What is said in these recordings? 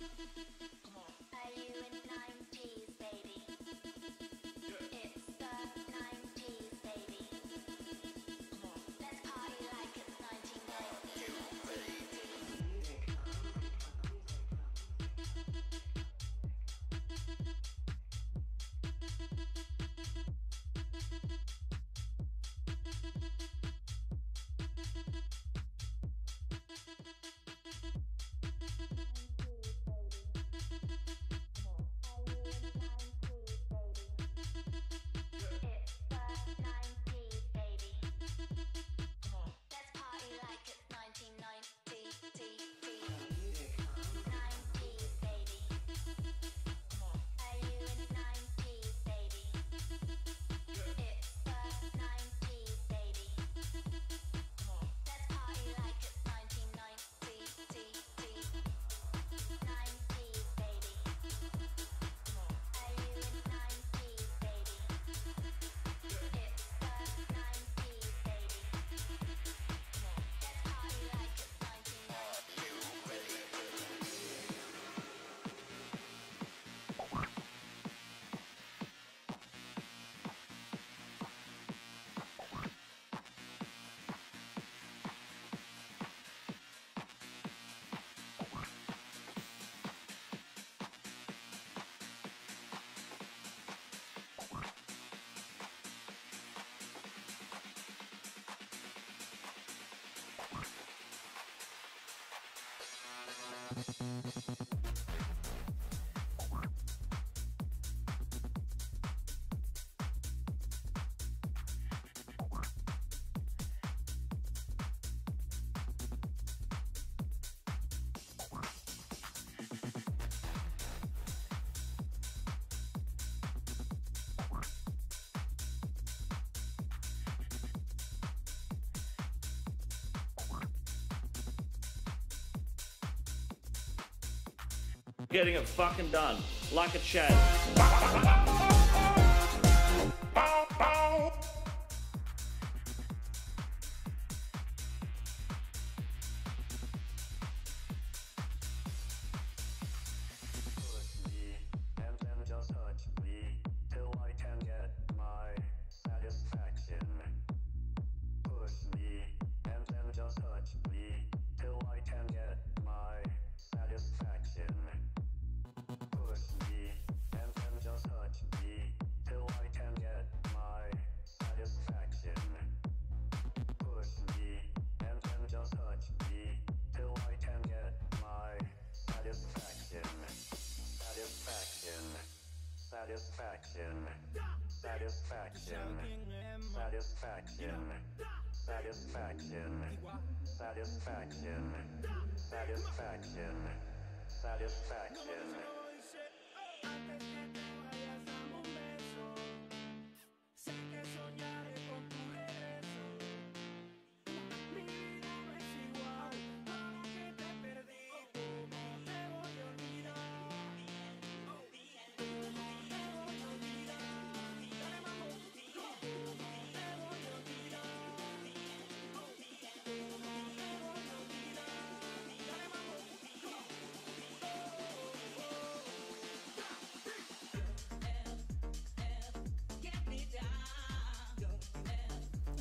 Come on. Are you in line? see. Getting it fucking done. Like a Chad.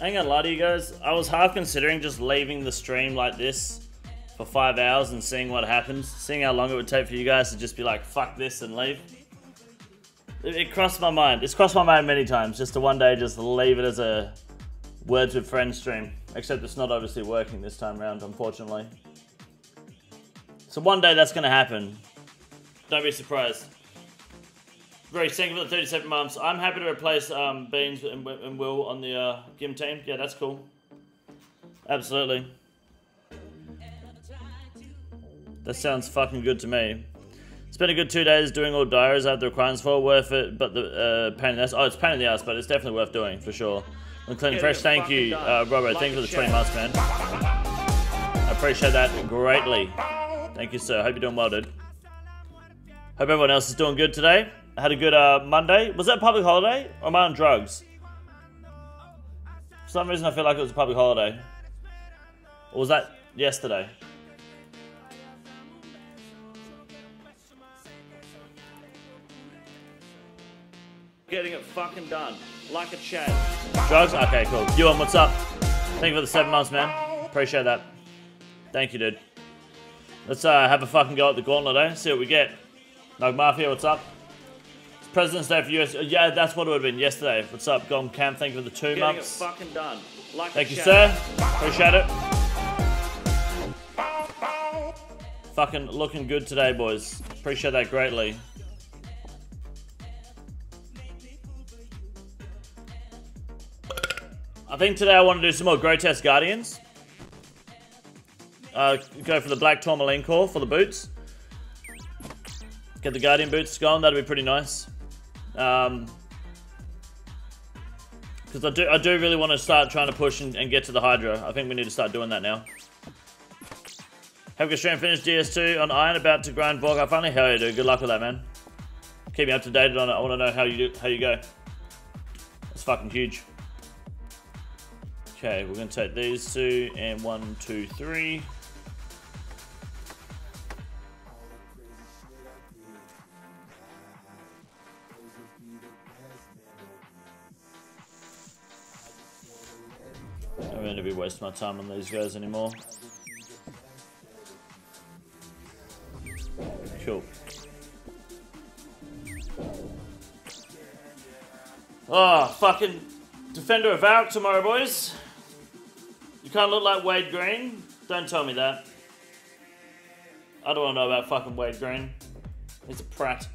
I ain't gonna lie to you guys. I was half considering just leaving the stream like this for five hours and seeing what happens. Seeing how long it would take for you guys to just be like, fuck this and leave. It, it crossed my mind. It's crossed my mind many times just to one day just leave it as a Words with Friends stream. Except it's not obviously working this time around, unfortunately. So one day that's gonna happen. Don't be surprised. Very thank you for the 37 months. I'm happy to replace um, Beans and, and Will on the uh, Gim team. Yeah, that's cool. Absolutely. That sounds fucking good to me. Spent a good two days doing all diaries I have the requirements for. Worth it, but the uh, pain in the ass. Oh, it's pain in the ass, but it's definitely worth doing for sure. And Clean Fresh, thank you, uh, Robert. Like thank you for the 20 months, man. I appreciate that greatly. Thank you, sir. Hope you're doing well, dude. Hope everyone else is doing good today. Had a good uh, Monday. Was that a public holiday? Or am I on drugs? For some reason, I feel like it was a public holiday. Or was that yesterday? Getting it fucking done. Like a Chad. Drugs? Okay, cool. Ewan, what's up? Thank you for the seven months, man. Appreciate that. Thank you, dude. Let's uh, have a fucking go at the gauntlet, eh? See what we get. Nog Mafia, what's up? President's Day for US. Yeah, that's what it would have been yesterday. What's up, Gom Cam? Thank you for the two Getting it months. fucking done. Like Thank you, sir. Appreciate it. Fucking looking good today, boys. Appreciate that greatly. I think today I want to do some more Grotesque Guardians. Uh, go for the black tourmaline core for the boots. Get the Guardian boots going. That'd be pretty nice. Um, because I do, I do really want to start trying to push and, and get to the Hydra. I think we need to start doing that now. Have a good stream. Finished DS2 on Iron. About to grind Vork. I finally hell you do. Good luck with that, man. Keep me up to date on it. I want to know how you do, how you go. It's fucking huge. Okay, we're gonna take these two and one, two, three. I'm gonna be wasting my time on these guys anymore. Cool. Oh, fucking Defender of Varrock tomorrow, boys. You can't look like Wade Green. Don't tell me that. I don't want to know about fucking Wade Green. He's a prat.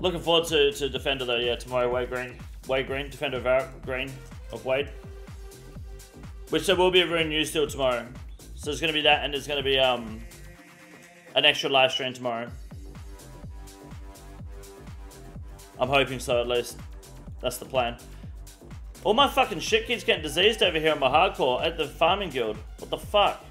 Looking forward to, to Defender though, yeah, tomorrow, Wade Green. Wade Green, Defender of our Green, of Wade. Which there will be a rune news deal tomorrow. So there's going to be that, and there's going to be um an extra live stream tomorrow. I'm hoping so at least. That's the plan. All my fucking shit keeps getting diseased over here on my hardcore at the farming guild. What the fuck?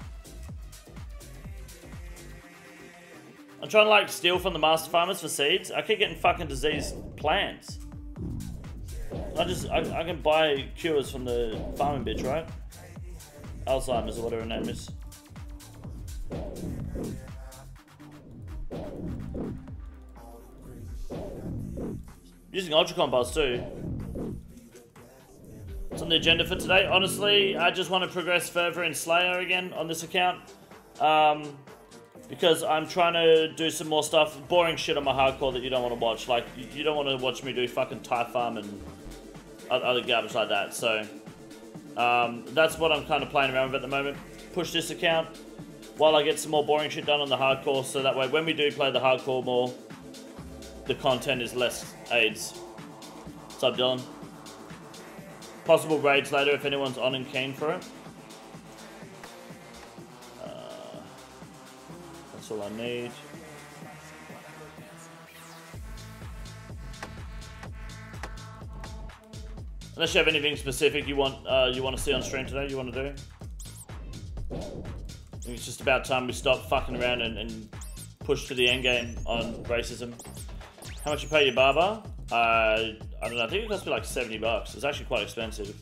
I'm trying to like steal from the master farmers for seeds. I keep getting fucking diseased plants. I just I, I can buy cures from the farming bitch, right? Alzheimer's or whatever her name is. Using Ultra Compost too. It's on the agenda for today. Honestly, I just want to progress further in Slayer again on this account. Um, because I'm trying to do some more stuff, boring shit on my hardcore that you don't want to watch. Like, you, you don't want to watch me do fucking tithe farm and other garbage like that. So, um, that's what I'm kind of playing around with at the moment. Push this account while I get some more boring shit done on the hardcore, so that way when we do play the hardcore more, the content is less aids. What's up, Dylan? Possible raids later if anyone's on and keen for it. Uh, that's all I need. Unless you have anything specific you want uh, you want to see on stream today, you want to do. It's just about time we stop fucking around and, and push to the end game on racism. How much you pay your barber? Uh, I don't know. I think it cost me like seventy bucks. It's actually quite expensive.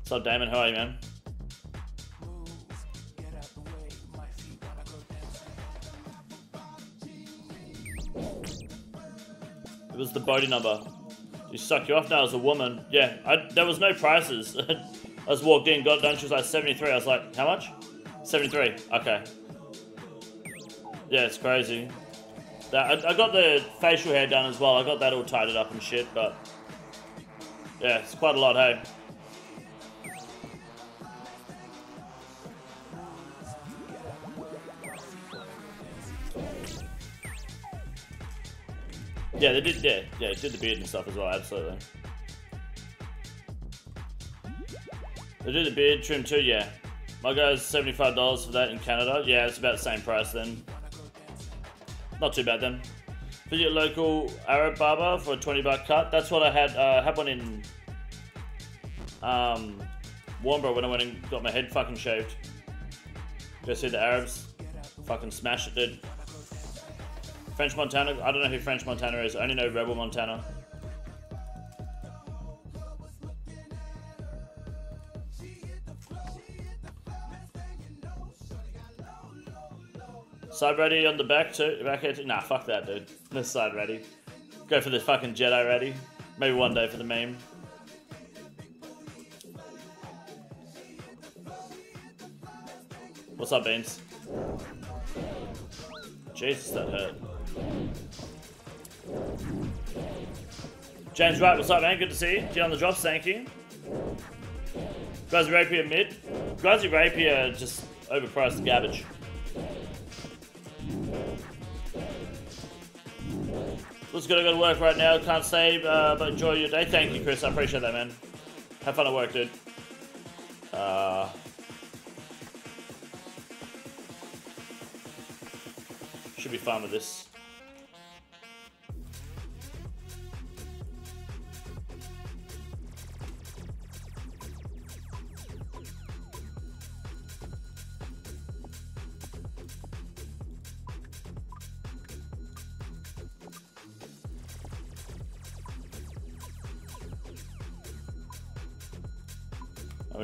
What's up, Damon? How are you, man? Was the Bodie number. You suck you off now as a woman. Yeah, I, there was no prices. I just walked in, got done. She was like 73. I was like, how much? 73. Okay. Yeah, it's crazy. That, I, I got the facial hair done as well. I got that all tidied up and shit, but yeah, it's quite a lot, hey. Yeah, they did. Yeah, yeah, they did the beard and stuff as well. Absolutely. They do the beard trim too. Yeah, my guy's seventy-five dollars for that in Canada. Yeah, it's about the same price then. Not too bad then. For your local Arab barber for a twenty buck cut. That's what I had. Uh, had one in um, Warnbro when I went and got my head fucking shaved. Go see the Arabs. Fucking smash it, dude. French Montana. I don't know who French Montana is. I only know Rebel Montana. Side ready on the back too. Back too. Nah, fuck that, dude. This side ready. Go for the fucking Jedi ready. Maybe one day for the meme. What's up, Beans? Jesus, that hurt. James Wright, what's up, man? Good to see you. Get on the drops, thank you. Ghrazi Rapier mid. Ghrazi Rapier just overpriced garbage. Looks good, I gotta work right now. Can't stay, uh, but enjoy your day. Thank you, Chris. I appreciate that, man. Have fun at work, dude. Uh, should be fun with this.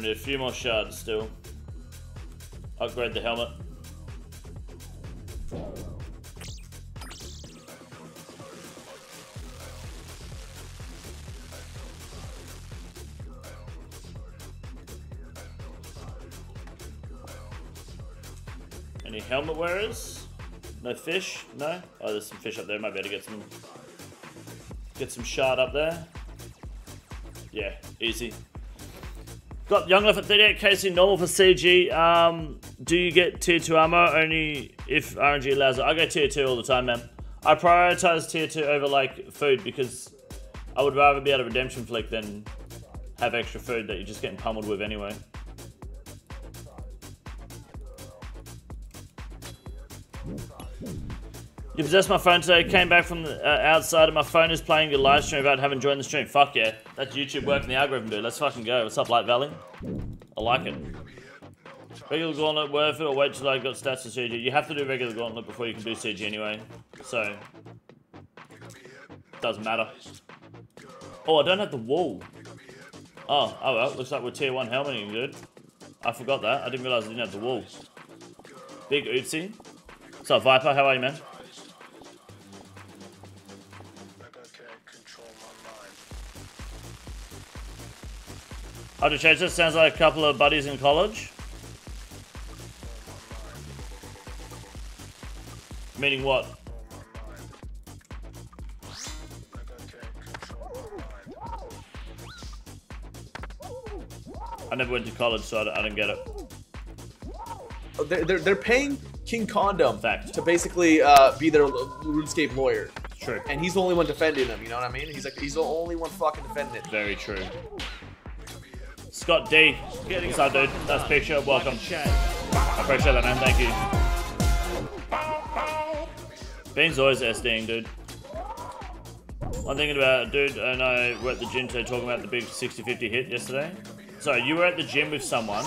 Gonna need a few more shards still. Upgrade the helmet. Any helmet wearers? No fish? No? Oh, there's some fish up there. Might be able to get some get some shard up there. Yeah, easy. Got Youngllef at 38 KC normal for CG. Um, do you get tier 2 ammo only if RNG allows it? I go tier 2 all the time, man. I prioritize tier 2 over like food because I would rather be at a redemption flick than have extra food that you're just getting pummeled with anyway. You possessed my phone today, came back from the uh, outside, and my phone is playing your live stream without having joined the stream. Fuck yeah. That's YouTube working the algorithm, dude. Let's fucking go. What's up, Light Valley? I like it. Regular gauntlet, worth it, or wait till I got stats for CG? You have to do regular gauntlet before you can do CG anyway. So, doesn't matter. Oh, I don't have the wall. Oh, oh well, looks like we're tier 1 helmeting, dude. I forgot that. I didn't realize I didn't have the wall. Big oopsie. What's up, Viper? How are you, man? How just change this? Sounds like a couple of buddies in college. Meaning what? I never went to college, so I don't get it. They're, they're, they're paying King Condom Fact. to basically uh, be their RuneScape lawyer. True. And he's the only one defending them, you know what I mean? He's like he's the only one fucking defending it. Very true. Scott D. What's up, dude? That's picture. Welcome. I appreciate that, man. Thank you. Bean's always SDing, dude. I'm thinking about, dude, and I were at the gym today talking about the big 60-50 hit yesterday. So you were at the gym with someone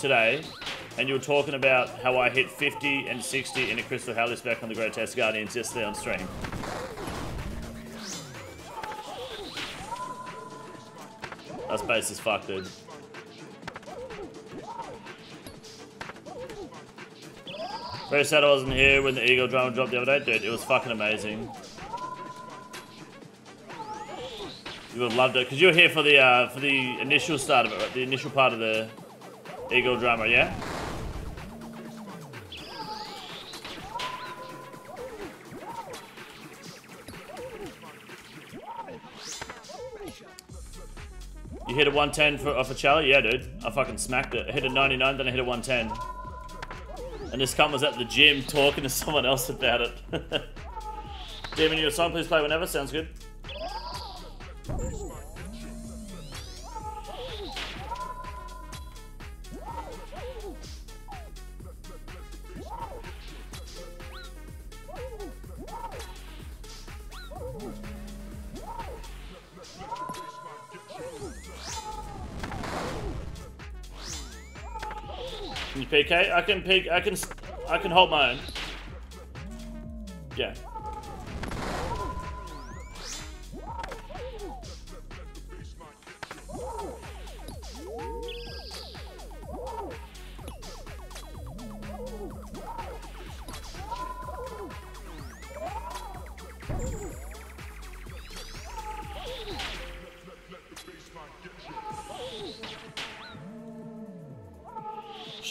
today, and you were talking about how I hit 50 and 60 in a Crystal Halley spec on the Grotesque Guardians yesterday on stream. That's base as fuck, dude. Very sad I wasn't here when the Eagle drama dropped the other day, dude. It was fucking amazing. You would have loved it because you were here for the uh, for the initial start of it, right? the initial part of the Eagle drama, yeah. You hit a 110 for, off a Charlie? Yeah, dude. I fucking smacked it. I hit a 99, then I hit a 110. And this cunt was at the gym talking to someone else about it. Demon, you a song? Please play whenever. Sounds good. PK? I can peek. I can. I can hold my own. Yeah.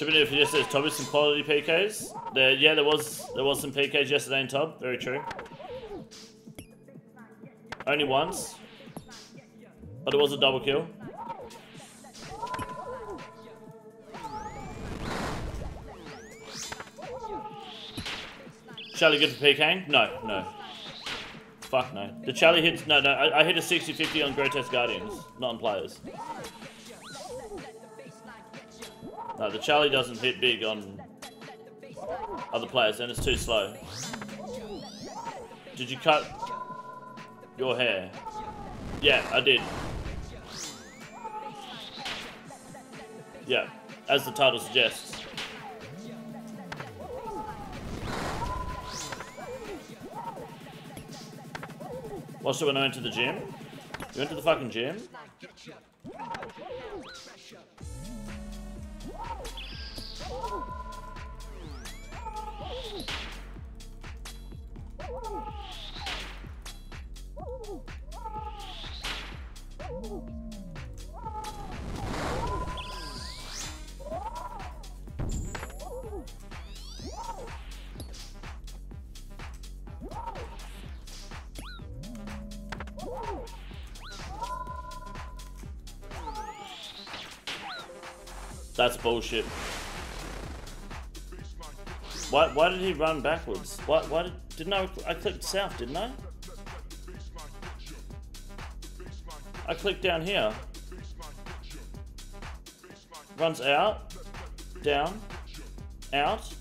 Be if you just says Toby some quality PKs. There, yeah, there was there was some PKs yesterday in Tob. Very true. Only once, but it was a double kill. Charlie good for PKing? No, no. Fuck no. The Charlie hits no no. I, I hit a 60-50 on Grotesque Guardians, not on players. No, the Charlie doesn't hit big on other players, and it's too slow. Did you cut your hair? Yeah, I did. Yeah, as the title suggests. Watched it when I went to the gym. You went to the fucking gym? That's bullshit. Why, why did he run backwards? Why, why did didn't I, I clicked south, didn't I? I clicked down here. Runs out, down, out.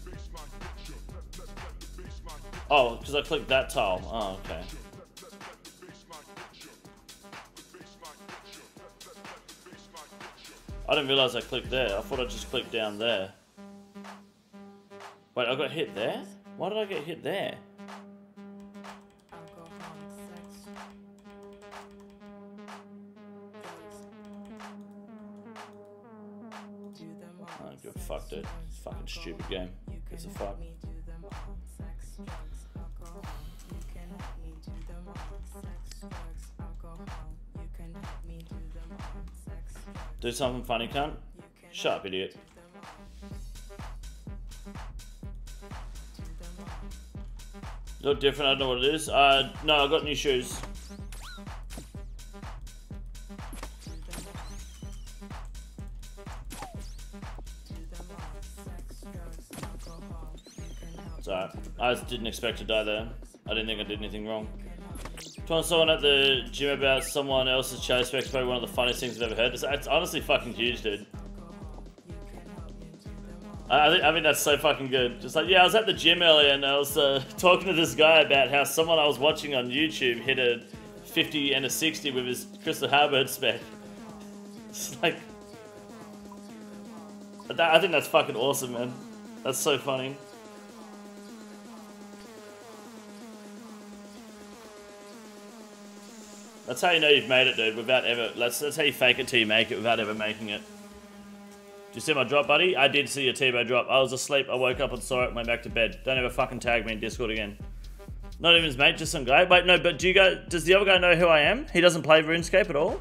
Oh, because I clicked that tile. Oh, okay. I didn't realize I clicked there. I thought I just clicked down there. Wait, I got hit there? Why did I get hit there? A. Fucking stupid game. It's a fuck. Do something funny, cunt. Shut up, idiot. Look different, I don't know what it is. Uh, no, I got new shoes. Didn't expect to die there. I didn't think I did anything wrong. Telling someone at the gym about someone else's chase specs probably one of the funniest things I've ever heard. It's, it's honestly fucking huge, dude. I, think, I think that's so fucking good. Just like, yeah, I was at the gym earlier and I was uh, talking to this guy about how someone I was watching on YouTube hit a 50 and a 60 with his Crystal Halberd spec. It's like, I think that's fucking awesome, man. That's so funny. That's how you know you've made it, dude, without ever. That's, that's how you fake it till you make it without ever making it. Did you see my drop, buddy? I did see your T-Bow drop. I was asleep, I woke up and saw it, and went back to bed. Don't ever fucking tag me in Discord again. Not even his mate, just some guy. Wait, no, but do you guys, does the other guy know who I am? He doesn't play RuneScape at all?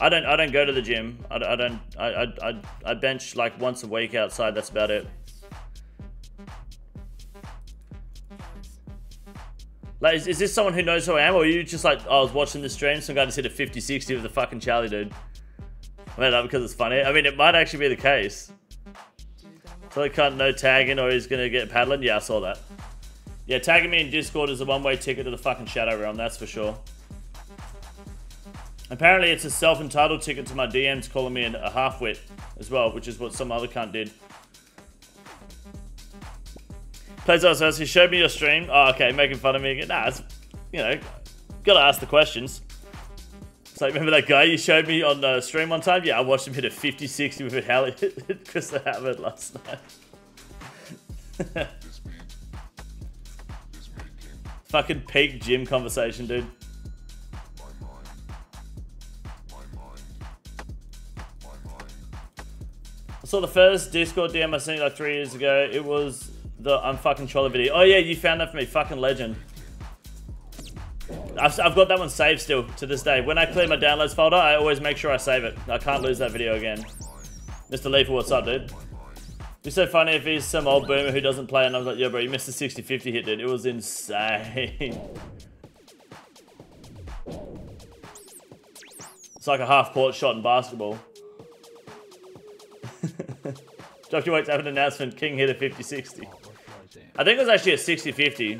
I don't, I don't go to the gym. I, I don't, I, I, I bench like once a week outside, that's about it. Like, is, is this someone who knows who I am, or are you just like, oh, I was watching the stream, some guy just hit a 50-60 with a fucking Charlie dude? I it up because it's funny. I mean, it might actually be the case. So I can't no tagging or he's gonna get paddling. Yeah, I saw that. Yeah, tagging me in Discord is a one-way ticket to the fucking Shadow Realm, that's for sure. Apparently it's a self-entitled ticket to my DMs calling me a half-wit as well, which is what some other cunt did. Plays us, he showed me your stream. Oh, okay, making fun of me again. Nah, it's, you know, gotta ask the questions. So remember that guy you showed me on the stream one time? Yeah, I watched him hit a 50-60 with a Halley Chris Howard last night. Fucking peak gym conversation, dude. I saw the first Discord DM I sent like three years ago. It was the I'm fucking troller video. Oh yeah, you found that for me. Fucking legend. I've, I've got that one saved still to this day. When I clear my downloads folder, I always make sure I save it. I can't lose that video again. Mr. Leafer, what's up, dude? Be so funny if he's some old boomer who doesn't play and I was like, yo, bro, you missed the 60-50 hit, dude. It was insane. It's like a half-court shot in basketball. Dr. Waits have an announcement. King hit a 50-60. I think it was actually a 60-50.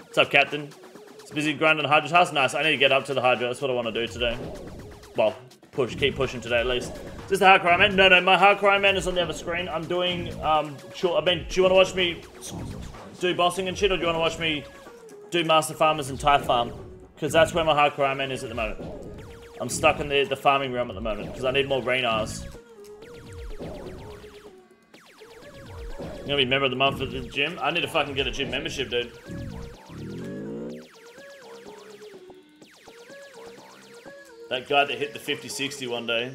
What's up, Captain? It's busy grinding Hydra Task. Nice. I need to get up to the Hydra. That's what I want to do today. Well, push, keep pushing today at least. Is this the Hardcore Man? No, no, my Hardcore Man is on the other screen. I'm doing, um, sure, I mean, do you want to watch me do bossing and shit, or do you want to watch me do Master Farmers and Tithe Farm? Because that's where my Hardcore Man is at the moment. I'm stuck in the, the farming realm at the moment, because I need more Ranarrs. You gonna be member of the month at the gym? I need to fucking get a gym membership, dude. That guy that hit the 50-60 one day.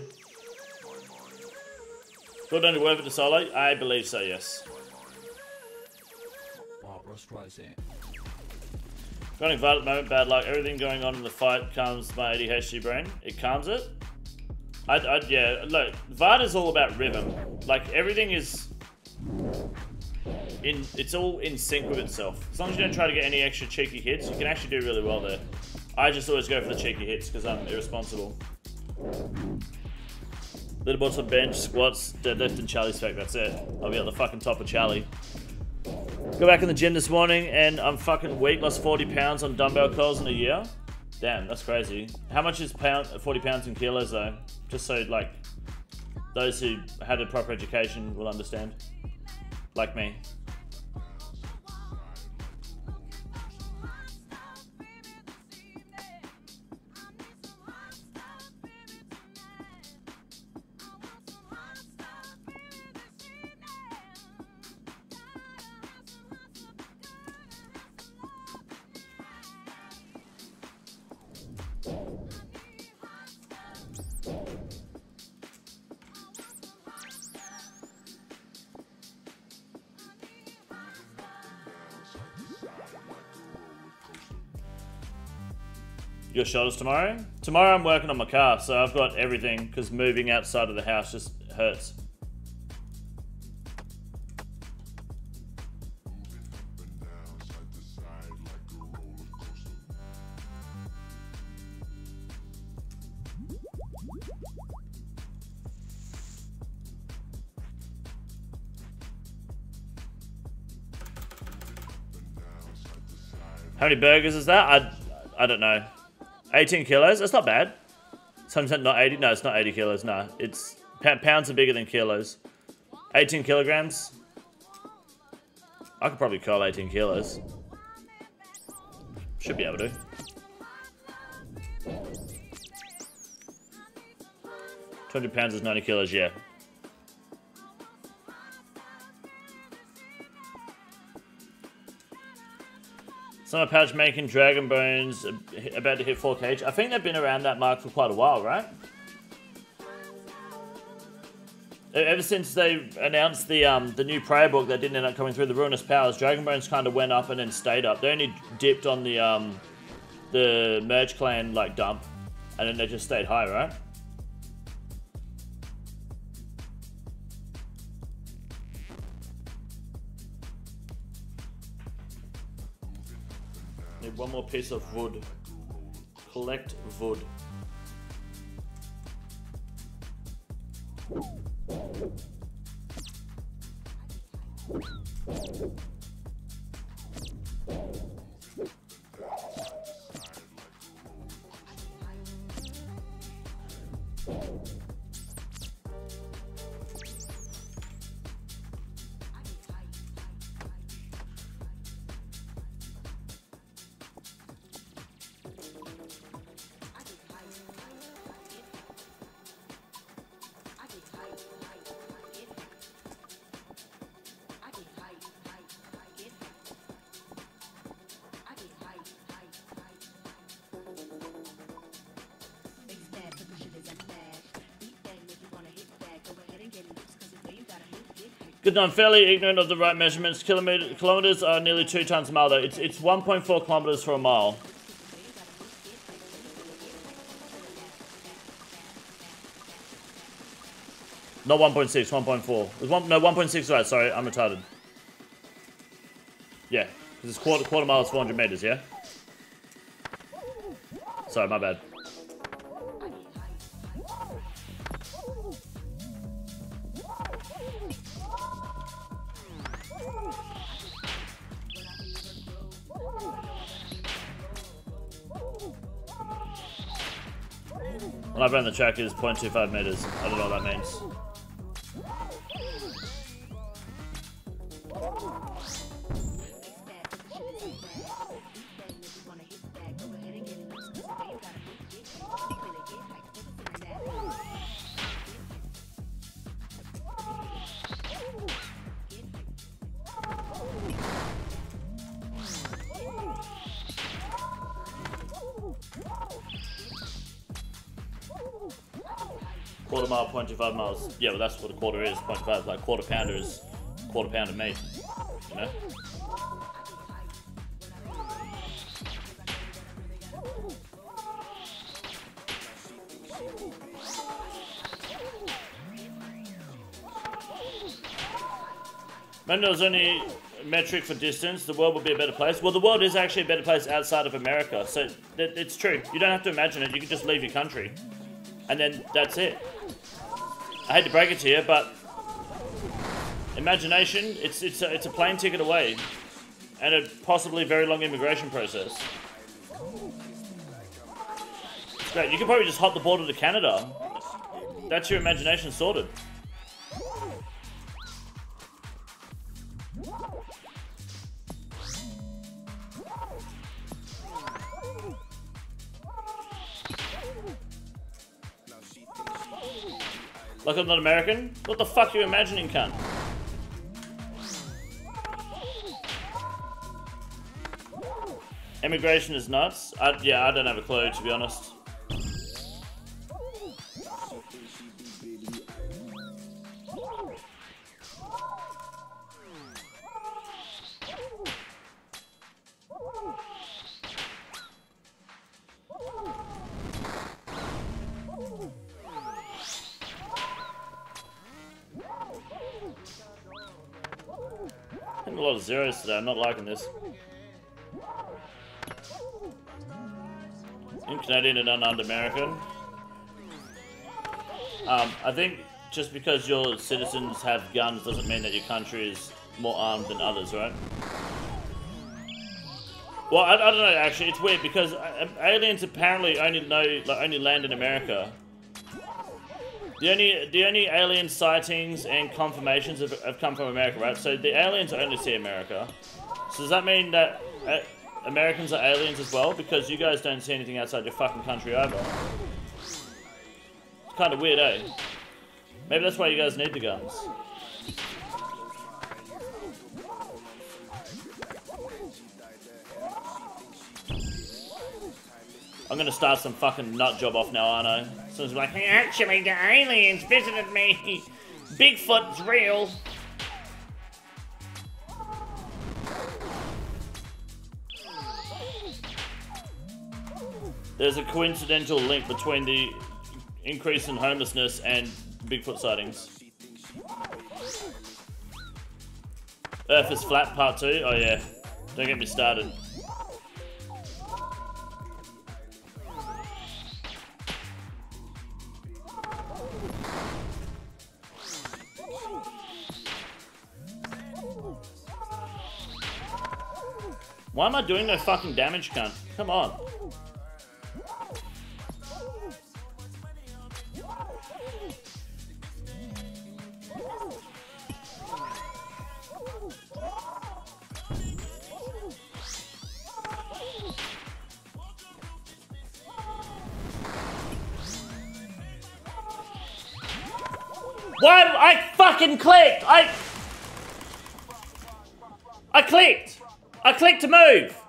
Got only worth it to solo? I believe so, yes. Barbara Streisand. Running VAR at the moment, bad luck. Everything going on in the fight calms my ADHD brain. It calms it. I, I yeah, look, VAR is all about rhythm. Like, everything is in it's all in sync with itself. As long as you don't try to get any extra cheeky hits, you can actually do really well there. I just always go for the cheeky hits because I'm irresponsible. Leaderboards for bench, squats, deadlift, and Charlie spec. That's it. I'll be at the fucking top of Charlie. Go back in the gym this morning and I'm fucking weak. Lost 40 pounds on dumbbell curls in a year. Damn, that's crazy. How much is pound 40 pounds in kilos though? Just so like those who had a proper education will understand. Like me. Your shoulders tomorrow? Tomorrow I'm working on my car, so I've got everything because moving outside of the house just hurts. How many burgers is that? I, I don't know. 18 kilos? That's not bad. Sometimes not 80? No, it's not 80 kilos. No, it's pounds are bigger than kilos. 18 kilograms. I could probably curl 18 kilos. Should be able to. Twenty pounds is 90 kilos, yeah. Summer Pouch making Dragon Bones about to hit 4K. I think they've been around that mark for quite a while, right? Ever since they announced the um, the new prayer book that didn't end up coming through, the Ruinous Powers, Dragon Bones kind of went up and then stayed up. They only dipped on the um, the Merge Clan like dump, and then they just stayed high, right? Need one more piece of wood. Collect wood. I'm fairly ignorant of the right measurements. Kilometer, kilometers are nearly two times a mile, though. It's it's 1.4 kilometers for a mile. Not 1.6, 1.4. It's one, no, 1.6 right. Sorry, I'm retarded. Yeah, because it's quarter quarter mile is 400 meters. Yeah. Sorry, my bad. When I ran the track, is 0.25 meters. I don't know what that means. Quarter mile, 0.25 miles. Yeah, well, that's what a quarter is. 0.5, like quarter pounder is quarter pound of meat. You know? There only metric for distance. The world would be a better place. Well, the world is actually a better place outside of America. So it's true. You don't have to imagine it. You can just leave your country, and then that's it. I hate to break it to you, but imagination, it's it's a, it's a plane ticket away, and a possibly very long immigration process. It's great. You could probably just hop the border to Canada. That's your imagination sorted. Like I'm not American? What the fuck are you imagining, cunt? Immigration is nuts. I, yeah, I don't have a clue, to be honest. Lot of zeros today. I'm not liking this. In Canadian and unarmed American. Um, I think just because your citizens have guns doesn't mean that your country is more armed than others, right? Well, I, I don't know. Actually, it's weird because uh, aliens apparently only know like only land in America. The only the only alien sightings and confirmations have, have come from America, right? So the aliens only see America. So does that mean that uh, Americans are aliens as well? Because you guys don't see anything outside your fucking country either. It's kind of weird, eh? Maybe that's why you guys need the guns. I'm gonna start some fucking nut job off now, aren't I? Someone's like, hey, actually, the aliens visited me. Bigfoot's real. There's a coincidental link between the increase in homelessness and Bigfoot sightings. Earth is flat, part two. Oh yeah, don't get me started. Why am I doing no fucking damage, cunt? Come on. Why? I fucking clicked! I... I clicked! I clicked to move!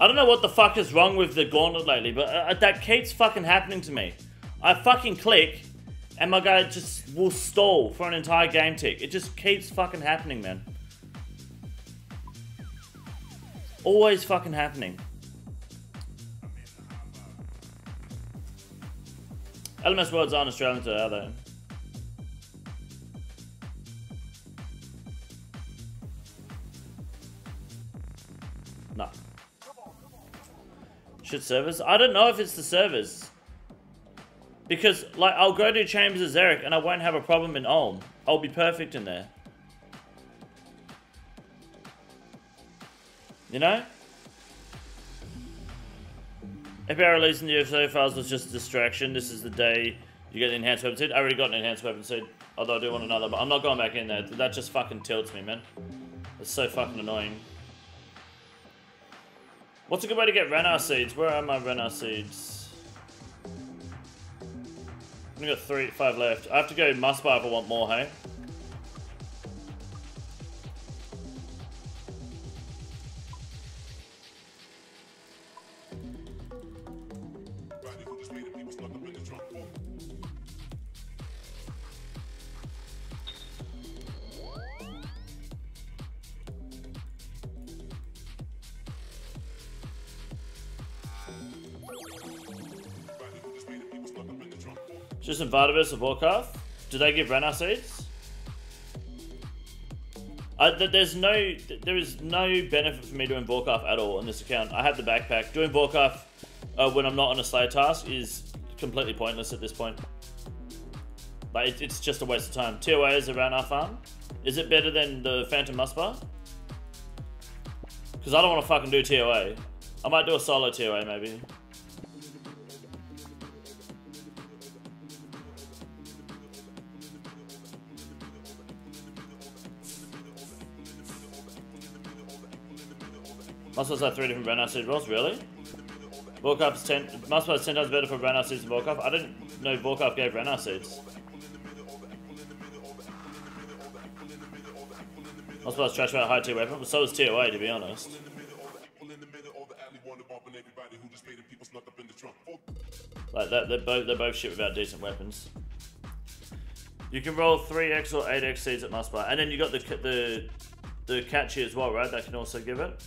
I don't know what the fuck is wrong with the gauntlet lately, but uh, that keeps fucking happening to me. I fucking click, and my guy just will stall for an entire game tick. It just keeps fucking happening, man. Always fucking happening. LMS words aren't Australian today, are they? Shit servers? I don't know if it's the servers. Because, like, I'll go to Chambers of Xeric and I won't have a problem in Ulm. I'll be perfect in there. You know? If our release in the UFO files was just a distraction. This is the day you get the enhanced weapon seed. I already got an enhanced weapon seed. Although I do want another, but I'm not going back in there. That just fucking tilts me, man. It's so fucking annoying. What's a good way to get Ranarr seeds? Where are my Ranarr seeds? I've only got three, five left. I have to go Muspah if I want more, hey? In Vardavus of Warcraft. Do they give Ranarr seeds? Uh, th- there's no, th- there is no benefit for me doing Warcraft at all on this account. I have the backpack. Doing Warcraft uh, when I'm not on a slay task is completely pointless at this point. Like it, it's just a waste of time. TOA is around our farm. Is it better than the Phantom Muspah? Because I don't want to fucking do TOA. I might do a solo TOA maybe. Muscles have three different brown acid rolls, really? Volkup's 10, Muscles 10 times better for brown seeds than Volkup. I didn't know Volkup gave brown seeds. Muscles trash about high tier weapon, but so is TOA to be honest. Like that, they're both they're both shit without decent weapons. You can roll three X or eight X seeds at Muspah, and then you got the the the catchy as well, right? That can also give it.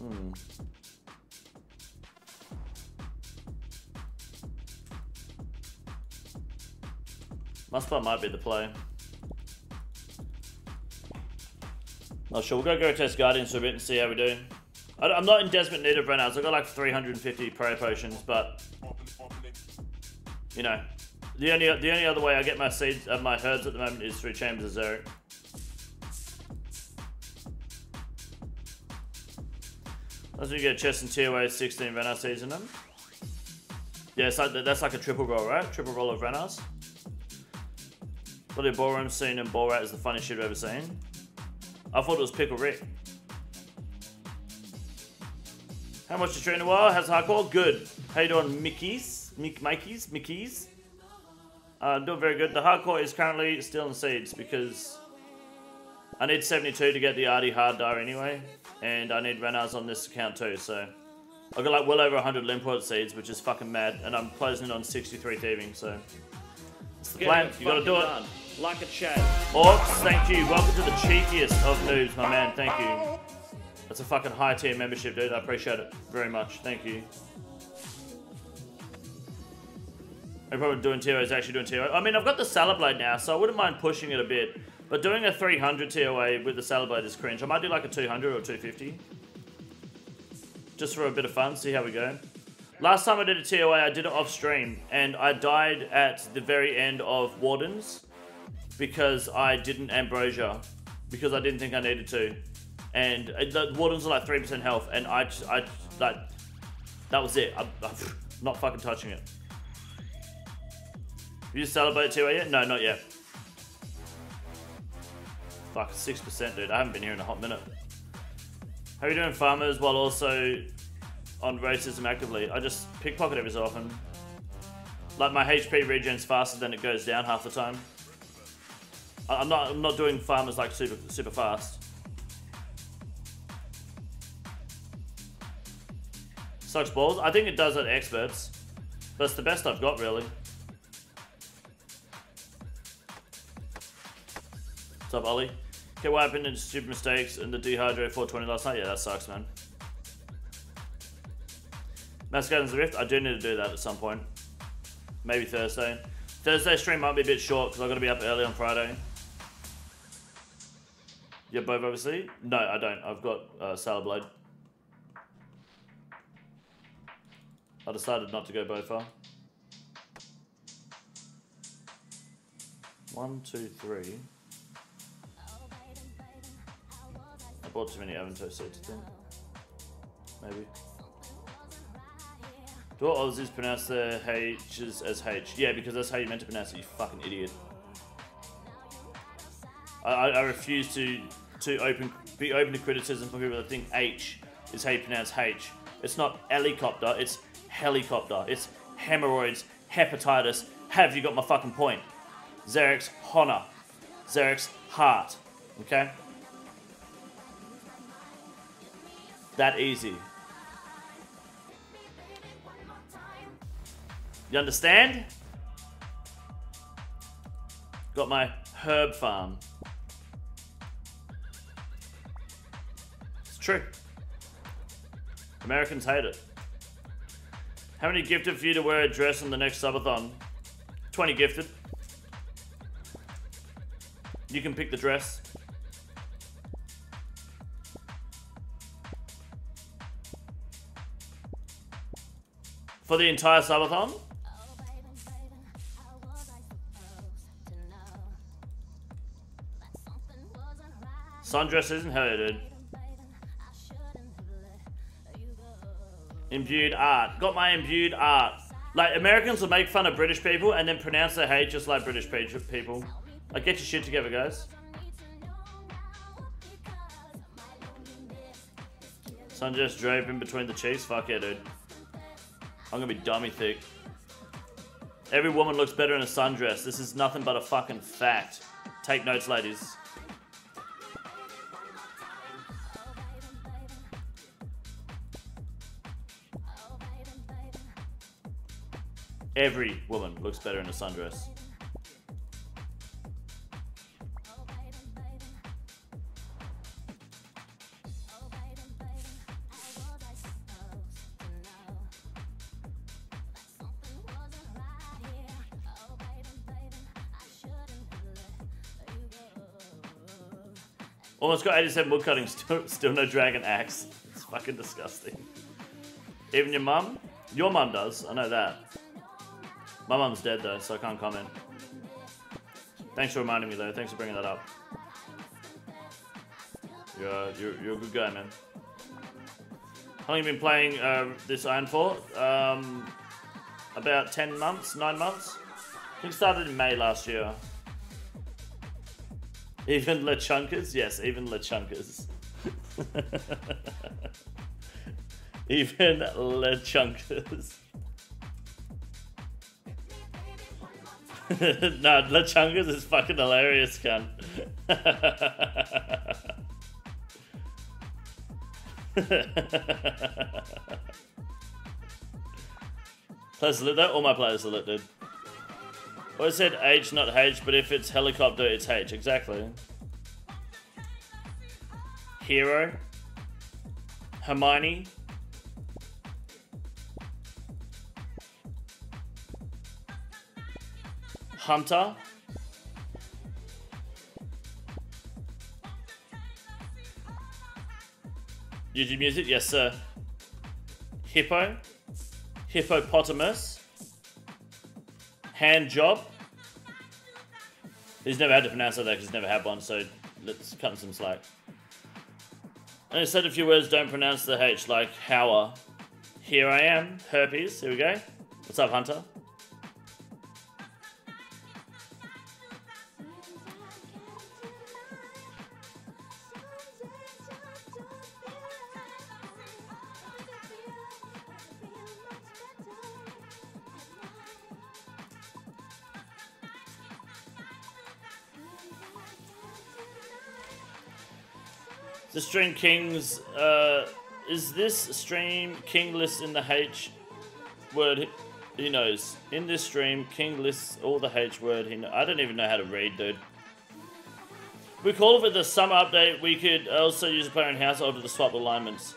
Hmm. Muspah might be the play. Not sure. We'll go go test Guardians for a bit and see how we do. I, am not in desperate need of runouts. I've got like 350 prayer potions, but you know, the only the only other way I get my seeds of my herds at the moment is through Chambers of Xeric. As we get chest and TOA 16 Ranarr seeds in them. Yeah, it's like, that's like a triple roll, right? Triple roll of Ranarrs. Bloody ballroom scene in Borat is the funniest shit I've ever seen. I thought it was Pickle Rick. How much you train a while? How's hardcore? Good. How you doing, Mickey's? Mick Mikey's? Mickey's? Uh, doing very good. The hardcore is currently still in seeds because I need 72 to get the Artie hard die anyway, and I need Ranarrs on this account too, so I've got like well over 100 Limpwurt seeds, which is fucking mad, and I'm closing in on 63 thieving, so it's the plan. You gotta do it. Done. Like a chat. Orcs, thank you. Welcome to the cheekiest of noobs, my man. Thank you. That's a fucking high tier membership, dude. I appreciate it very much. Thank you. I'm probably doing TOA is actually doing TOA. I mean, I've got the Salad Blade now, so I wouldn't mind pushing it a bit. But doing a 300 TOA with the Salad Blade is cringe. I might do like a 200 or 250. Just for a bit of fun, see how we go. Last time I did a TOA, I did it off stream, and I died at the very end of Wardens because I didn't Ambrosia because I didn't think I needed to, and uh, the Wardens are like three percent health, and I just, I like that was it. I'm, I'm not fucking touching it. You just celebrate TOA yet? No, not yet. Fuck, six percent, dude. I haven't been here in a hot minute. How are you doing, farmers? While also on racism actively, I just pickpocket every so often. Like my HP regens faster than it goes down half the time. I'm not. I'm not doing farmers like super super fast. Sucks balls. I think it does at experts. But it's the best I've got really. What's up, Ollie? Okay, what happened in stupid mistakes and the dehydrate 420 last night? Yeah, that sucks, man. Mass Gardens the Rift, I do need to do that at some point. Maybe Thursday. Thursday stream might be a bit short because I've got to be up early on Friday. You have both, obviously? No, I don't. I've got uh, Salad Blade. I decided not to go Bofa. One, two, three. Bought too many seats, I think. Maybe. Do all Aussies pronounce the H's as H? Yeah, because that's how you meant to pronounce it, you fucking idiot. I, I, I refuse to to open be open to criticism from people that think H is how you pronounce H. It's not helicopter, it's helicopter. It's hemorrhoids, hepatitis. Have you got my fucking point? Xeric's Honor. Xeric's Heart. Okay? That easy. You understand? Got my herb farm. It's true. Americans hate it. How many gifted for you to wear a dress on the next subathon? 20 gifted. You can pick the dress. For the entire subathon? Sundress isn't her, dude. Imbued art. Got my imbued art. Like, Americans will make fun of British people and then pronounce their hate just like British people. Like, get your shit together, guys. Sundress drove in between the cheeks. Fuck yeah, dude. I'm gonna be dummy thick. Every woman looks better in a sundress. This is nothing but a fucking fact. Take notes, ladies. Every woman looks better in a sundress. Almost got 87 wood cutting, still, still no dragon axe. It's fucking disgusting. Even your mum? Your mum does, I know that. My mum's dead though, so I can't comment. Thanks for reminding me though, thanks for bringing that up. You're, you're, you're a good guy, man. How long have you been playing uh, this Iron for? Um, about 10 months, 9 months? I think started in May last year. Even Lechunkers? Yes, even Lechunkers. even Lechunkers. no, Lechungus is fucking hilarious, cunt. players though? All my players are lit, dude. Well, I said H, not H, but if it's helicopter, it's H. Exactly. Hero. Hermione. Hunter. YouTube music, yes sir. Hippo. Hippopotamus. Hand job. He's never had to pronounce that because he's never had one, so let's cut him some slack. And he said a few words don't pronounce the H, like hower. Here I am, herpes, here we go. What's up, Hunter? Stream kings, uh, is this stream king list in the H word? He knows. In this stream, king lists all the H word. He I don't even know how to read, dude. We call it the summer update. We could also use a player in household to swap alignments.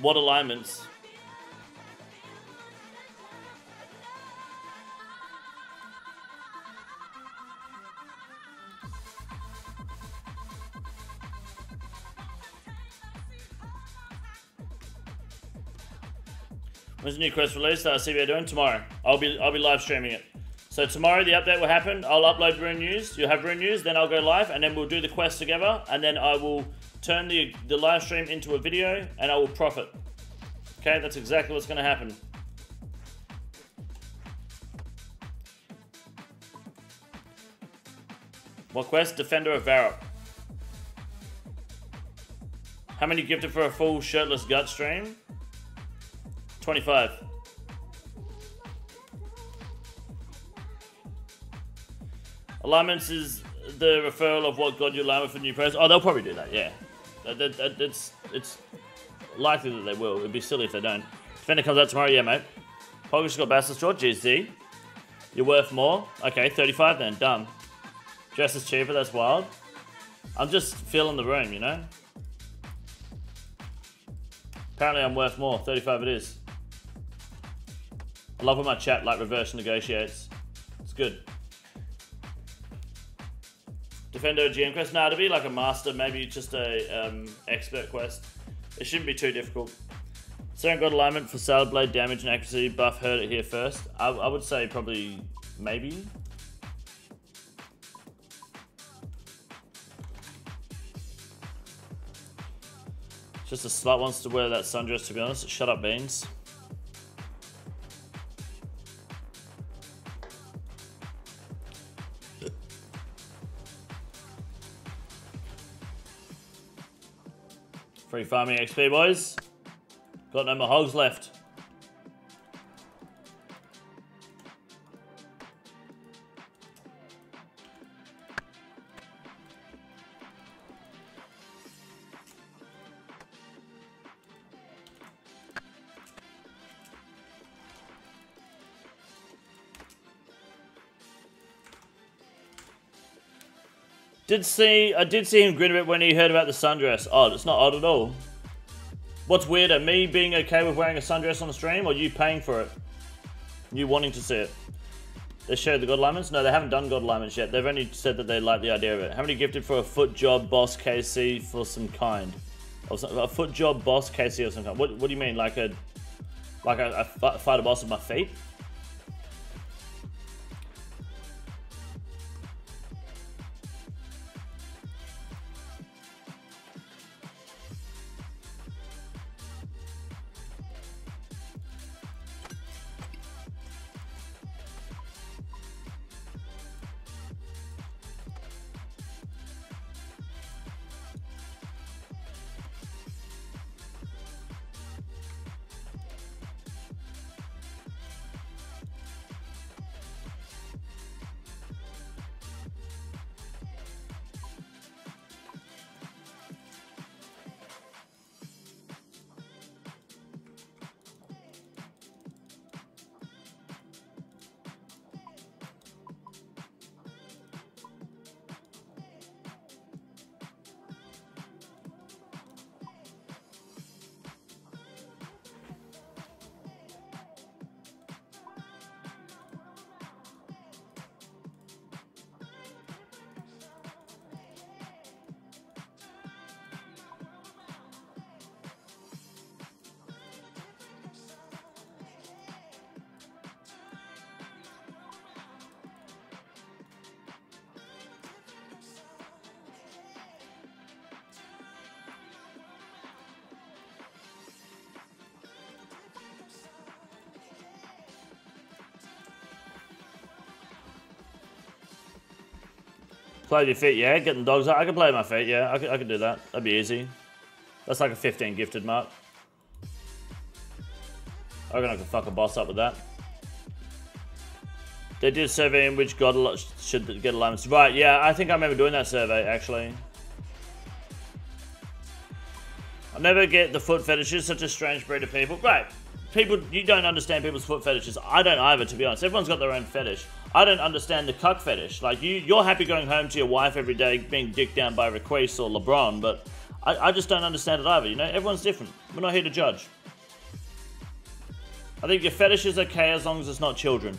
What alignments? When's the new quest release? I'll Uh, CBA doing tomorrow. I'll be I'll be live streaming it. So tomorrow the update will happen. I'll upload Rune News. You'll have Rune News. Then I'll go live, and then we'll do the quest together. And then I will turn the the live stream into a video, and I will profit. Okay, that's exactly what's going to happen. What quest? Defender of Varrock. How many gifted for a full shirtless gut stream? 25. Alignments is the referral of what God you align with for new prayers. Oh, they'll probably do that, yeah. That, that, that, it's, it's likely that they will. It'd be silly if they don't. Defender comes out tomorrow, yeah, mate. Pogish got Bastards Short, GZ. You're worth more? Okay, 35 then, done. Dress is cheaper, that's wild. I'm just filling the room, you know? Apparently I'm worth more, 35 it is. I love when my chat like reverse negotiates. It's good. Defender GM quest? Nah, to be like a master, maybe just a um, expert quest. It shouldn't be too difficult. Second god alignment for salad blade damage and accuracy. Buff heard it here first. I, I would say probably maybe. Just a slut wants to wear that sundress. To be honest, shut up, beans. Free farming XP, boys. Got no more hogs left. Did see, I did see him grin a bit when he heard about the sundress. Odd, it's not odd at all. What's weirder, me being okay with wearing a sundress on the stream, or you paying for it? You wanting to see it? They showed the God Alignments? No, they haven't done God Alignments yet. They've only said that they like the idea of it. How many gifted for a foot job boss KC for some kind? Or some, a foot job boss KC or some kind? What, what do you mean? Like a like a, a fi- fight a boss with my feet? Play with your feet, yeah. Getting dogs out. I can play with my feet, yeah. I could, I could do that. That'd be easy. That's like a 15 gifted mark. I reckon I could fuck a boss up with that. They did a survey in which God should get alignments. Right, yeah, I think I remember doing that survey, actually. I never get the foot fetishes, such a strange breed of people. Right, people, you don't understand people's foot fetishes. I don't either, to be honest. Everyone's got their own fetish. I don't understand the cuck fetish. Like, you, you're happy going home to your wife every day being dicked down by Request or LeBron, but I, I just don't understand it either, you know? Everyone's different. We're not here to judge. I think your fetish is okay as long as it's not children.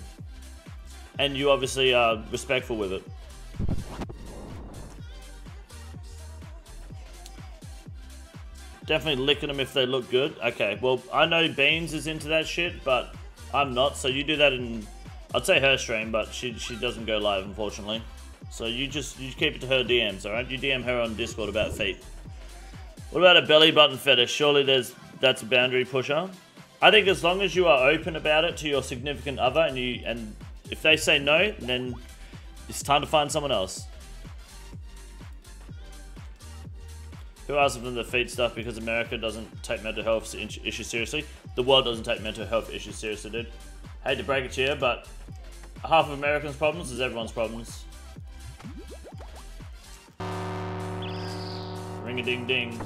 And you obviously are respectful with it. Definitely licking them if they look good. Okay, well, I know Beans is into that shit, but I'm not. So you do that in, I'd say her stream, but she she doesn't go live, unfortunately. So you just you keep it to her DMs, all right? You DM her on Discord about feet. What about a belly button fetish? Surely there's that's a boundary pusher. I think as long as you are open about it to your significant other, and you and if they say no, then it's time to find someone else. Who asked them the feet stuff because America doesn't take mental health issues seriously? The world doesn't take mental health issues seriously, dude. Hate to break it to you, but half of Americans' problems is everyone's problems. Ring a ding ding.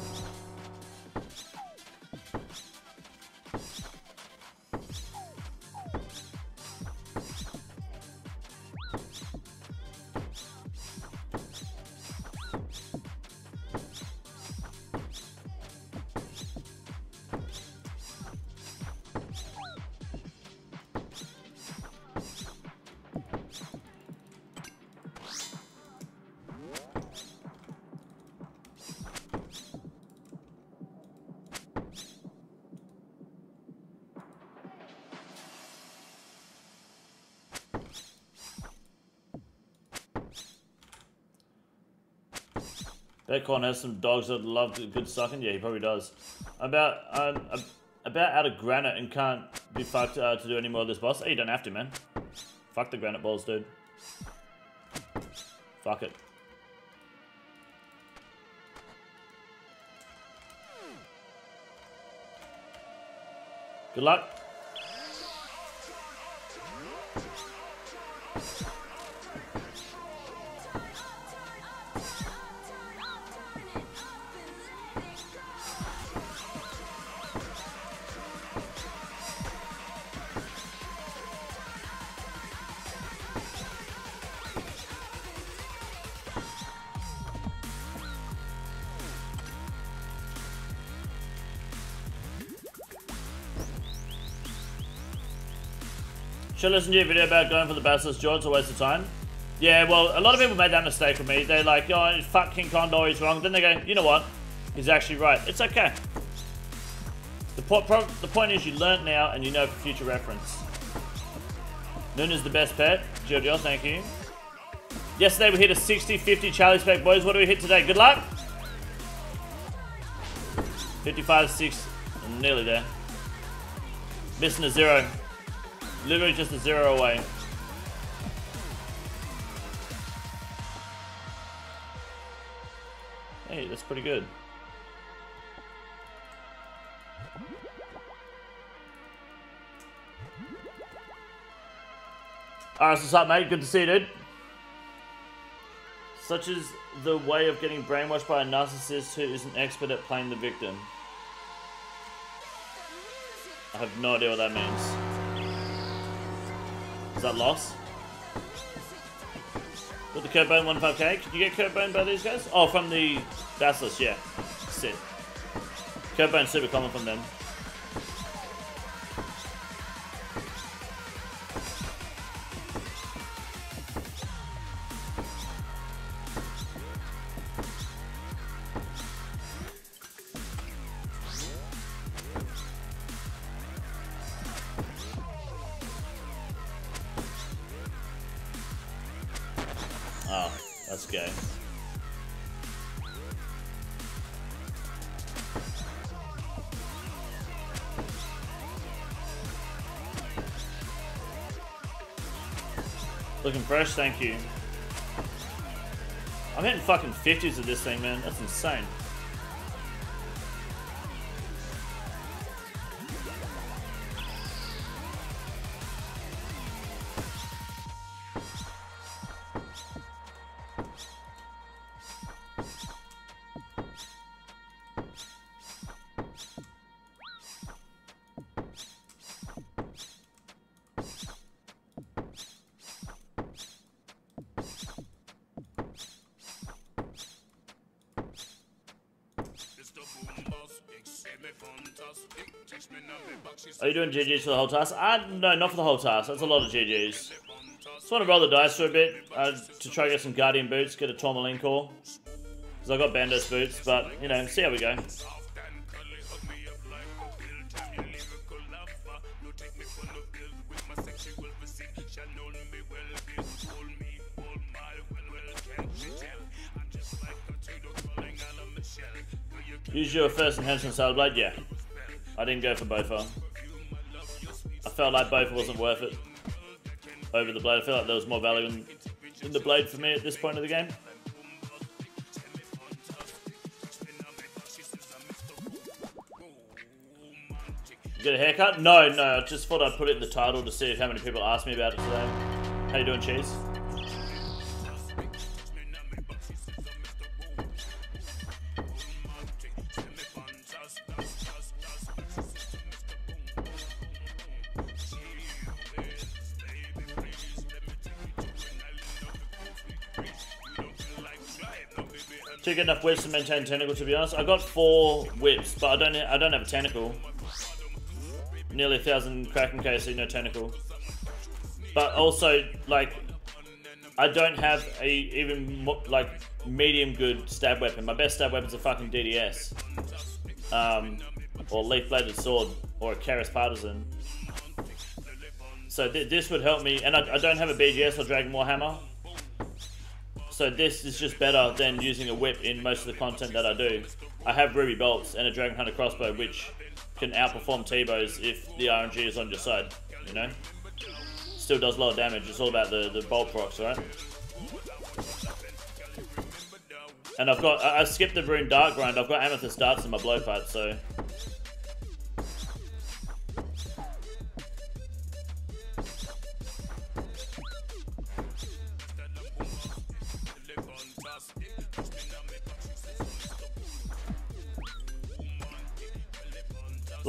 Has some dogs that love good sucking. Yeah, he probably does. About um, ab- about out of granite and can't be fucked uh, to do any more of this boss. Hey, you don't have to, man. Fuck the granite balls, dude. Fuck it. Good luck. Listen to your video about going for the Basilisk Jaw? A waste of time. Yeah, well, a lot of people made that mistake with me. They're like, oh, fuck King Condor, oh, he's wrong. Then they go, you know what? He's actually right. It's okay. The, po the point is you learnt now and you know for future reference. Is the best pet. Jojo, thank you. Yesterday we hit a 60-50 Charlie Spec. Boys, what do we hit today? Good luck. 55-6. Nearly there. Missing a zero. Literally just a zero away. Hey, that's pretty good. Alright, what's up, mate? Good to see you, dude. Such is the way of getting brainwashed by a narcissist who is an expert at playing the victim. I have no idea what that means. Is that loss? With the Kurt Bone 15k? Can you get Kurt Bone by these guys? Oh, from the Basilisk, yeah. Sick. Kurt Bone's super common from them. Fresh, thank you. I'm hitting fucking 50s of this thing, man. That's insane. Doing GGs for the whole task? Uh, no, not for the whole task. That's a lot of GGs. Just want to roll the dice for a bit uh, to try to get some Guardian boots, get a Tourmaline core. Because I got Bandos boots, but, you know, see how we go. Use your first enhancement sail blade? Yeah. I didn't go for Bofa. I felt like both wasn't worth it over the blade. I feel like there was more value in, in the blade for me at this point of the game. Get a haircut? No, no. I just thought I'd put it in the title to see how many people asked me about it today. How you doing, Cheese? Get enough whips to maintain tentacle, to be honest. I got four whips, but I don't I don't have a tentacle. Nearly a thousand Kraken KC, no tentacle. But also, like, I don't have a even like medium good stab weapon. My best stab weapon's a fucking DDS, um, or leaf bladed sword, or a Keris partisan. So th- this would help me, and I, I don't have a BGS or Dragon Warhammer. So this is just better than using a whip in most of the content that I do. I have ruby bolts and a dragon hunter crossbow, which can outperform T-bows if the RNG is on your side. You know, still does a lot of damage. It's all about the the bolt procs, right? And I've got I I skipped the rune dart grind. I've got amethyst darts in my blowpipe, so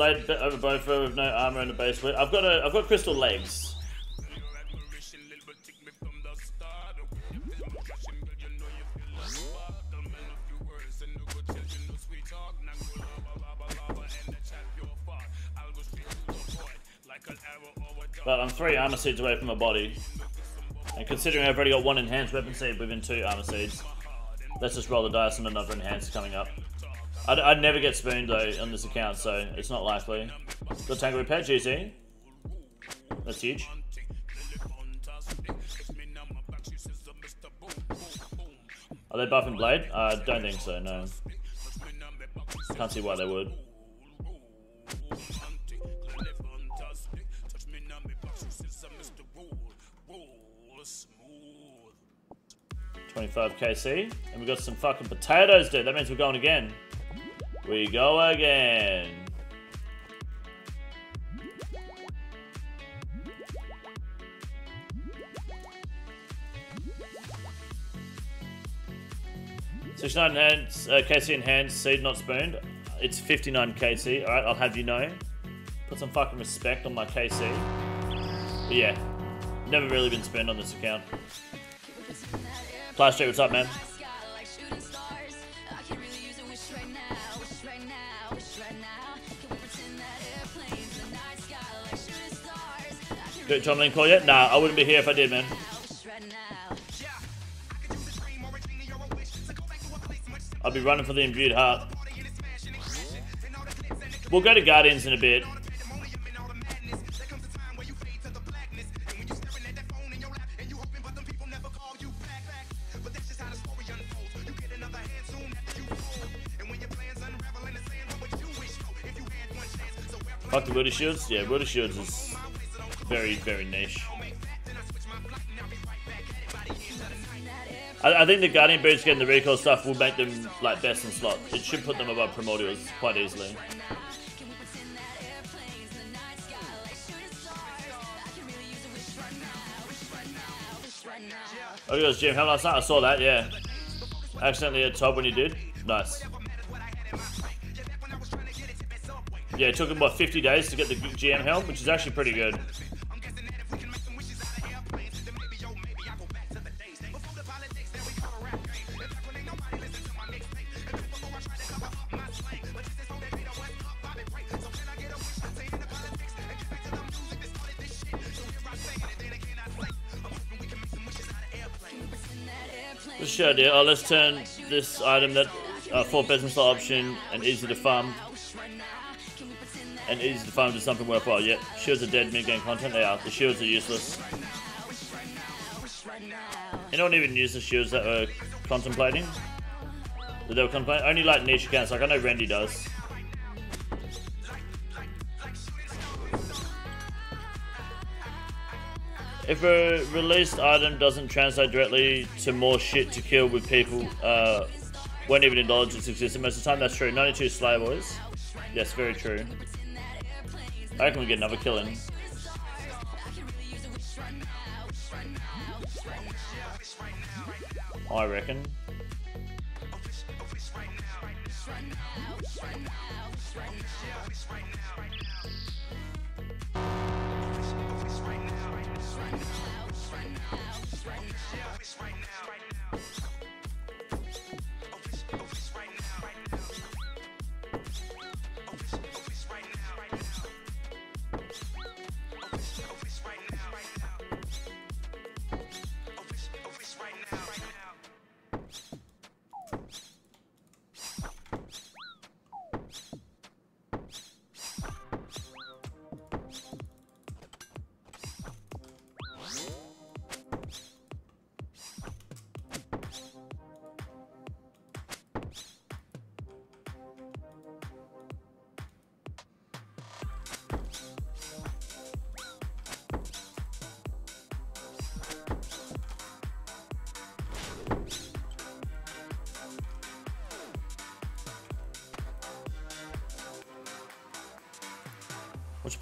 Blade bit over both with no armor and a base whip. I've got a I've got crystal legs. But I'm three armor seeds away from my body. And considering I've already got one enhanced weapon seed within two armor seeds, let's just roll the dice on another enhanced coming up. I'd, I'd never get spooned though on this account, so it's not likely. Got Tango Repair, GC. That's huge. Are they buffing Blade? I uh, don't think so, no. Can't see why they would. Twenty-five KC, and we got some fucking potatoes, dude. That means we're going again. We go again. Sixty-nine hands, uh, KC in hands, seed not spooned. It's fifty-nine KC. All right, I'll have you know. Put some fucking respect on my KC. But yeah, never really been spooned on this account. Street, what's up, man? Got John Link call yet? Nah, I wouldn't be here if I did, man. I'll be running for the imbued heart. We'll go to Guardians in a bit. Fuck the Woody Shields? Yeah, Woody Shields is very, very niche. I, think the Guardian boots getting the recoil stuff will make them like best in slot. It should put them above Primordials quite easily. Oh, guys, Jim, how last night? I saw that, yeah. Accidentally at top when you did. Nice. Yeah, it took him, what, 50 days to get the GM helm, which is actually pretty good. The idea? Oh, let's turn this item that uh, for business option and easy to farm and easy to farm to something worthwhile. Yet shields are dead mid game content. They are. The shields are useless. Anyone even use the shields that were contemplating? That they were contemplating? Only like niche accounts. Like I know Randy does. If a released item doesn't translate directly to more shit to kill with people, uh, won't even acknowledge its existence most of the time. That's true. 92 Slayer Boys. Yes, very true. I reckon we get another kill in. I reckon.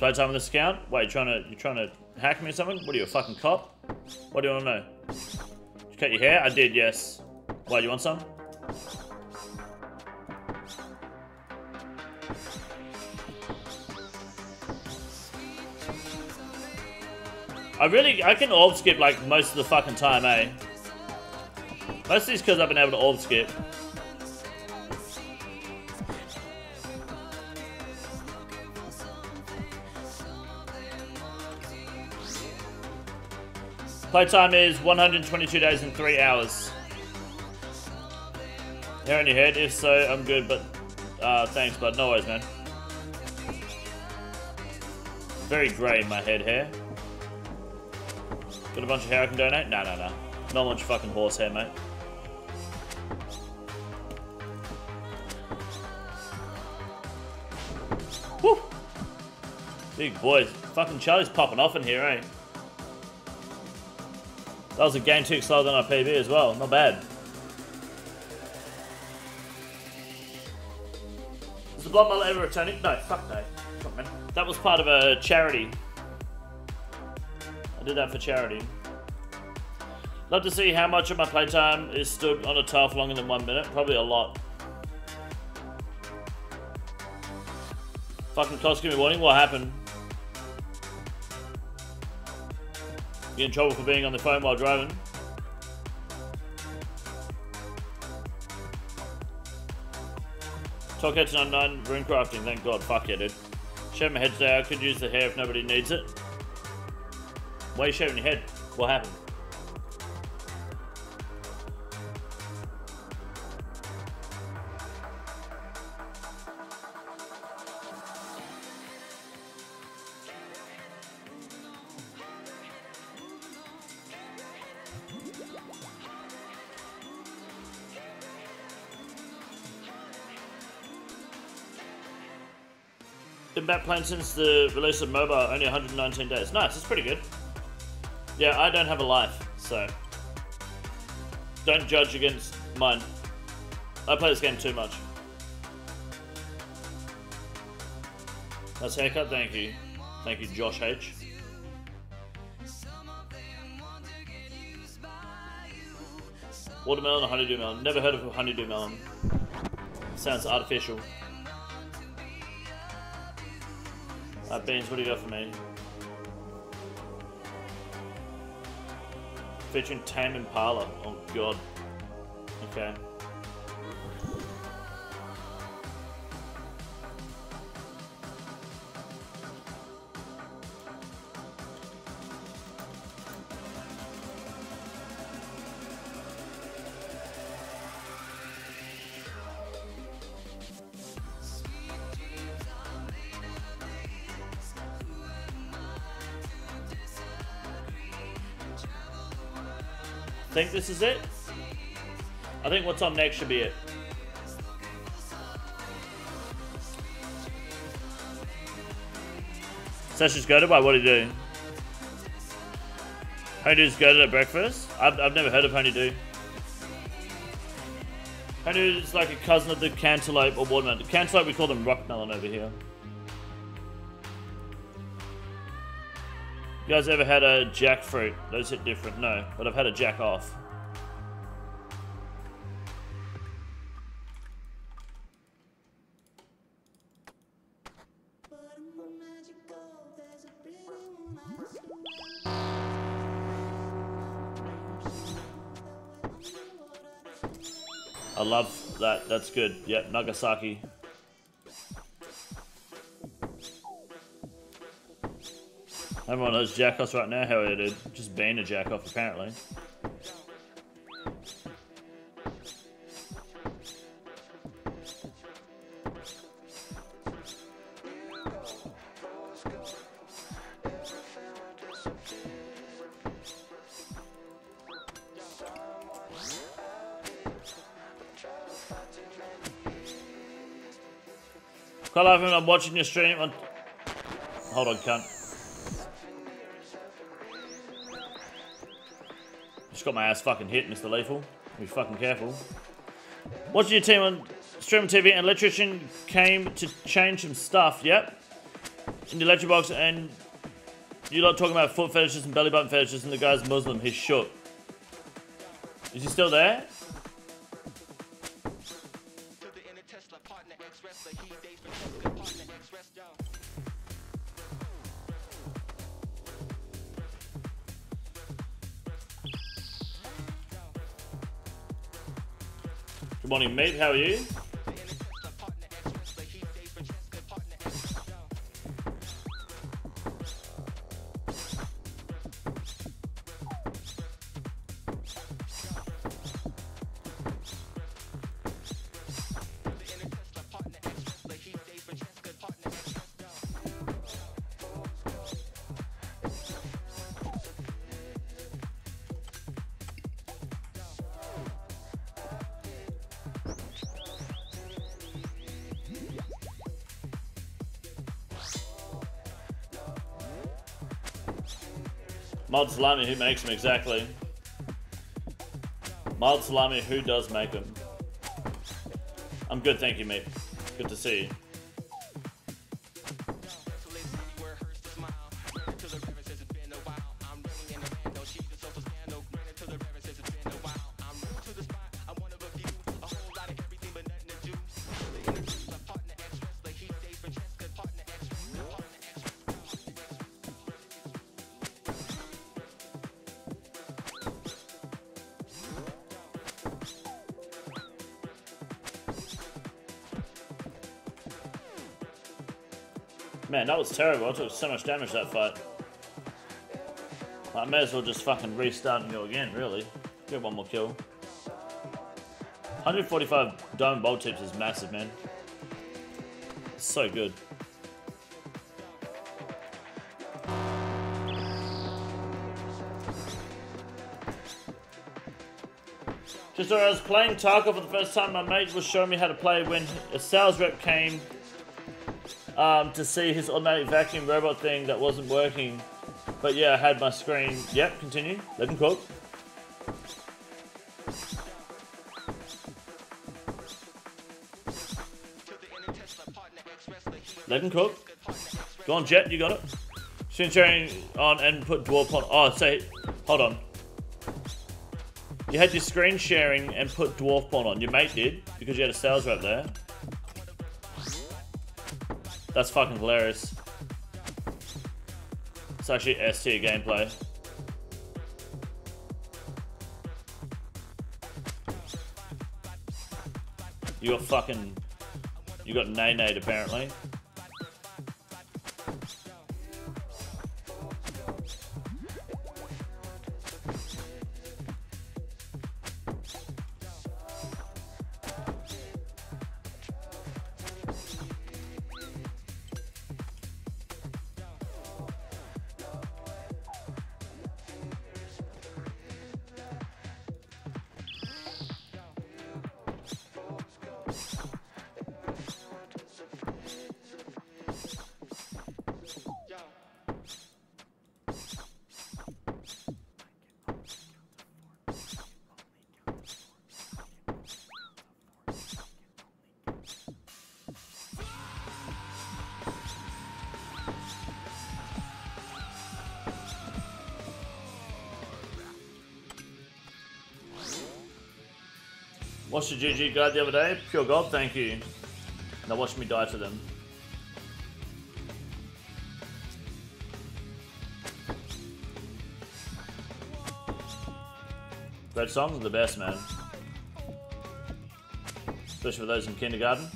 Your playtime on this account? Wait, you trying to you trying to hack me or something? What are you, a fucking cop? What do you want to know? Did you cut your hair? I did, yes. Why, do you want some? I really, I can orb skip like most of the fucking time, eh? Most of these because I've been able to orb skip. Playtime is 122 days and 3 hours. Hair on your head? If so, I'm good, but uh, thanks, but No worries, man. Very grey in my head hair. Got a bunch of hair I can donate? No, no, no. Not much fucking horse hair, mate. Woo! Big boys. Fucking Charlie's popping off in here, eh? That was a game tick slower than our PB as well. Not bad. Is the blood mullet ever returning? No, fuck no. Man. That was part of a charity. I did that for charity. Love to see how much of my playtime is stood on a tile for longer than one minute. Probably a lot. Fucking cost give me warning. What happened? Get in trouble for being on the phone while driving. Talkheads 99 rune crafting, thank god, fuck yeah dude. Shave my head today, I could use the hair if nobody needs it. Why are you shaving your head? What happened? Back playing since the release of mobile, only 119 days. Nice, it's pretty good. Yeah, I don't have a life, so don't judge against mine. I play this game too much. Nice haircut, thank you. Thank you, Josh H. Watermelon or honeydew melon? Never heard of honeydew melon. Sounds artificial. Uh, Beans, what do you got for me? Featuring Tame Impala. Oh god. Okay. I think this is it? I think what's on next should be it. Sessions goaded by what do you do? Honeydew's goaded at breakfast? I've, I've never heard of honeydew. Honeydew is like a cousin of the cantaloupe or watermelon. Cantaloupe, we call them rockmelon over here. You guys ever had a jackfruit? Those hit different. No, but I've had a jack off. I love that. That's good. Yep, Nagasaki. Everyone knows Jackoffs right now. Hell yeah, dude. Just being a Jackoff, apparently. Quite often I'm watching your stream on... Hold on, cunt. Got my ass fucking hit, Mr. Lethal. Be fucking careful. Watching your team on stream TV and electrician came to change some stuff. Yep. in the lecture box and you lot talking about foot fetishes and belly button fetishes and the guy's Muslim. He's shook. Is he still there? Mate. How are you? Salami, who makes them exactly? Mild salami, who does make them? I'm good, thank you, mate. Good to see you. That was terrible. I took so much damage that fight. I may as well just fucking restart and go again, really. Get one more kill. 145 diamond bolt tips is massive, man. So good. Just when I was playing Tarkov for the first time, my mate was showing me how to play when a sales rep came um, to see his automatic vacuum robot thing that wasn't working. But yeah, I had my screen. Yep, continue. Let him cook. Let him cook. Go on, Jet, you got it. Sharing on and put dwarf on. Oh, say, hold on. You had your screen sharing and put dwarf porn on. Your mate did because you had a sales rep there. That's fucking hilarious. It's actually S tier gameplay. You got fucking. You got Nade apparently. Watched the GG guide the other day. Pure gold, thank you. Now watch me die to them. Great songs are the best, man. Especially for those in kindergarten.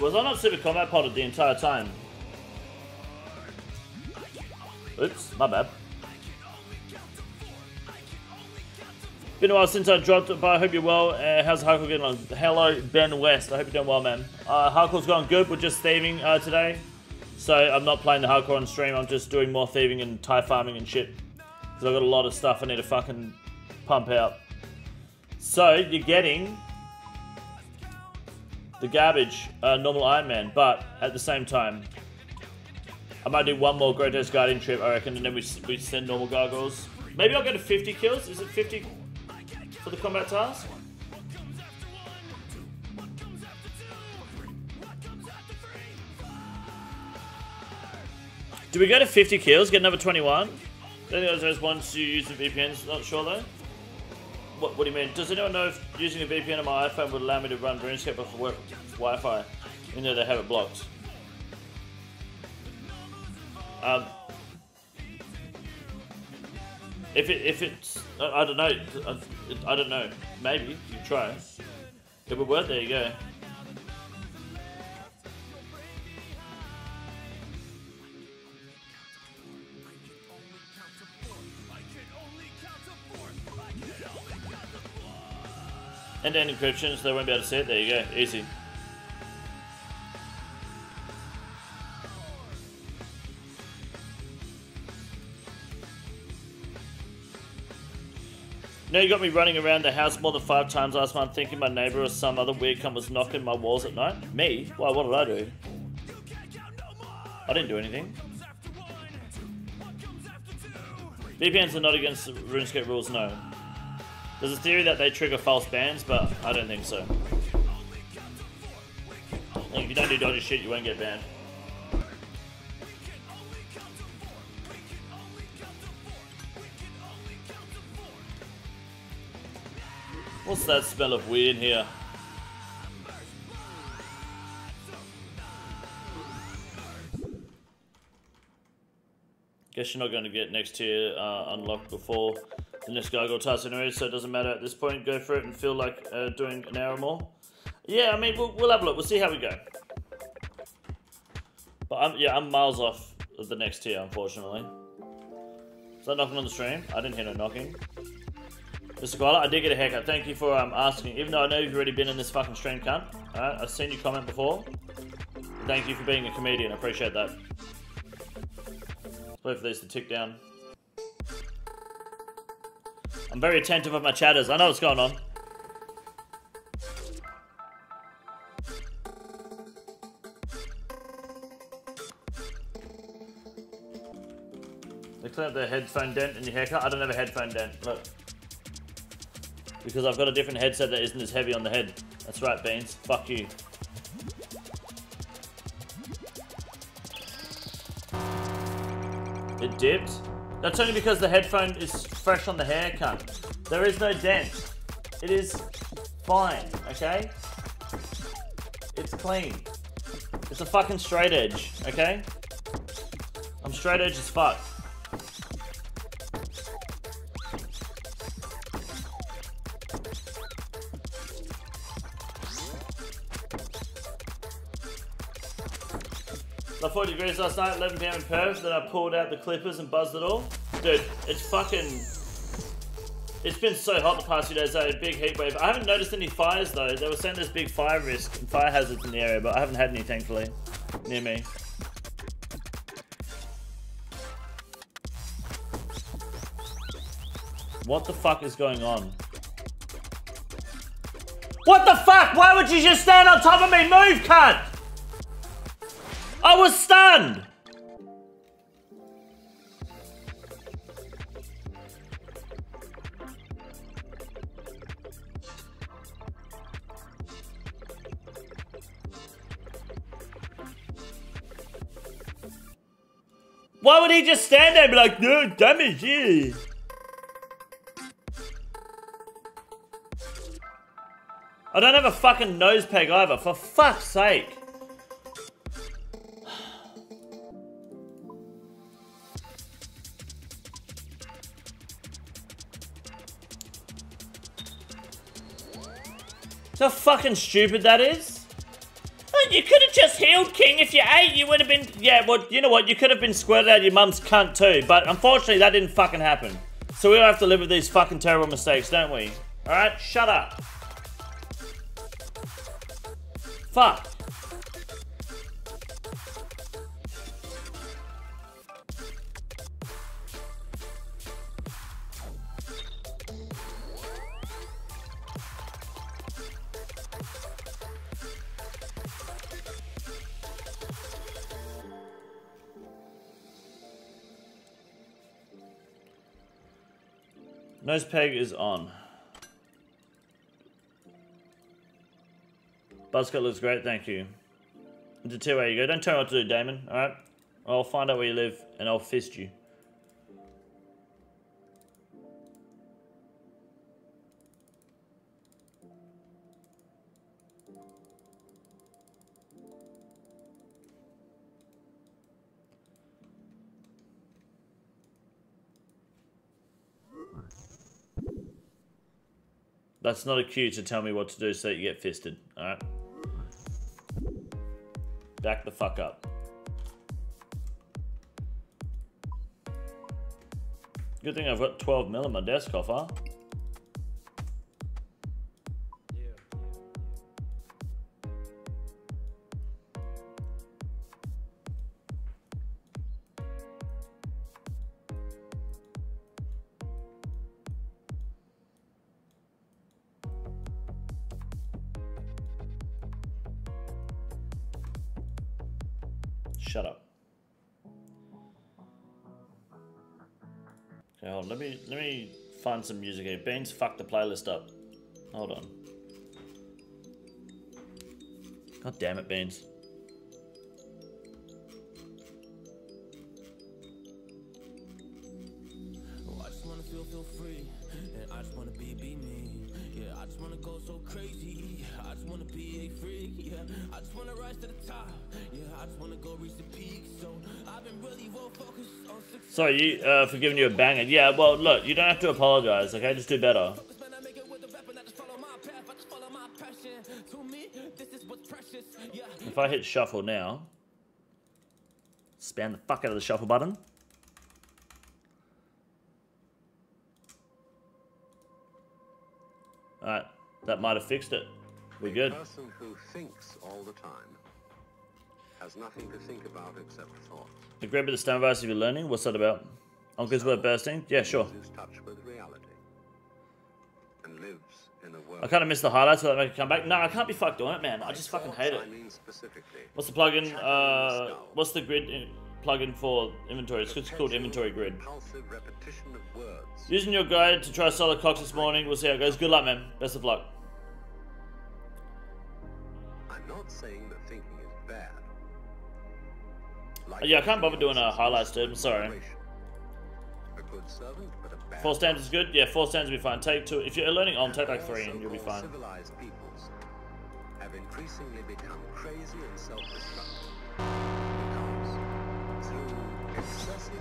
Was I not Super Combat Potted the entire time? Oops, my bad. Been a while since I dropped, but I hope you're well. Uh, how's Hardcore getting on? Hello, Ben West. I hope you're doing well, man. Uh, Hardcore's going good. We're just thieving uh, today. So I'm not playing the Hardcore on stream. I'm just doing more thieving and tithe farming and shit. Because I've got a lot of stuff I need to fucking pump out. So, you're getting the garbage uh, normal Iron Man, but at the same time, I might do one more Grotesque Guardian trip, I reckon, and then we, we send normal gargoyles. Maybe I'll go to 50 kills. Is it 50 for the combat task? Do we go to 50 kills, get another 21? I think there's once you use the VPNs, not sure though. What, what do you mean? Does anyone know if using a VPN on my iPhone would allow me to run RuneScape off of work Wi-Fi? You know they have it blocked. Um, if it if it's I, I don't know I, I don't know maybe you try if it would work there you go. End to end encryption, so they won't be able to see it. There you go, easy. No, you got me running around the house more than five times last month thinking my neighbor or some other weird cunt was knocking my walls at night. Me? Why, what did I do? I didn't do anything. VPNs are not against RuneScape rules, no. There's a theory that they trigger false bans, but I don't think so. If you don't do dodgy shit, you won't get banned. What's that smell of weed here? Guess you're not going to get next tier uh, unlocked before the gargoyle task anyway, so it doesn't matter at this point. Go for it and feel like uh, doing an hour more. Yeah, I mean, we'll, we'll have a look. We'll see how we go. But I'm, yeah, I'm miles off of the next tier, unfortunately. Is that knocking on the stream? I didn't hear no knocking. Mr. Koala, I did get a haircut. Thank you for um, asking. Even though I know you've already been in this fucking stream, cunt. Alright, I've seen you comment before. Thank you for being a comedian. I appreciate that. Wait for these to tick down. I'm very attentive of my chatters. I know what's going on. They clean up the headphone dent in your haircut. I don't have a headphone dent. Look. Because I've got a different headset that isn't as heavy on the head. That's right, Beans. Fuck you. It dipped? That's only because the headphone is fresh on the haircut. There is no dent. It is fine, okay? It's clean. It's a fucking straight edge, okay? I'm straight edge as fuck. 40 degrees last night, 11 pm in Perth, then I pulled out the clippers and buzzed it all. Dude, it's fucking... It's been so hot the past few days, though, a big heat wave. I haven't noticed any fires, though. They were saying there's big fire risk and fire hazards in the area, but I haven't had any, thankfully, near me. What the fuck is going on? What the fuck? Why would you just stand on top of me? Move, cunt! I was stunned! Why would he just stand there and be like, no, damage, yeah. I don't have a fucking nose peg either, for fuck's sake. So fucking stupid that is. You could have just healed King. If you ate, you would have been. Yeah, well, you know what? You could have been squirted out your mum's cunt too. But unfortunately, that didn't fucking happen. So we all have to live with these fucking terrible mistakes, don't we? Alright? Shut up. Fuck. Nose peg is on. Buzzcut looks great, thank you. Into two where you go. Don't tell me what to do, Damon. Alright? I'll find out where you live and I'll fist you. That's not a cue to tell me what to do so that you get fisted, alright? Back the fuck up. Good thing I've got 12 mil in my desk offer. Me some music here. Beans, fuck the playlist up. Hold on. God damn it, Beans. I just wanna rise to the top. Yeah, I just wanna go reach the peak. So I've been really. Sorry, you uh, for giving you a banger. Yeah, well, look, you don't have to apologize. Okay, just do better. Man, I make it with the rap and I just follow my path. I just follow my passion. To me, this is what's precious. Yeah. If I hit shuffle now, spam the fuck out of the shuffle button. Alright, that might have fixed it. We're good. Person who thinks all the time has nothing to think about except thoughts. The of the stone virus if you're learning, what's that about? Uncle's word bursting? Yeah, sure. Touch with reality and lives in a world. I kind of missed the highlights, so that make it come back? No, I can't be fucked doing it, man. I just fucking hate it. I mean specifically. What's the plugin? Uh, what's the grid in- plugin for inventory? It's, it's called Inventory Grid. Of. Using your guide to try solo CoX this morning. We'll see how it goes. Good luck, man. Best of luck. I'm not saying Yeah, I can't bother doing a highlight. I'm sorry. moderation. A good servant, but a bad Four stands is good. Yeah, four stands will be fine. Take two. If you're learning on, take like three, and you'll be fine. Have increasingly become crazy and self-destructive because through excessive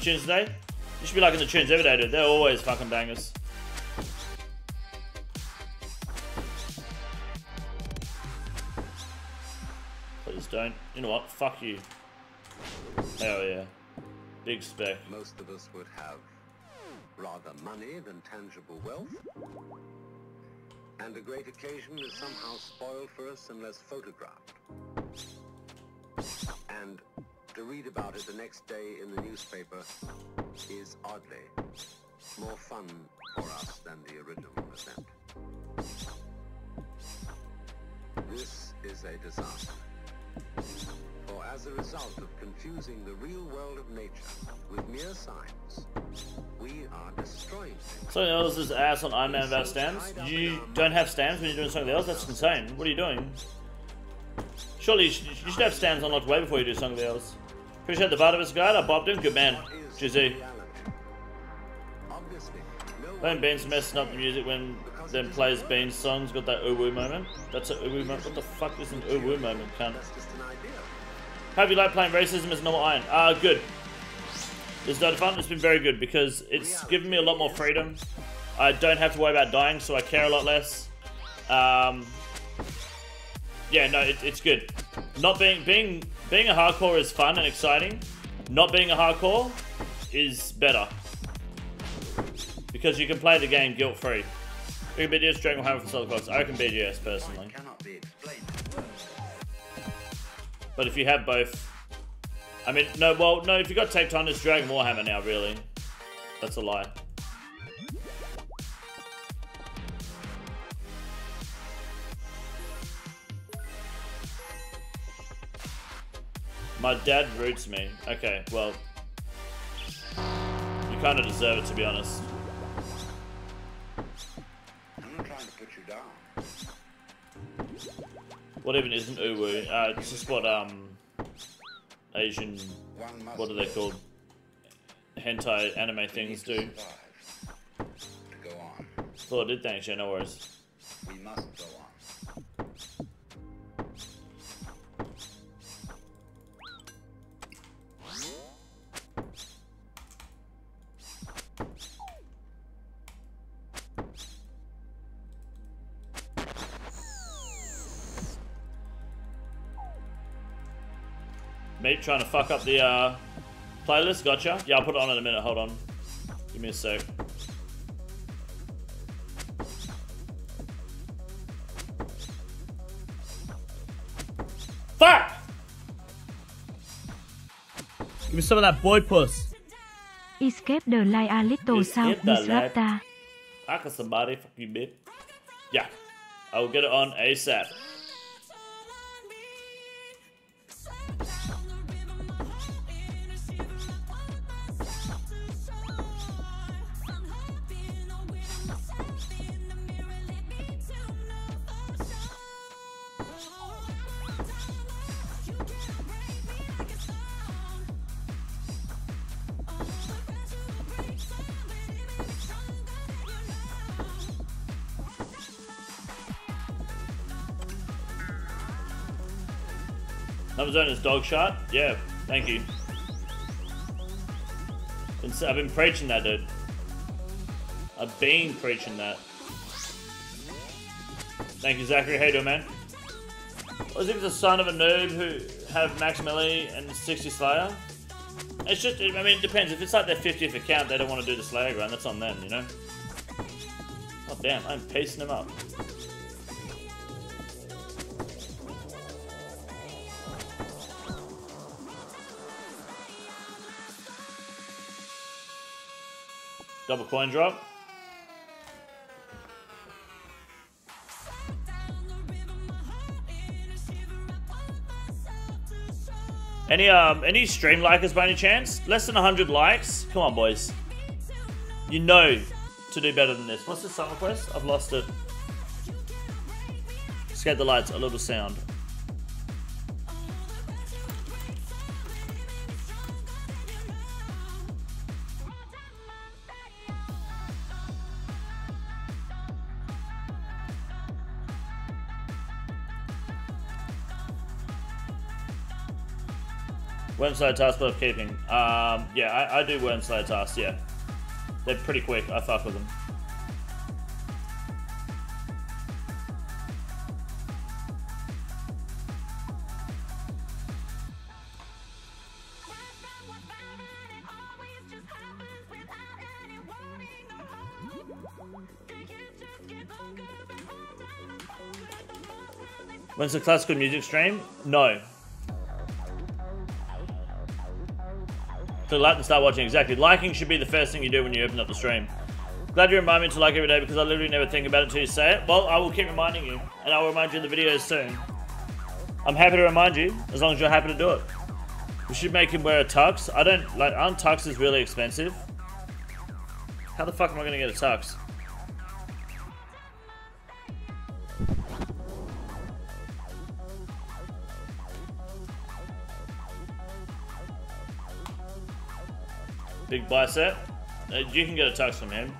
tunes today? You should be liking the tunes every day, dude. They're always fucking bangers. Please don't. You know what? Fuck you. Hell yeah. Big spec. Most of us would have rather money than tangible wealth. And a great occasion is somehow spoiled for us unless photographed. And to read about it the next day in the newspaper is oddly more fun for us than the original event. This is a disaster. For as a result of confusing the real world of nature with mere science, we are destroying things. Something else is ass on Iron Man about stands. You don't have stands when you're doing something else? That's insane. What are you doing? Surely you should, you should have stands unlocked way before you do something else. Appreciate the bottom of his guide. I bobbed him. Good man. Reality? When Beans messing up the music when then plays Beans songs, got that woo moment. That's a woo moment. What the fuck is an woo moment, cunt? Have you like playing racism as normal iron? Uh, good. It's done fun. It's been very good because it's given me a lot more freedom. I don't have to worry about dying, so I care a lot less. Um, yeah, no, it, it's good. Not being being being a hardcore is fun and exciting. Not being a hardcore is better because you can play the game guilt free. You can BGS Dragon Hammer for Solo CoX. I reckon BGS personally. Cannot be explained. But if you have both, I mean, no, well, no, if you got Tecton, it's Dragon Warhammer now, really. That's a lie. My dad roots me. Okay, well, you kind of deserve it, to be honest. I'm not trying to put you down. What even isn't uwu? Uh, it's just what um Asian what are they called? Hentai anime things do. go on. Thought I did thanks, yeah, no worries. We must go on. Mate trying to fuck up the uh playlist, gotcha. Yeah, I'll put it on in a minute, hold on. Give me a sec. Fuck! Give me some of that boy puss. Escape the lie a little Escape south the Miss lie. Rapta. I can somebody fuck you, bitch. Yeah. I will get it on ASAP. Number zone is dog shot. Yeah, thank you. I've been preaching that, dude. I've been preaching that. Thank you, Zachary. How you doing, man? Was he the son of a noob who have Max Melee and 60 Slayer? It's just, I mean, it depends. If it's like their 50th account, they don't want to do the Slayer grind. That's on them, you know? Oh, damn. I'm pacing them up. Double coin drop. Any um any stream likers by any chance? Less than 100 likes? Come on, boys. You know to do better than this. What's the song request? I've lost it. Escape the lights, a little sound. Wormslide tasks worth keeping. Um, yeah, I, I do Wormslide tasks, yeah. They're pretty quick, I fuck with them. When's the classical music stream? No. Click like and start watching. Exactly. Liking should be the first thing you do when you open up the stream. Glad you remind me to like every day because I literally never think about it until you say it. Well, I will keep reminding you, and I will remind you in the videos soon. I'm happy to remind you, as long as you're happy to do it. We should make him wear a tux. I don't, like, aren't tuxes really expensive? How the fuck am I gonna get a tux? Big bicep. Uh, you can get a tux from him.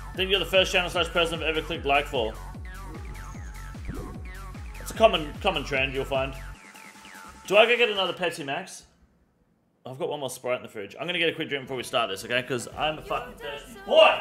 I think you're the first channel slash person I've ever clicked like for. It's a common common trend you'll find. Do I go get another Pepsi Max? I've got one more Sprite in the fridge. I'm gonna get a quick drink before we start this, okay? Because I'm a fucking thirsty boy!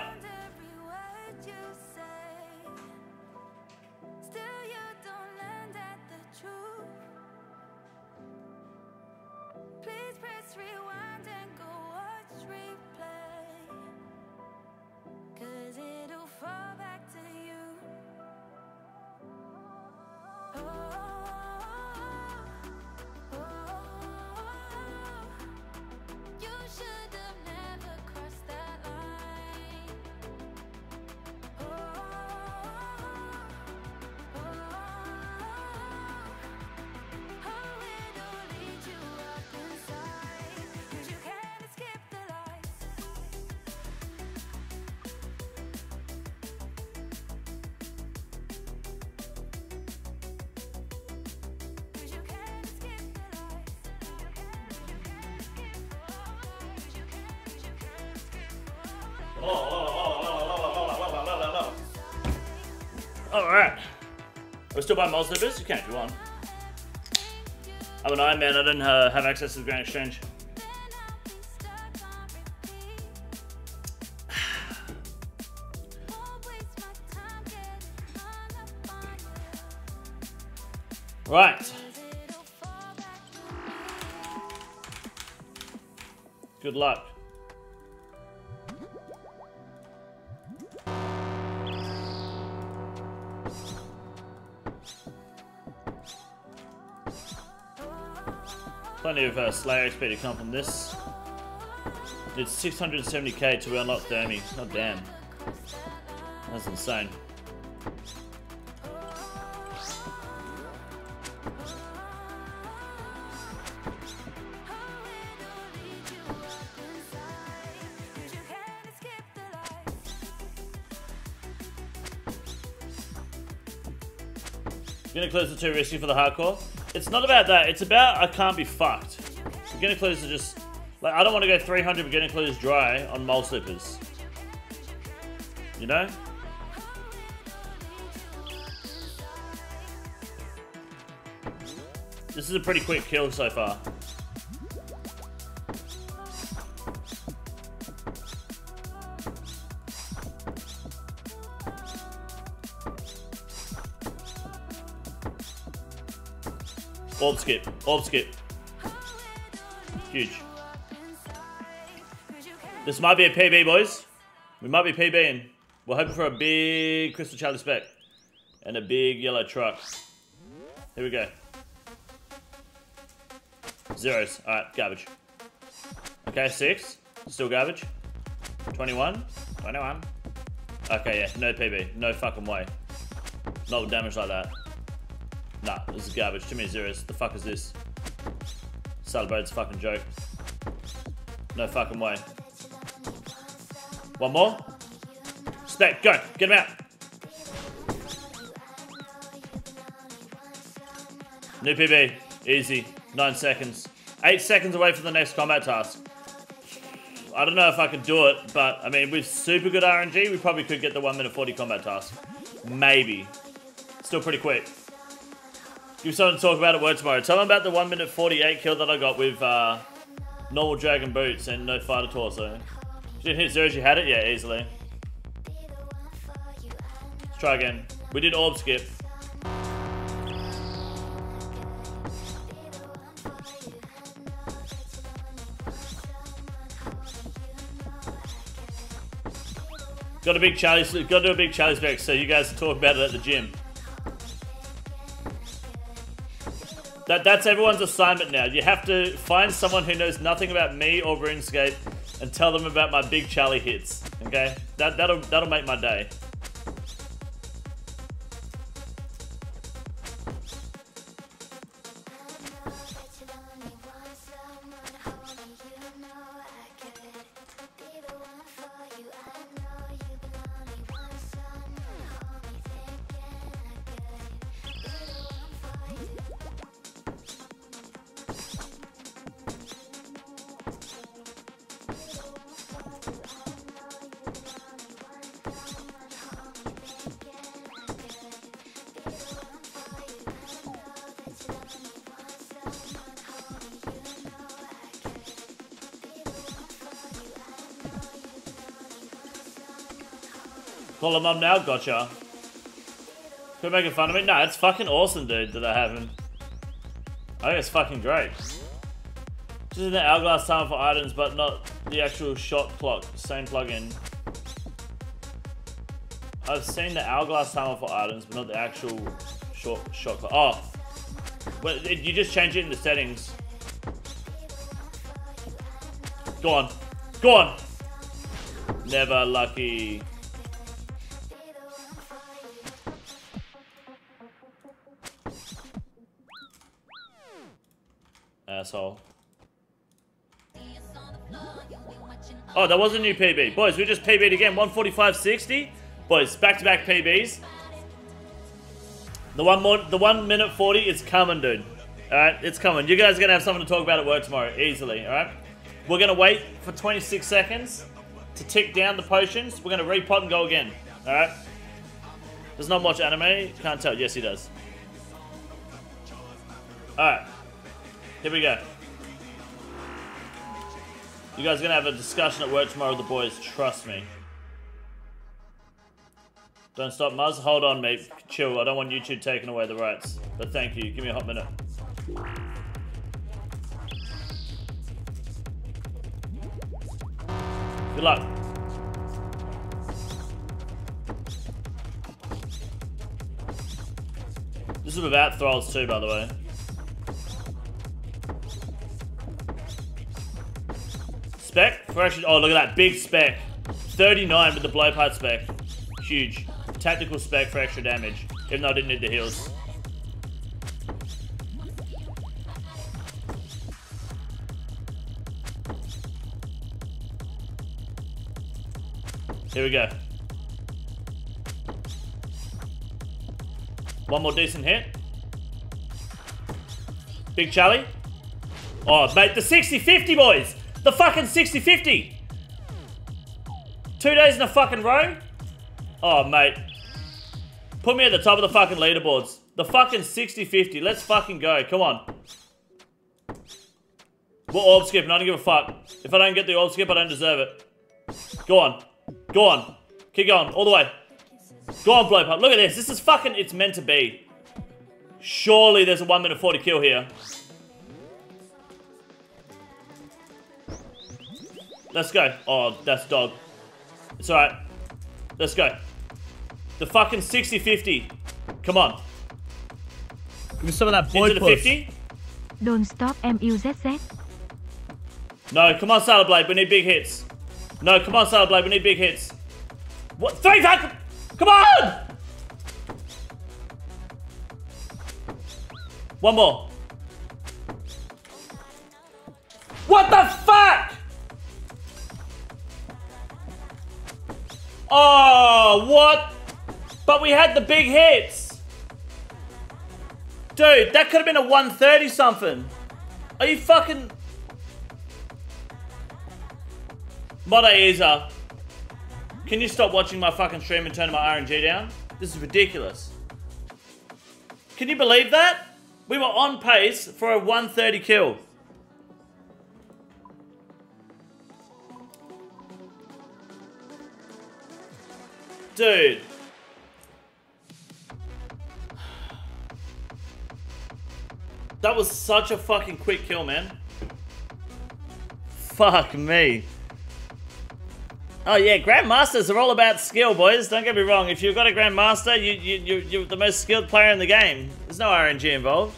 Still Mole Slippers? You can if you want. I'm an Iron Man, I don't uh, have access to the Grand Exchange. Of uh, Slayer XP to come from this. It's 670k to unlock Thermi. God damn. That's insane. Gonna close the too risky for the hardcore. It's not about that. It's about I can't be fucked. Beginner clues are just like I don't want to go 300 beginner clues dry on mole slippers. You know? This is a pretty quick kill so far. Orb skip. Orb skip. Huge. This might be a PB, boys. We might be PBing. We're hoping for a big Crystal Hally spec. And a big yellow truck. Here we go. Zeros. Alright, garbage. Okay, six. Still garbage. 21. 21. Okay, yeah, no PB. No fucking way. With damage like that. Nah, this is garbage. Too many zeros. The fuck is this? Celebrate's fucking joke. No fucking way. One more. Spec, go. Get him out. New PB. Easy. Nine seconds. Eight seconds away from the next combat task. I don't know if I could do it, but I mean, with super good RNG, we probably could get the 1 minute 40 combat task. Maybe. Still pretty quick. Give someone to talk about it work tomorrow. Tell them about the 1 minute 48 kill that I got with uh, normal dragon boots and no fighter torso. Didn't hit zero, you had it? Yeah, easily. Let's try again. We did orb skip. Got a big Hally, got to do a big Hally spec, so you guys talk about it at the gym. That that's everyone's assignment now. You have to find someone who knows nothing about me or RuneScape and tell them about my big Hally hits. Okay? That that'll that'll make my day. Up now, gotcha. Quit making fun of me? No, it's fucking awesome, dude, that that happened. I think it's fucking great. Just in the hourglass timer for items, but not the actual shot clock. Same plugin. I've seen the hourglass timer for items, but not the actual short shot clock. Oh, well, you just change it in the settings. Go on, go on. Never lucky. Oh, that was a new PB. Boys, we just PB'd again. 145.60. Boys, back-to-back PBs. The one more, the one minute 40 is coming, dude. Alright, it's coming. You guys are gonna have something to talk about at work tomorrow, easily, alright? We're gonna wait for 26 seconds to tick down the potions. We're gonna repot and go again. Alright? Does not watch anime? Can't tell. Yes, he does. Alright. Here we go. You guys are gonna have a discussion at work tomorrow with the boys, trust me. Don't stop, Muzz. Hold on, mate. Chill. I don't want YouTube taking away the rights. But thank you. Give me a hot minute. Good luck. This is without thralls too, by the way. Spec? Oh, look at that. Big spec. 39 with the blowpipe spec. Huge. Tactical spec for extra damage. Even though I didn't need the heals. Here we go. One more decent hit. Big Charlie. Oh, mate, the 60-50, boys! The fucking 60-50! Two days in a fucking row? Oh, mate. Put me at the top of the fucking leaderboards. The fucking 60-50. Let's fucking go. Come on. We're orb skipping. I don't give a fuck. If I don't get the orb skip, I don't deserve it. Go on. Go on. Keep going. All the way. Go on, blow pump. Look at this. This is fucking... It's meant to be. Surely there's a 1 minute 40 kill here. Let's go. Oh, that's dog. It's alright. Let's go. The fucking 60-50. Come on. Give me some of that boy Into the 50. Don't stop MUZZ. No, come on, Saddle Blade. We need big hits. No, come on, Saddle Blade. We need big hits. What? Three fuck! Come on! One more. What the fuck? Oh, what? But we had the big hits. Dude, that could have been a 130 something. Are you fucking... Modaeza, can you stop watching my fucking stream and turn my RNG down? This is ridiculous. Can you believe that? We were on pace for a 130 kill. Dude. That was such a fucking quick kill, man. Fuck me. Oh yeah, grandmasters are all about skill, boys. Don't get me wrong. If you've got a grandmaster, you you you you're the most skilled player in the game. There's no RNG involved.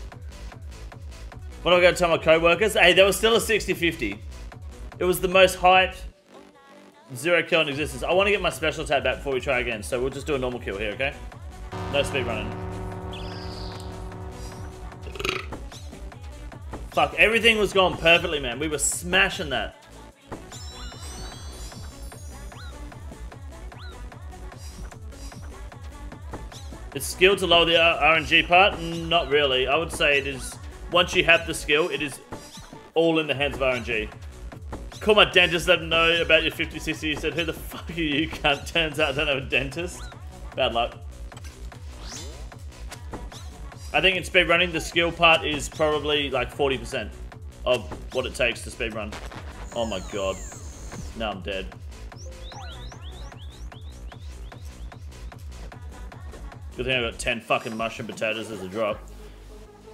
What am I to tell my co-workers? Hey, there was still a 60-50. It was the most hyped zero kill in existence. I want to get my special tab back before we try again, so we'll just do a normal kill here, okay? No speed running. Fuck, everything was going perfectly, man. We were smashing that. It's skill to lower the RNG part? Not really. I would say it is, once you have the skill, it is all in the hands of RNG. Call my dentist, let him know about your 50 60. He said, who the fuck are you, cunt? Turns out I don't have a dentist. Bad luck. I think in speedrunning, the skill part is probably like 40% of what it takes to speedrun. Oh my god. Now I'm dead. Good thing I got 10 fucking mushroom potatoes as a drop.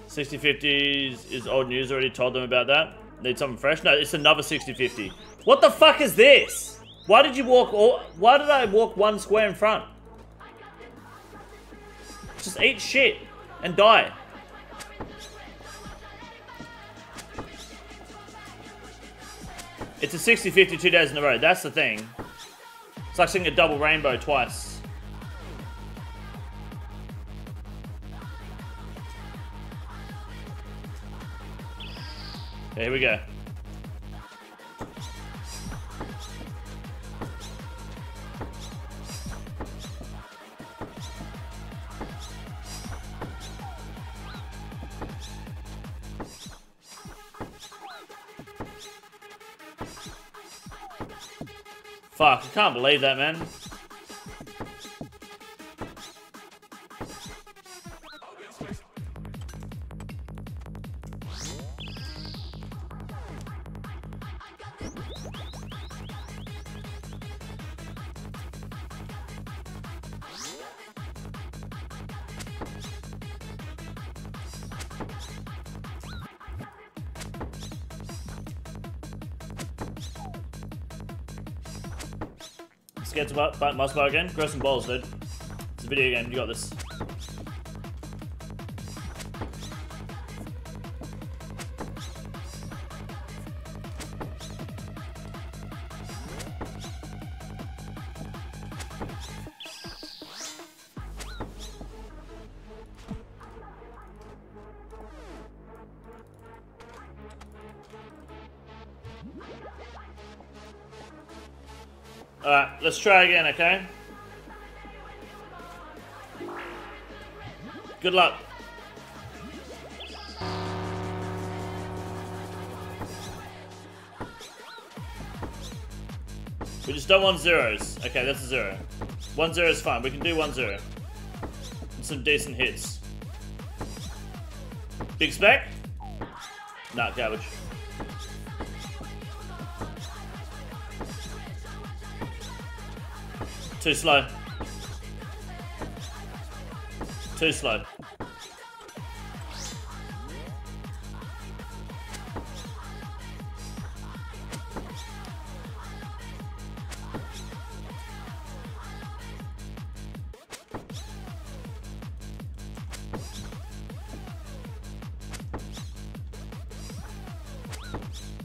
6050s is old news. Already told them about that. Need something fresh? No, it's another 6050. What the fuck is this? Why did you walk all... Why did I walk one square in front? Just eat shit and die. It's a 60-50 two days in a row. That's the thing. It's like seeing a double rainbow twice. Here we go. Fuck, I can't believe that, man. Bu- bu- Muspah again. Grow some balls, dude. It's a video game. You got this. Let's try again, okay? Good luck. We just don't want zeros. Okay, that's a zero. One zero is fine. We can do one zero. And some decent hits. Big spec? Nah, garbage. Too slow. Too slow.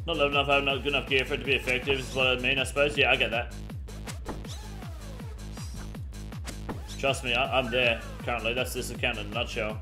Not level enough, I have not good enough gear for it to be effective, is what I mean, I suppose. Yeah, I get that. Trust me, I, I'm there currently. That's this account in a nutshell.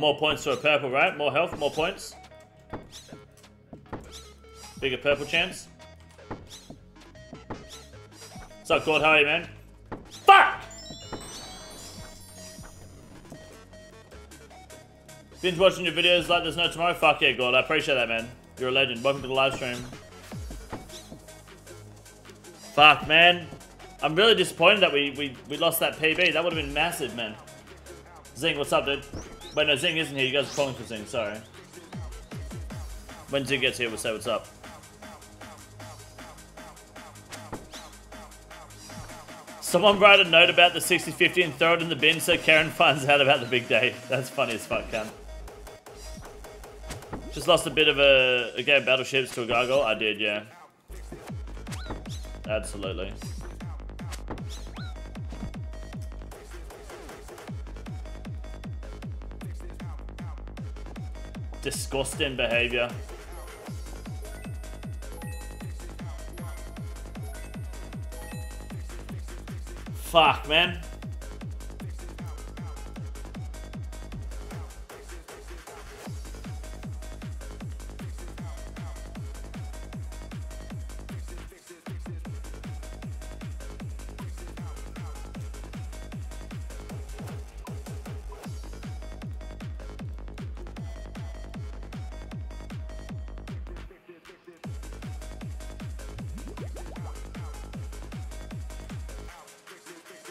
More points to a purple, right? More health, more points. Bigger purple chance. What's up, God? How are you, man? Fuck! Binge watching your videos like there's no tomorrow. Fuck yeah, God. I appreciate that, man. You're a legend. Welcome to the live stream. Fuck, man. I'm really disappointed that we, we, we lost that PB. That would have been massive, man. Zing, what's up, dude? Wait, no, Zing isn't here. You guys are calling for Zing. Sorry. When Zing gets here, we'll say what's up. Someone write a note about the 60-50 and throw it in the bin so Karen finds out about the big day. That's funny as fuck, cunt. Just lost a bit of a, a game of battleships to a gargoyle. I did, yeah. Absolutely. Disgusting behavior. Fuck, man.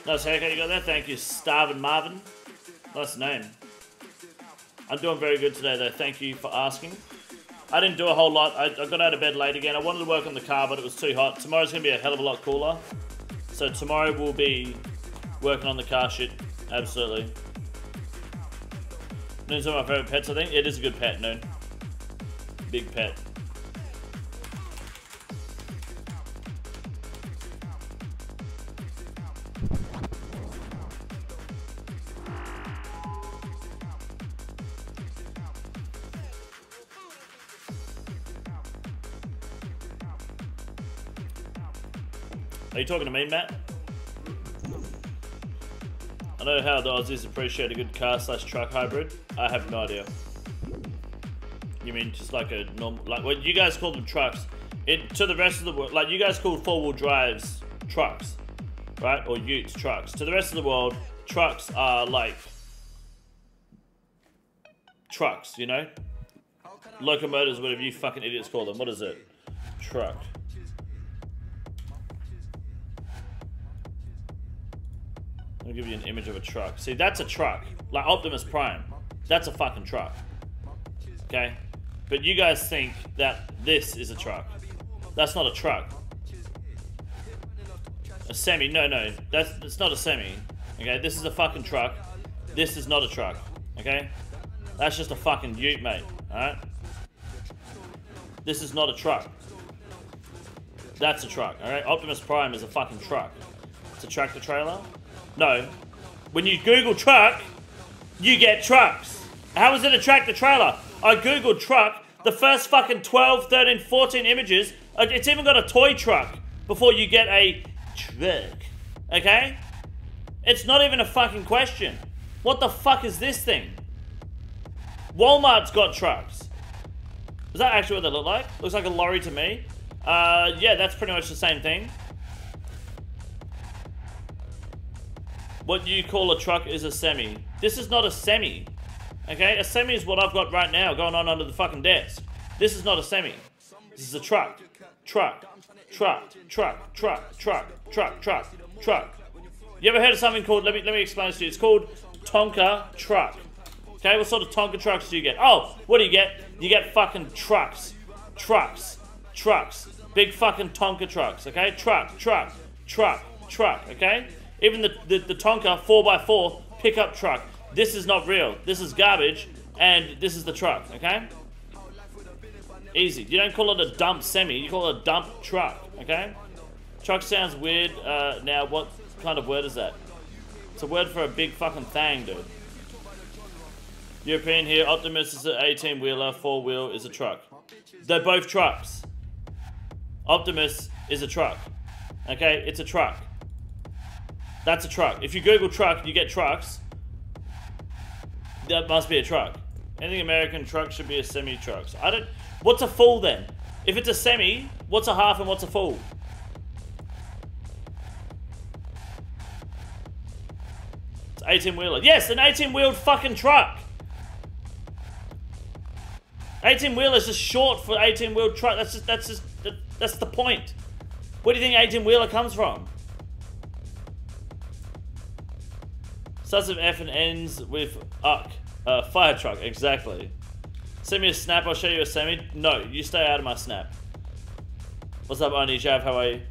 Nice haircut you got there. Thank you, Starvin Marvin. Nice name. I'm doing very good today, though. Thank you for asking. I didn't do a whole lot. I, I got out of bed late again. I wanted to work on the car, but it was too hot. Tomorrow's going to be a hell of a lot cooler. So tomorrow we'll be working on the car shit. Absolutely. Noon's one of my favorite pets, I think. It is a good pet, Noon. Big pet. Are you talking to me, Matt? I know how the Aussies appreciate a good car slash truck hybrid. I have no idea. You mean just like a normal, like what you guys call them trucks? It to the rest of the world, like you guys call four wheel drives trucks, right? Or Utes trucks. To the rest of the world, trucks are like trucks, you know? Locomotives, whatever you fucking idiots call them. What is it? Truck. I'll give you an image of a truck. See, that's a truck. Like Optimus Prime. That's a fucking truck. Okay? But you guys think that this is a truck. That's not a truck. A semi. No, no. That's it's not a semi. Okay? This is a fucking truck. This is not a truck. Okay? That's just a fucking ute, mate. Alright? This is not a truck. That's a truck, alright? Optimus Prime is a fucking truck. It's a tractor trailer. No. When you Google truck, you get trucks. How is it a tractor trailer? I Googled truck, the first fucking 12, 13, 14 images, uh, it's even got a toy truck before you get a truck. Okay? It's not even a fucking question. What the fuck is this thing? Walmart's got trucks. Is that actually what they look like? Looks like a lorry to me. Uh, yeah, that's pretty much the same thing. What you call a truck is a semi. This is not a semi. Okay? A semi is what I've got right now going on under the fucking desk. This is not a semi. This is a truck. Truck. Truck. Truck. Truck. Truck. Truck. Truck. Truck. You ever heard of something called, let me, let me explain this to you. It's called Tonka truck. Okay, what sort of Tonka trucks do you get? Oh, what do you get? You get fucking trucks. Trucks. Trucks. Big fucking Tonka trucks, okay? Truck, truck, truck, truck, okay? Even the, the, the Tonka 4x4 pickup truck. This is not real. This is garbage, and this is the truck, okay? Easy. You don't call it a dump semi, you call it a dump truck, okay? Truck sounds weird. Uh, now, what kind of word is that? It's a word for a big fucking thang, dude. European here, Optimus is an 18 wheeler, four wheel is a truck. They're both trucks. Optimus is a truck. Okay, it's a truck. That's a truck. If you Google truck, you get trucks. That must be a truck. Anything American truck should be a semi truck. So I don't. What's a full then? If it's a semi, what's a half and what's a full? It's 18 wheeler. Yes, an 18 wheeled fucking truck. 18 wheeler is just short for 18 wheeled truck. That's just that's just that, that's the point. Where do you think 18 wheeler comes from? Starts with F and ends with uck. Uh, fire truck, exactly. Send me a snap, I'll show you a semi. No, you stay out of my snap. What's up, Oni Jav? How are you?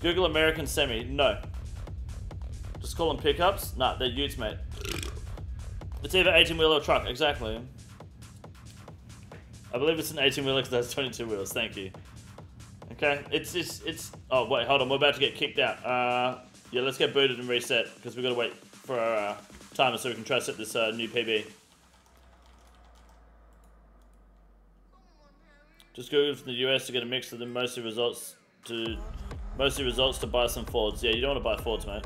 Google American semi. No. Just call them pickups? Nah, they're utes, mate. It's either 18 wheeler or truck, exactly. I believe it's an 18 wheeler because that's 22 wheels. Thank you. Okay, it's it's it's. Oh wait, hold on. We're about to get kicked out. Uh, yeah, let's get booted and reset because we've got to wait for our uh, timer so we can try to set this uh, new PB. Just Google from the US to get a mix of the mostly results to mostly results to buy some Fords. Yeah, you don't want to buy Fords, mate.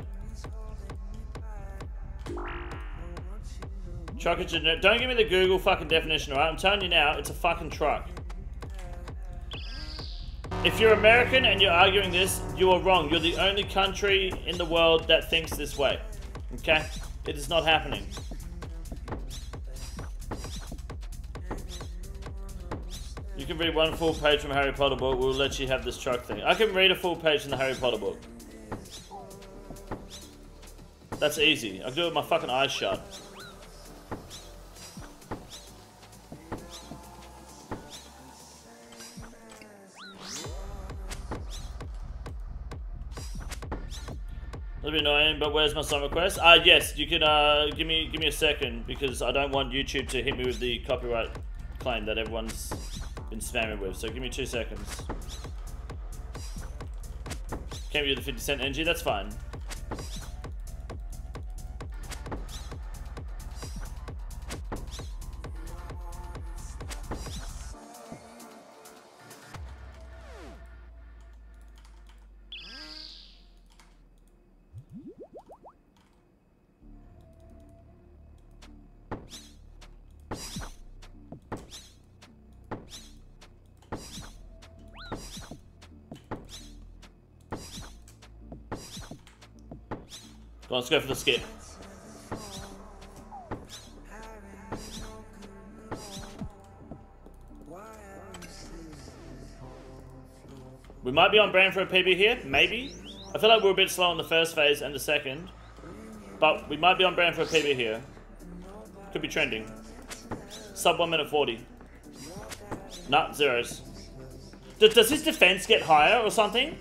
Truck is gener- Don't give me the Google fucking definition, alright? I'm telling you now, it's a fucking truck. If you're American and you're arguing this, you are wrong. You're the only country in the world that thinks this way. Okay? It is not happening. You can read one full page from Harry Potter book. We'll let you have this truck thing. I can read a full page in the Harry Potter book. That's easy. I can do it with my fucking eyes shut. A little bit annoying, but where's my song request? Uh, yes, you can, uh, give me, give me a second, because I don't want YouTube to hit me with the copyright claim that everyone's been spamming with, so give me two seconds. Can't do the 50 cent energy, that's fine. Let's go for the skip. We might be on brand for a PB here, maybe. I feel like we're a bit slow in the first phase and the second. But we might be on brand for a PB here. Could be trending. Sub 1 minute 40. Nah, zeros. D does his defense get higher or something?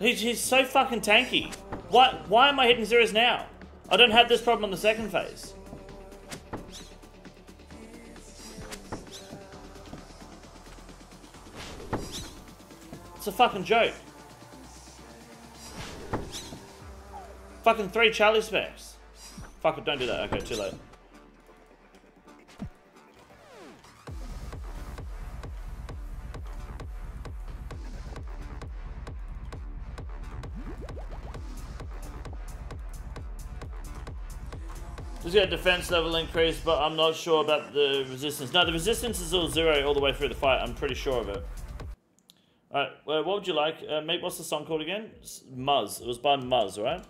He's, he's so fucking tanky. Why, why am I hitting zeros now? I don't have this problem on the second phase. It's a fucking joke. Fucking three Charlie specs. Fuck it, don't do that. Okay, too late. Just got defense level increase, but I'm not sure about the resistance. No, the resistance is all zero all the way through the fight. I'm pretty sure of it. Alright, well, what would you like? Uh, mate, what's the song called again? Muzz. It was by Muzz, right?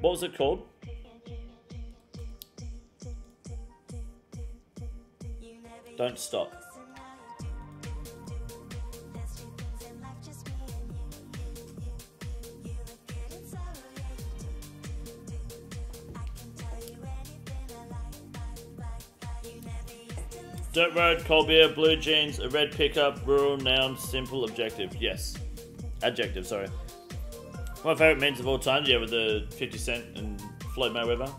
What was it called? Don't stop. Dirt road, cold beer, blue jeans, a red pickup, rural noun, simple objective. Yes. Adjective, sorry. My favourite memes of all time, yeah, with the 50 Cent and Floyd Mayweather.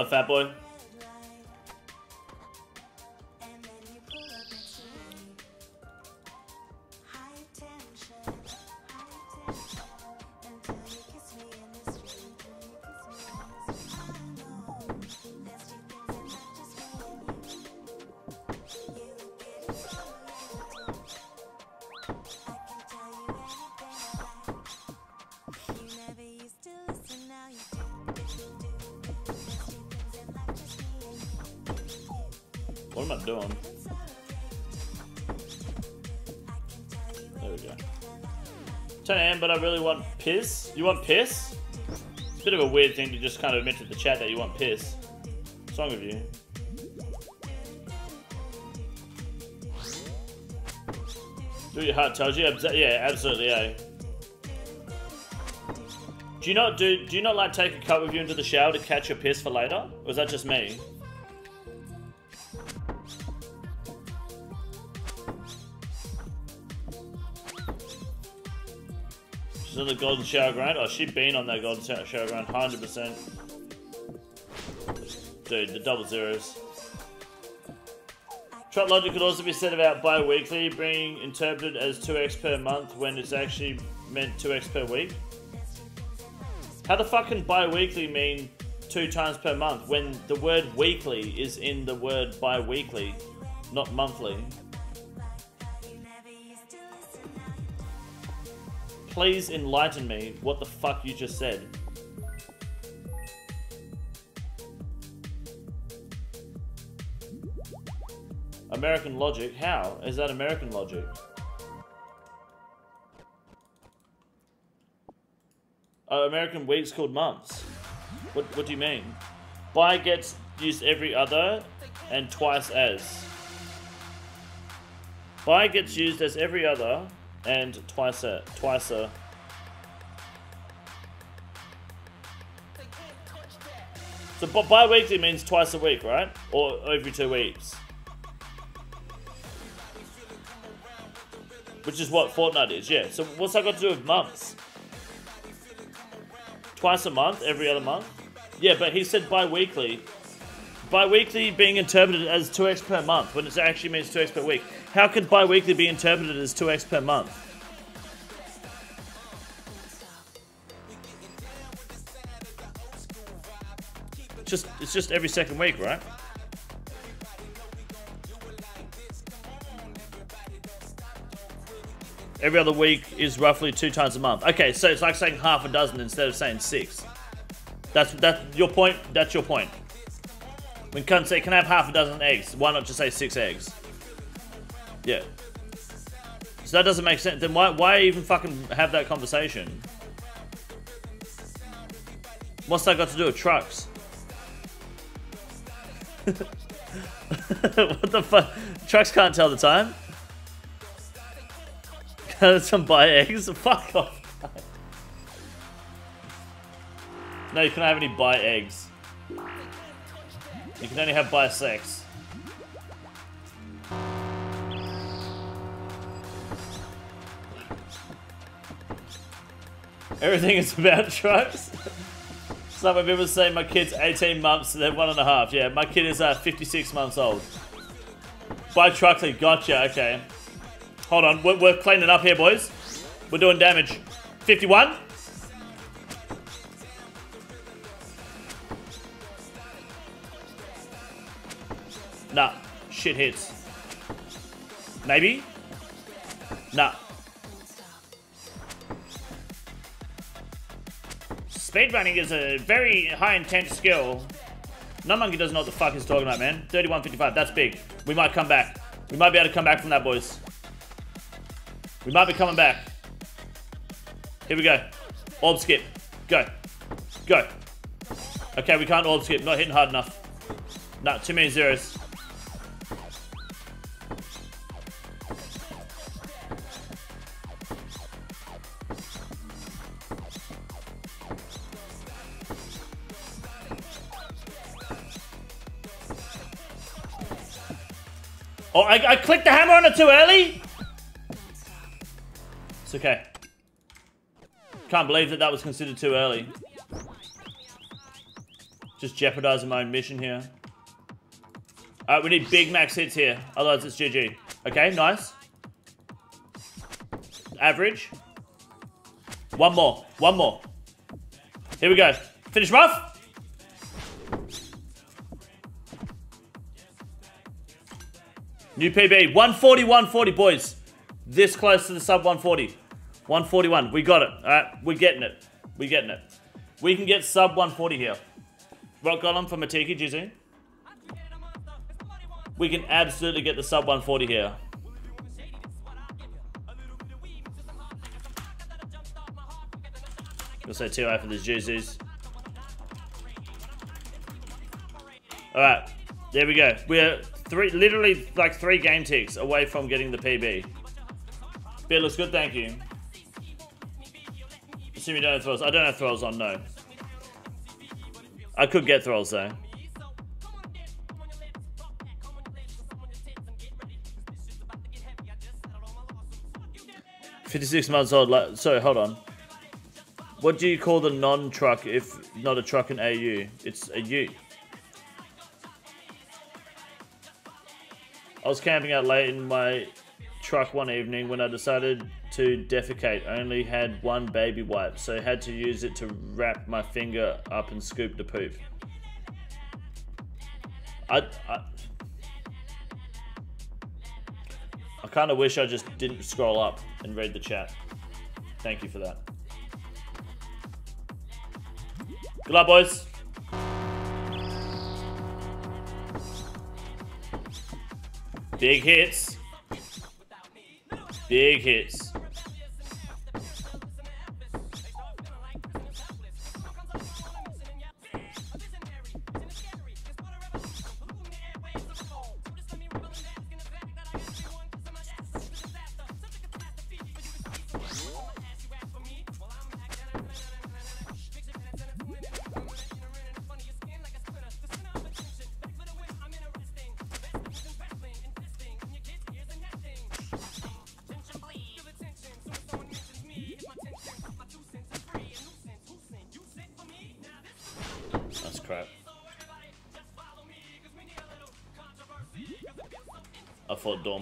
Up, fat boy? Piss. You want piss? It's a bit of a weird thing to just kind of admit to the chat that you want piss. What's wrong with you? Do your heart tells you. Yeah, absolutely. Yeah. Do you not do? Do you not like take a cup with you into the shower to catch your piss for later, or is that just me? She's on the golden shower grind. Oh, she been on that golden shower grind, hundred percent. Dude, the double zeros. Trot logic could also be said about bi-weekly being interpreted as 2x per month when it's actually meant 2x per week. How the fuck can bi-weekly mean two times per month when the word weekly is in the word bi-weekly, not monthly? Please enlighten me what the fuck you just said. American logic? How? Is that American logic? Uh, American weeks called months. What, what do you mean? By gets used every other and twice as. By gets used as every other and twice a twice a. So bi- bi-weekly means twice a week, right? Or every two weeks. Which is what Fortnite is, yeah. So what's that got to do with months? Twice a month, every other month? Yeah, but he said bi-weekly. Bi-weekly being interpreted as 2x per month when it actually means 2x per week. How could bi-weekly be interpreted as 2x per month? Just it's just every second week, right? Every other week is roughly two times a month. Okay, so it's like saying half a dozen instead of saying six. That's that your point. That's your point. When can say can I have half a dozen eggs, why not just say six eggs? Yeah. So that doesn't make sense. Then why why even fucking have that conversation? What's that got to do with trucks? what the fuck? Trucks can't tell the time. Some buy eggs. Fuck off. No, you can't have any buy eggs. You can only have buy sex. Everything is about trucks. Some of people say my kid's 18 months, they're one and a half. Yeah, my kid is uh, 56 months old. Buy truckly, gotcha, okay. Hold on, we're, we're cleaning up here, boys. We're doing damage. 51? Nah, shit hits. Maybe? Nah. Speedrunning is a very high intent skill. No monkey doesn't know what the fuck he's talking about, man. 31.55, that's big. We might come back. We might be able to come back from that, boys. We might be coming back. Here we go. Orb skip. Go. Go. Okay, we can't orb skip. Not hitting hard enough. Nah, too many zeros. Oh, I, I clicked the hammer on it too early? It's okay. Can't believe that that was considered too early. Just jeopardizing my own mission here. Alright, we need big max hits here. Otherwise it's GG. Okay, nice. Average. One more. One more. Here we go. Finish off. New PB. 140, 140, boys. This close to the sub 140. 141. We got it. Alright, we're getting it. We're getting it. We can get sub 140 here. Rock Golem for Matiki, GZ. We can absolutely get the sub 140 here. We'll say 2 for these GZs. Alright, there we go. We're three, literally like three game ticks away from getting the PB. Beer looks good, thank you. Assume you don't have thralls. I don't have thralls on, no. I could get thralls though. Fifty-six months old. Like, sorry, hold on. What do you call the non-truck if not a truck in AU? It's a U. was camping out late in my truck one evening when I decided to defecate. I only had one baby wipe, so I had to use it to wrap my finger up and scoop the poop. I, I, I kind of wish I just didn't scroll up and read the chat. Thank you for that. Good luck, boys. Big hits. Big hits.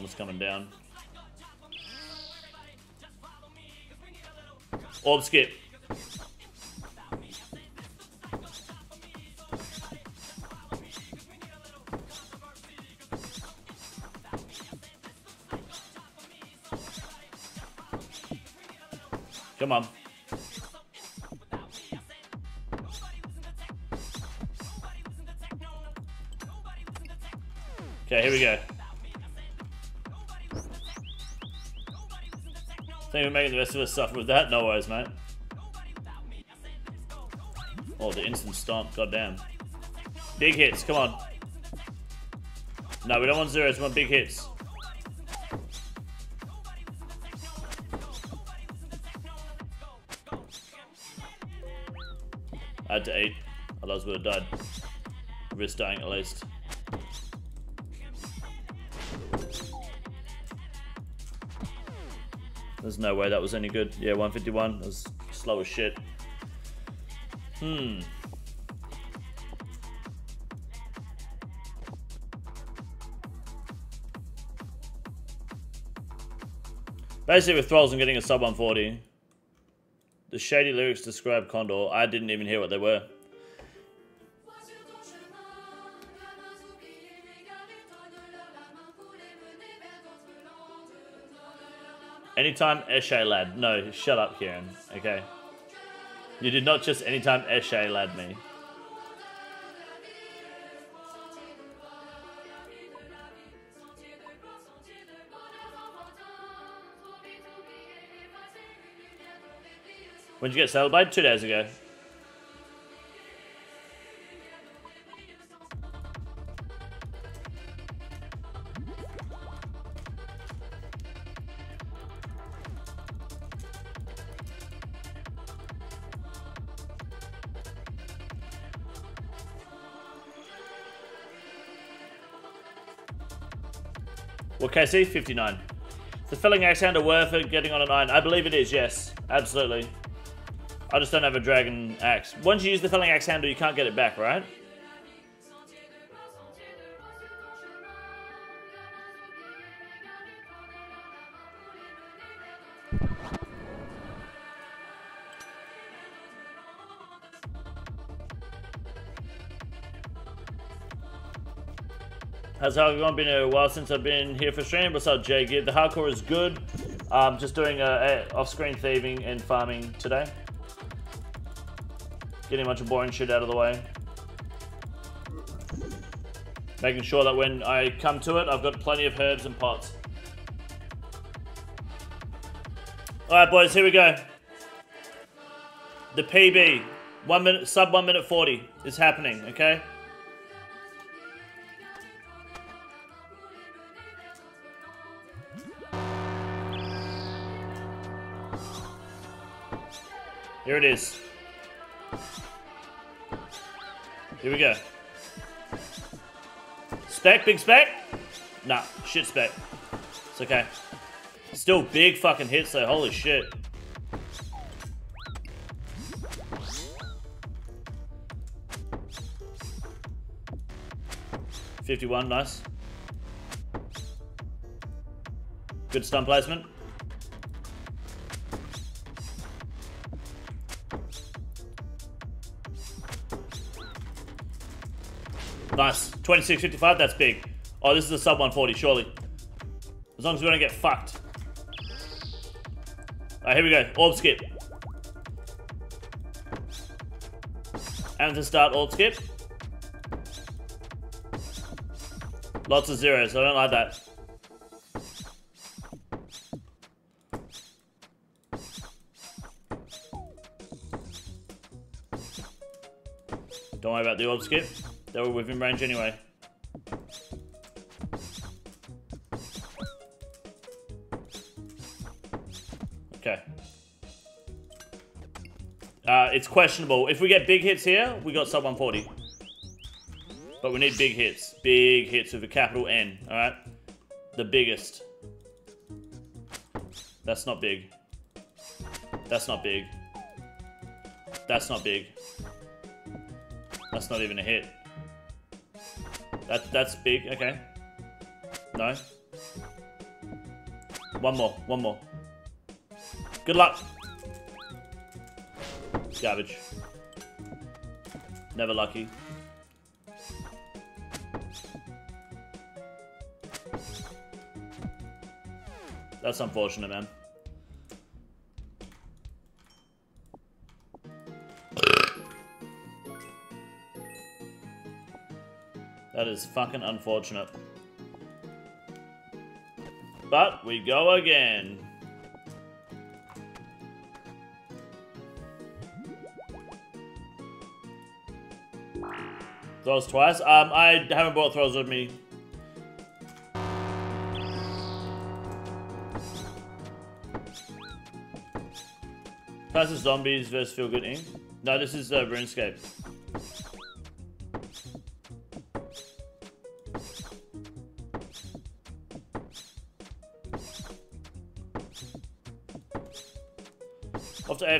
Was coming down. Orb skip. Come on. Okay, here we go. Think we're making the rest of us suffer with that? No worries, mate. Oh, the instant stomp, goddamn. Big hits, come on. No, we don't want zeros, we want big hits. I had to eat, otherwise we would have died. Risk dying at least. There's no way that was any good. Yeah, 151. That was slow as shit. Hmm. Basically, with Thralls, I'm getting a sub 140. The shady lyrics describe Condor. I didn't even hear what they were. Anytime Eshe lad. No, shut up, Kieran. Okay. You did not just anytime Eshe lad me. When did you get celebrated? Two days ago. Well, KC, 59. Is the felling axe handle worth it getting on a 9? I believe it is, yes. Absolutely. I just don't have a dragon axe. Once you use the felling axe handle, you can't get it back, right? How's it going? Been a while since I've been here for stream. What's up, Jay? The hardcore is good. Um, just doing uh, off-screen thieving and farming today. Getting a bunch of boring shit out of the way. Making sure that when I come to it, I've got plenty of herbs and pots. Alright, boys, here we go. The PB, one minute, sub one minute 40 is happening, okay? Here it is. Here we go. Spec, big spec? Nah, shit spec. It's okay. Still big fucking hits though, holy shit. Fifty-one, nice. Good stun placement. 26.55, that's big. Oh, this is a sub 140, surely. As long as we don't get fucked. Alright, here we go. Orb skip. And to start orb skip. Lots of zeros, I don't like that. Don't worry about the orb skip. They were within range anyway. Okay. Uh, it's questionable. If we get big hits here, we got sub 140. But we need big hits. Big hits with a capital N, alright? The biggest. That's not big. That's not big. That's not big. That's not even a hit. That that's big, okay. No. One more, one more. Good luck. Garbage. Never lucky. That's unfortunate, man. Is fucking unfortunate. But we go again. Throws twice. Um, I haven't brought thralls with me. Versus zombies versus feel good. No, this is uh, RuneScape.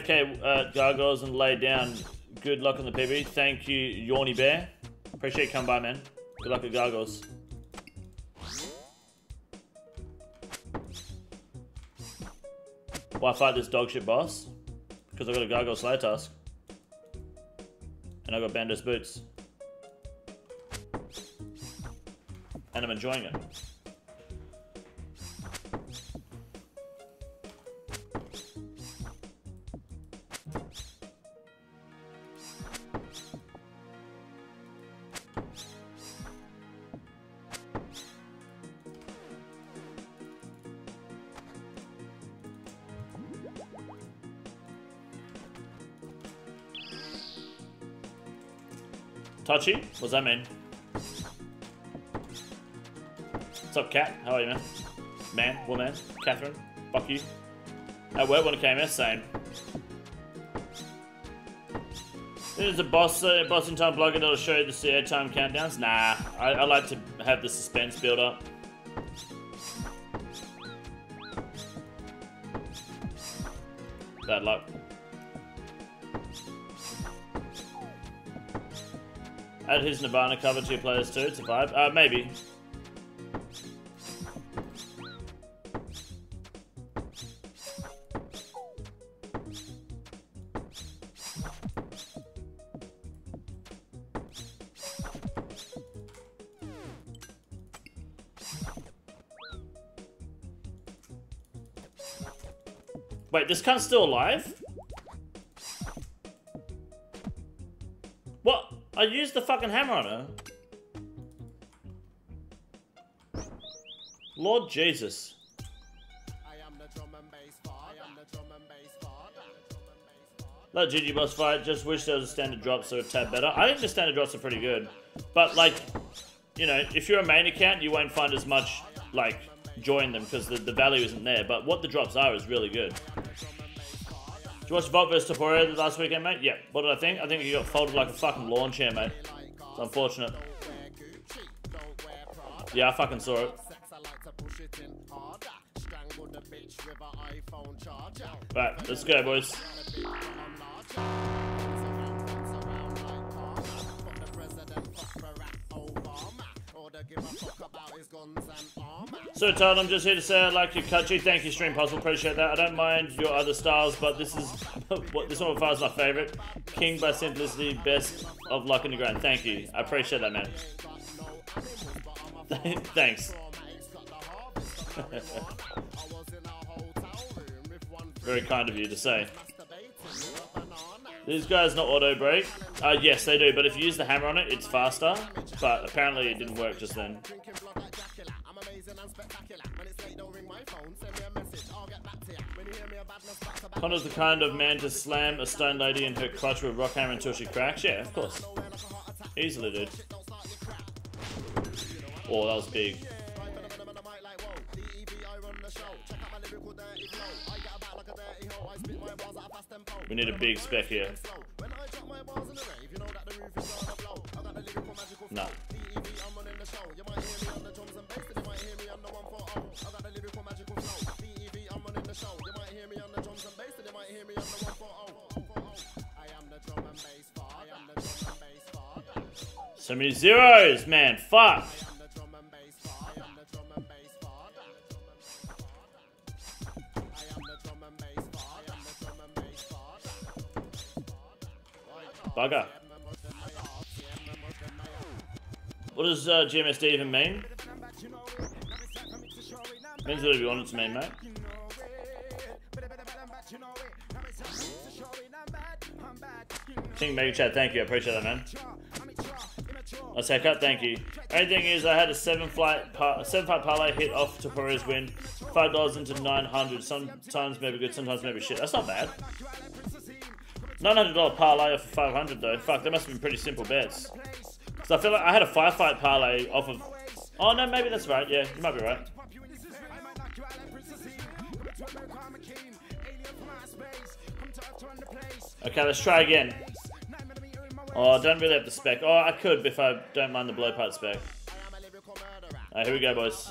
To uh, gargoyles and lay down. Good luck on the PB. Thank you, Yawny Bear. Appreciate you coming by, man. Good luck at gargoyles. Why fight this dog shit boss? Because I got a gargoyle slayer task. And I got Bandos boots. And I'm enjoying it. What's that mean? What's up, cat? How are you, man? Man, woman, Catherine, fuck you. At work when it came out, same. There's a boss, uh, boss in time blogger that'll show you the CA time countdowns. Nah, I, I like to have the suspense build up. Add his Nirvana cover to your players too, it's a vibe. Uh, maybe. Wait, this cunt's still alive? I used the fucking hammer on her. Lord Jesus. That GG boss fight. Just wish there was a standard drop so a tad better. I think the standard drops are pretty good. But like, you know, if you're a main account, you won't find as much like joy in them because the, the value isn't there. But what the drops are is really good. Watch Volk vs Topuria last weekend, mate? Yeah. What did I think? I think you got folded like a fucking lawn chair, mate. It's unfortunate. Yeah, I fucking saw it. Right, let's go, boys. So Todd, I'm just here to say I like your country. Thank you, Stream Puzzle. Appreciate that. I don't mind your other styles, but this is what this one far is my favorite. King by Simplicity, best of luck in the ground. Thank you. I appreciate that, man. Thanks. Very kind of you to say. These guys not auto brake. Uh, yes, they do, but if you use the hammer on it, it's faster. But apparently it didn't work just then. Condor's the kind of man to slam a stone lady in her crotch with a rock hammer until she cracks. Yeah, of course. Easily, dude. Oh, that was big. We need a big spec here. No. So many zeros, man. Fuck. Bugger. What does uh, GMSD even mean? Means whatever you want it to mean, mate. King Mega Chat, thank you. I appreciate that, man. Let's heck up, thank you. Only thing is, I had a seven flight, seven fight parlay hit off to win. Five dollars into nine hundred. Sometimes maybe good, sometimes maybe shit. That's not bad. Nine hundred dollar parlay off of five hundred though. Fuck, that must have been pretty simple bets. Cause I feel like I had a five parlay off of. Oh no, maybe that's right. Yeah, you might be right. Okay, let's try again. Oh, I don't really have the spec. Oh, I could if I don't mind the blowpipe spec. Alright, here we go, boys.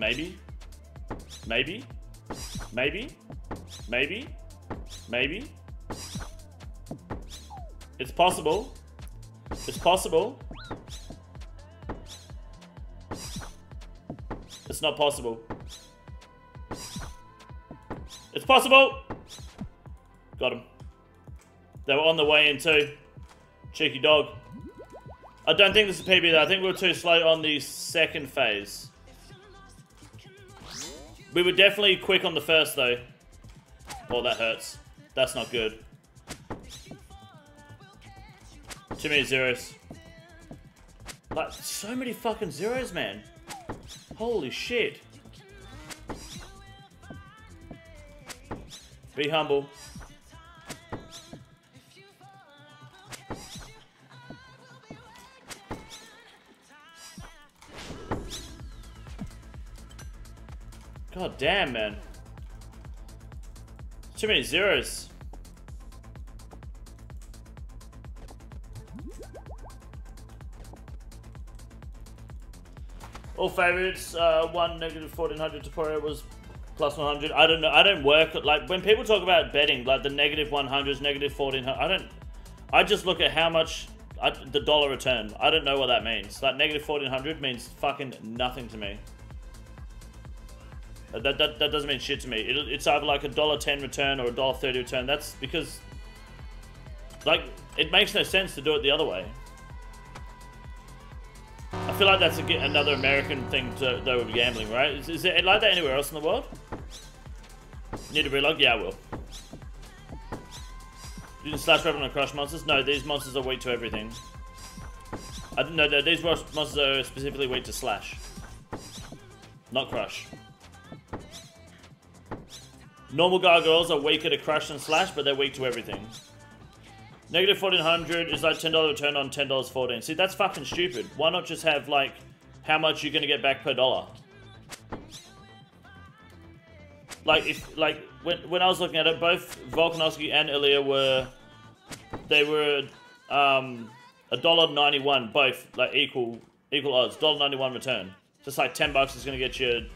Maybe. Maybe. Maybe. Maybe. Maybe. It's possible. It's possible. It's not possible. It's possible! Got him. They were on the way in too. Cheeky dog. I don't think this is PB though. I think we were too slow on the second phase. We were definitely quick on the first though. Oh, that hurts. That's not good. Too many zeros. Like, so many fucking zeros, man. Holy shit. Be humble. Damn, man. Too many zeros. All favorites, uh, one negative 1400 Topuria was plus 100. I don't know. I don't work like when people talk about betting, like the negative 100s, negative 1400. I don't. I just look at how much I, the dollar return. I don't know what that means. Like negative 1400 means fucking nothing to me. That, that, that doesn't mean shit to me. It, it's either like a dollar ten return or a dollar thirty return. That's because, like, it makes no sense to do it the other way. I feel like that's a, another American thing to, though with gambling, right? Is, is it like that anywhere else in the world? Need to relog? Yeah, I will. You can slash weapon and crush monsters? No, these monsters are weak to everything. I didn't know that these monsters are specifically weak to slash. Not crush. Normal gargoyles are weaker to crush and slash, but they're weak to everything. Negative 1400 is like $10 return on $10.14. See, that's fucking stupid. Why not just have, like, how much you're gonna get back per dollar? Like, if, like, when, when I was looking at it, both Volkanovski and Ilya were, they were, um, a dollar ninety-one, both, like, equal, equal odds. Dollar ninety-one return. Just like 10 bucks is gonna get you,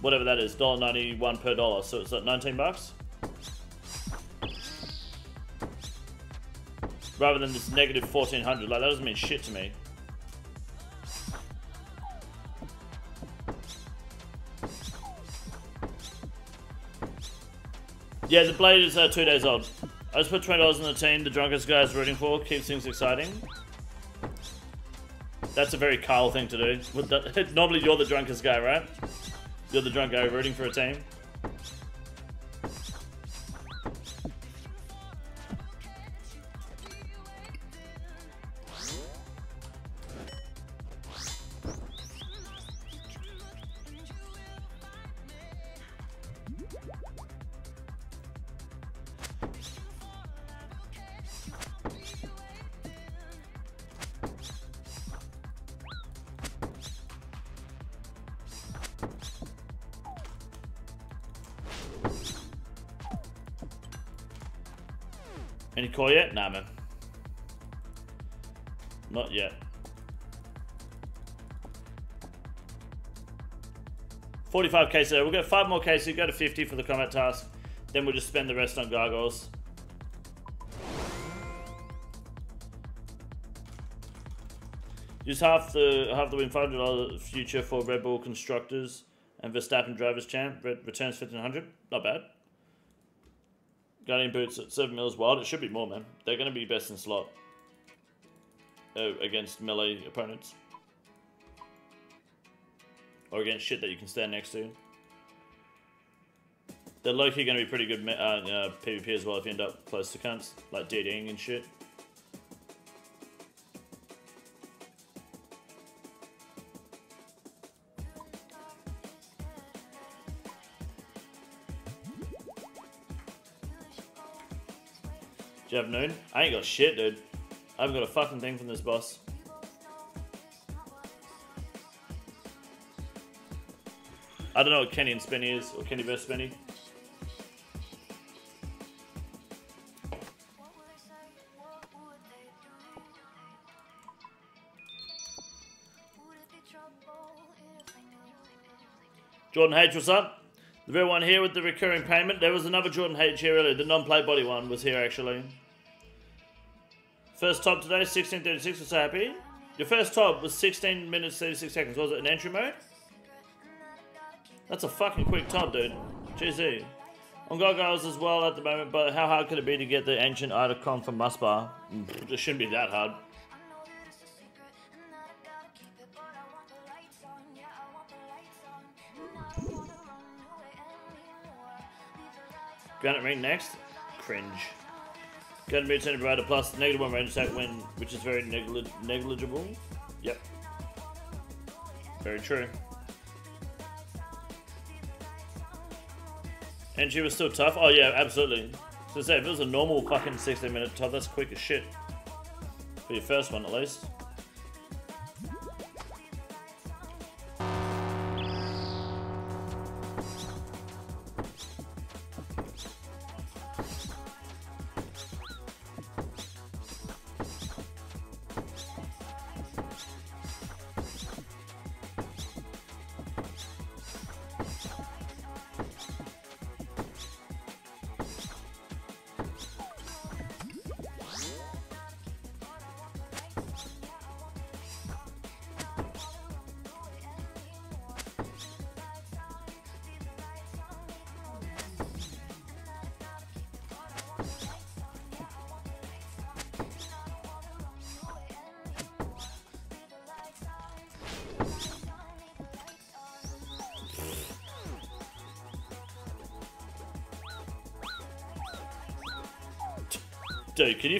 whatever that is, dollar ninety-one per dollar. So it's like 19 bucks? rather than this negative 1400. Like, that doesn't mean shit to me. Yeah, the blade is uh, two days old. I just put $20 in the team the drunkest guy's rooting for. Keeps things exciting. That's a very Carl thing to do. Normally you're the drunkest guy, right? You're the drunk guy rooting for a team. 45k today. We'll get five more cases, so go to 50 for the combat task. Then we'll just spend the rest on gargoyles. Use half the half the win five hundred dollar future for Red Bull constructors and Verstappen drivers champ. Red returns fifteen hundred. Not bad. Guardian boots at seven mils wild. It should be more, man. They're going to be best in slot uh, against melee opponents or against shit that you can stand next to. They're low key going to be pretty good uh, uh, PvP as well if you end up close to cunts like DDing and shit. Do you have noon? I ain't got shit, dude. I haven't got a fucking thing from this boss. I don't know what Kenny and Spenny is, or Kenny vs Spenny. Jordan H, what's up? The real one here with the recurring payment. There was another Jordan H here earlier. The non-play body one was here actually. First ToB today, 1636. Was so happy. Your first ToB was 16 minutes 36 seconds. Was it an entry mode? That's a fucking quick ToB, dude. GZ. On Gargoyles as well at the moment, but how hard could it be to get the ancient icon from Muspah? Mm, It shouldn't be that hard. Granite Ring next. Cringe. Gun move center provider plus negative one range attack when which is very negli- negligible. Yep. Very true. And she was still tough? Oh yeah, absolutely. So say if it was a normal fucking 16 minute ToB, that's quick as shit. For your first one at least.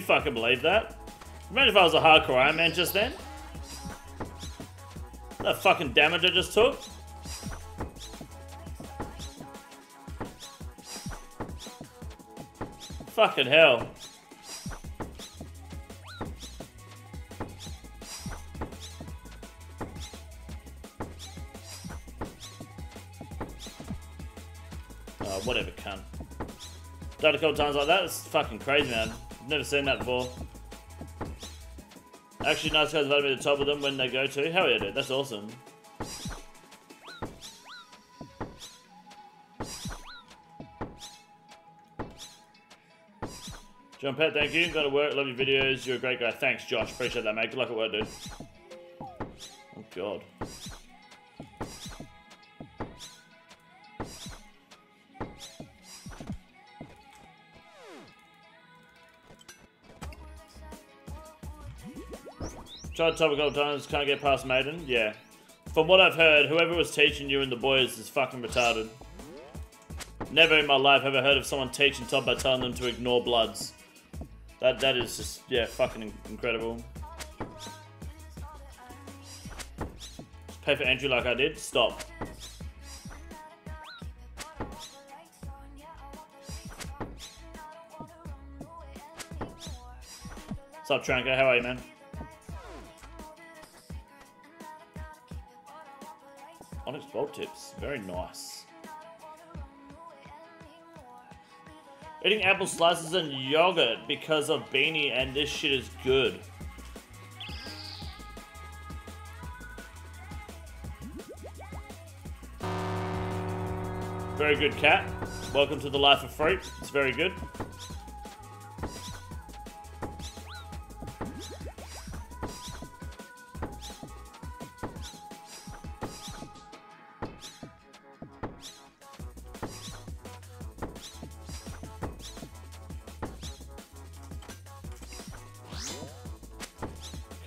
You fucking believe that? Imagine if I was a hardcore Iron Man just then. That fucking damage I just took. Fucking hell. Oh, whatever, cunt. Done a couple times like that, it's fucking crazy, man. Never seen that before. Actually, nice guys invited me to top of them when they go to. Hell yeah, dude, that's awesome. John Pet, thank you. Got to work. Love your videos. You're a great guy. Thanks, Josh. Appreciate that, mate. Good luck at work, dude. Oh, God. Tried ToB a couple times, can't get past Maiden. Yeah. From what I've heard, whoever was teaching you and the boys is fucking retarded. Never in my life have I heard of someone teaching ToB by telling them to ignore bloods. That that is just yeah, fucking incredible. Pay for entry like I did. Stop. What's up, Tranko? How are you, man? Tips, very nice. Eating apple slices and yogurt because of Beanie and this shit is good. Very good cat. Welcome to the life of freak. It's very good.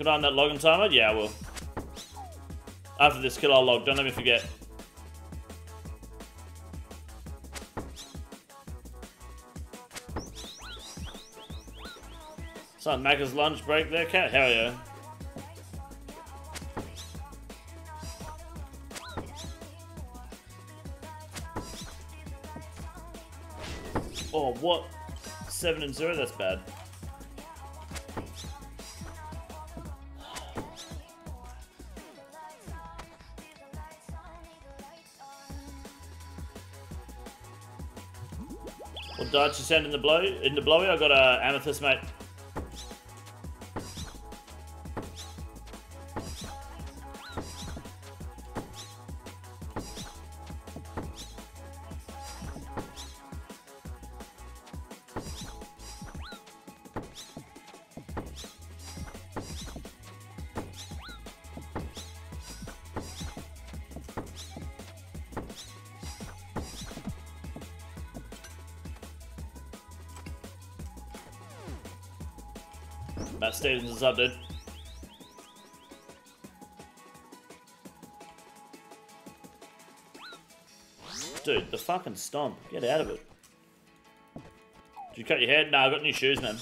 I on that login timer? Yeah, I will. After this kill, I'll log. Don't let me forget. Son, Macca's lunch break there, cat? Hell yeah. Oh, what? 7 and 0? That's bad. Darts send in the blow? In the blowy, I got a amethyst, mate. Is up, dude. Dude, the fucking stomp. Get out of it. Did you cut your head? Nah, I got new shoes, man.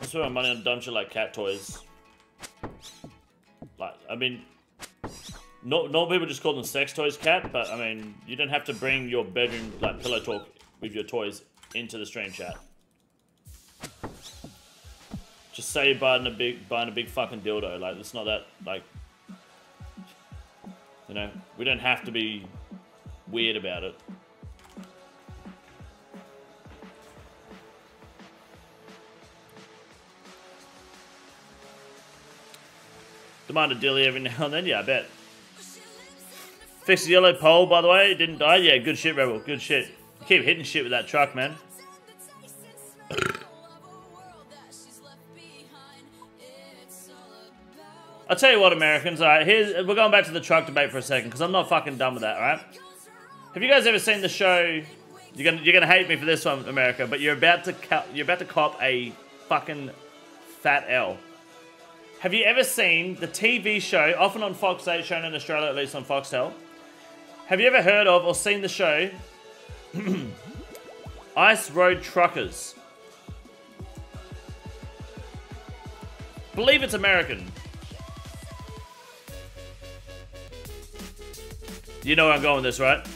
I spend my money on dumb like cat toys. Like, I mean, not not people just call them sex toys, cat. But I mean, you don't have to bring your bedroom like pillow talk with your toys into the stream chat. Say you're buying a big buying a big fucking dildo. Like it's not that like you know, we don't have to be weird about it. Demand a dilly every now and then, yeah, I bet. Fix the yellow pole, by the way, it didn't die. Yeah, good shit, Rebel. Good shit. Keep hitting shit with that truck, man. I'll tell you what, Americans. All right, here's we're going back to the truck debate for a second because I'm not fucking done with that. All right. Have you guys ever seen the show? You're gonna you're gonna hate me for this one, America, but you're about to you're about to cop a fucking fat L. Have you ever seen the TV show, often on Fox 8, shown in Australia, at least on Foxtel? Have you ever heard of or seen the show Ice Road Truckers? Believe it's American. You know where I'm going with this, right?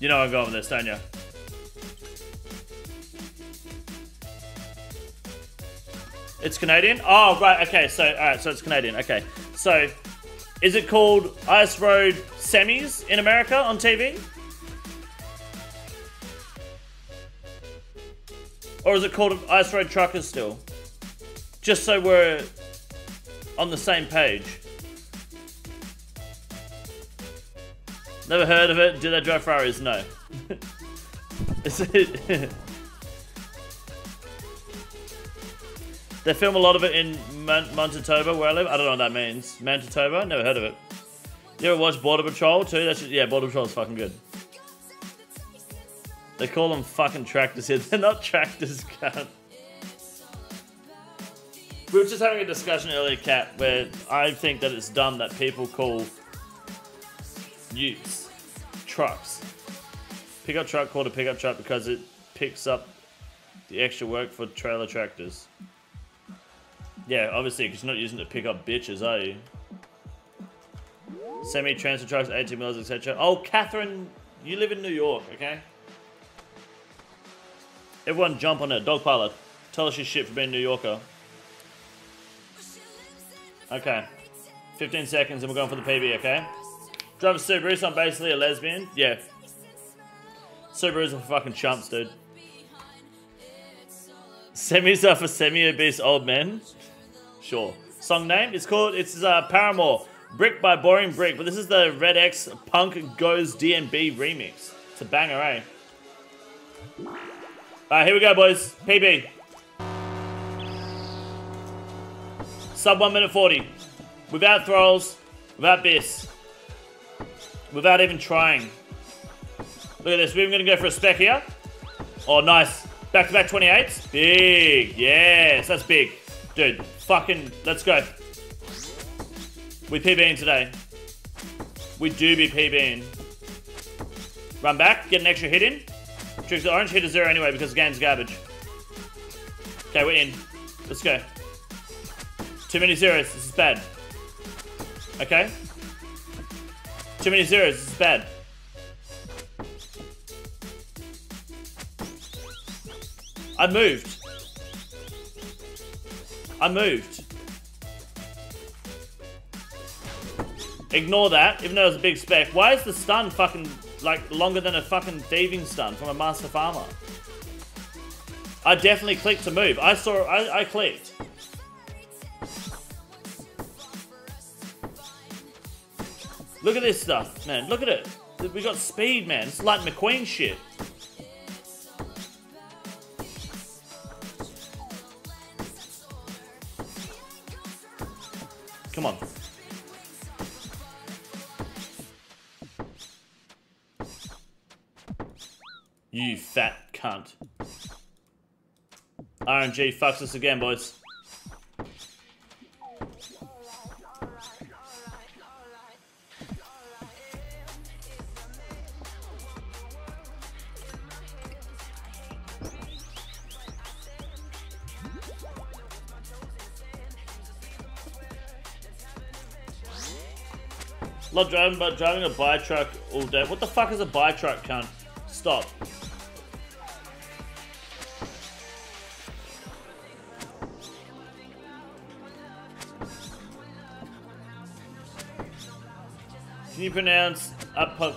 You know where I'm going with this, don't you? It's Canadian? Oh, right, okay, so, alright, so it's Canadian, okay. So, is it called Ice Road Semis in America on TV? Or is it called Ice Road Truckers still? Just so we're on the same page. Never heard of it. Do they drive Ferraris? No. Is it? they film a lot of it in Man- Manitoba, where I live. I don't know what that means. Manitoba? Never heard of it. You ever watch Border Patrol too? That's yeah, Border Patrol is fucking good. They call them fucking tractors here. They're not tractors, cunt. We were just having a discussion earlier, Cat, where I think that it's dumb that people call utes trucks. Pickup truck called a pickup truck because it picks up the extra work for trailer tractors. Yeah, obviously, because you're not using it to pick up bitches, are you? Semi transfer trucks, 18 mils, etc. Oh, Catherine, you live in New York, okay? Everyone jump on it. Dog pilot. Tell us your shit for being a New Yorker. Okay. 15 seconds and we're going for the PB, okay? Drive a Subaru, so I'm basically a lesbian. Yeah. Subarus are fucking chumps, dude. Semis are for semi-obese old men. Sure. Song name? It's called, it's uh, Paramore. Brick by Boring Brick, but this is the Red X Punk Goes DNB remix. It's a banger, eh? Alright, here we go, boys. PB. Sub 1 minute 40. Without thralls, without biss. Without even trying. Look at this. We're even going to go for a spec here. Oh, nice. Back to back 28s. Big. Yes, that's big. Dude, fucking, let's go. We PBing today. We do be PBing. Run back, get an extra hit in. Tricks the orange hit a zero anyway because the game's garbage. Okay, we're in. Let's go. Too many zeros. This is bad. Okay. Too many zeros. Is bad. I moved. I moved. Ignore that, even though it was a big spec. Why is the stun fucking, like, longer than a fucking thieving stun from a Master Farmer? I definitely clicked to move. I saw, I, I clicked. Look at this stuff, man. Look at it. We got speed, man. It's like McQueen shit. Come on. You fat cunt. RNG fucks us again, boys. Love driving, but driving a buy truck all day. What the fuck is a buy truck, cunt? Stop. Can you pronounce Apo...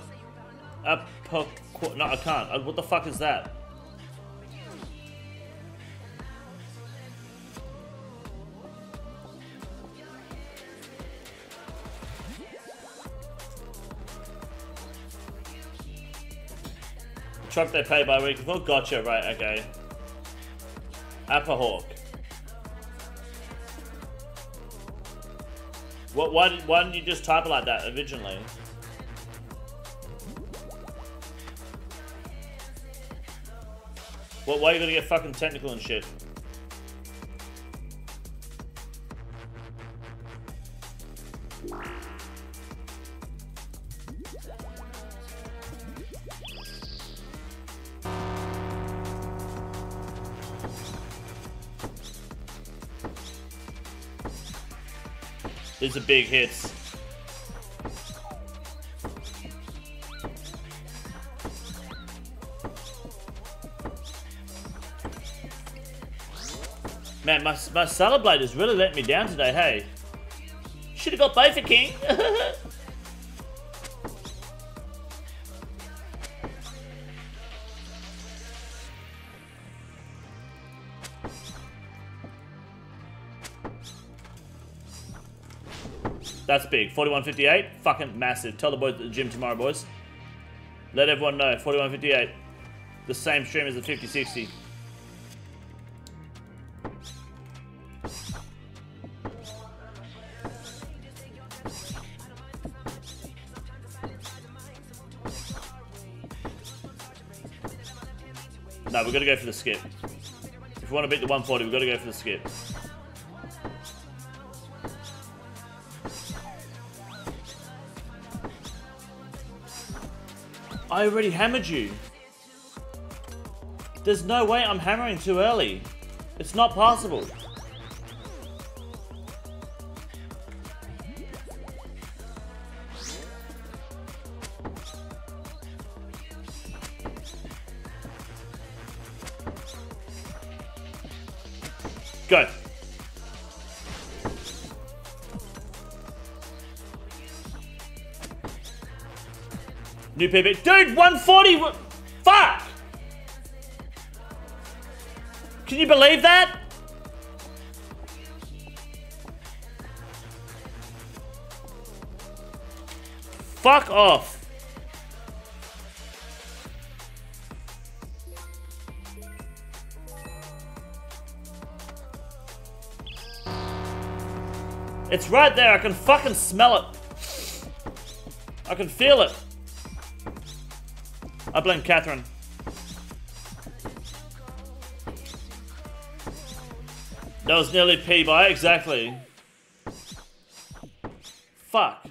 Apo... No, I can't. Uh, What the fuck is that? Truck they pay by week. Oh, gotcha. Right, okay. Apahawk. What? Why, did, why didn't you just type it like that originally? What? Why you gonna get fucking technical and shit? These are big hits. Man, my, my salad blade has really let me down today, hey? Should have got both for King. That's big. 41.58. Fucking massive. Tell the boys at the gym tomorrow, boys. Let everyone know. 41.58. The same stream as the 50.60. No, we've got to go for the skip. If we want to beat the 140, we've got to go for the skip. I already hammered you. There's no way I'm hammering too early. It's not possible. New PB. Dude, 140! Fuck! Can you believe that? Fuck off. It's right there. I can fucking smell it. I can feel it. I blame Catherine. That was nearly PB exactly. Fuck.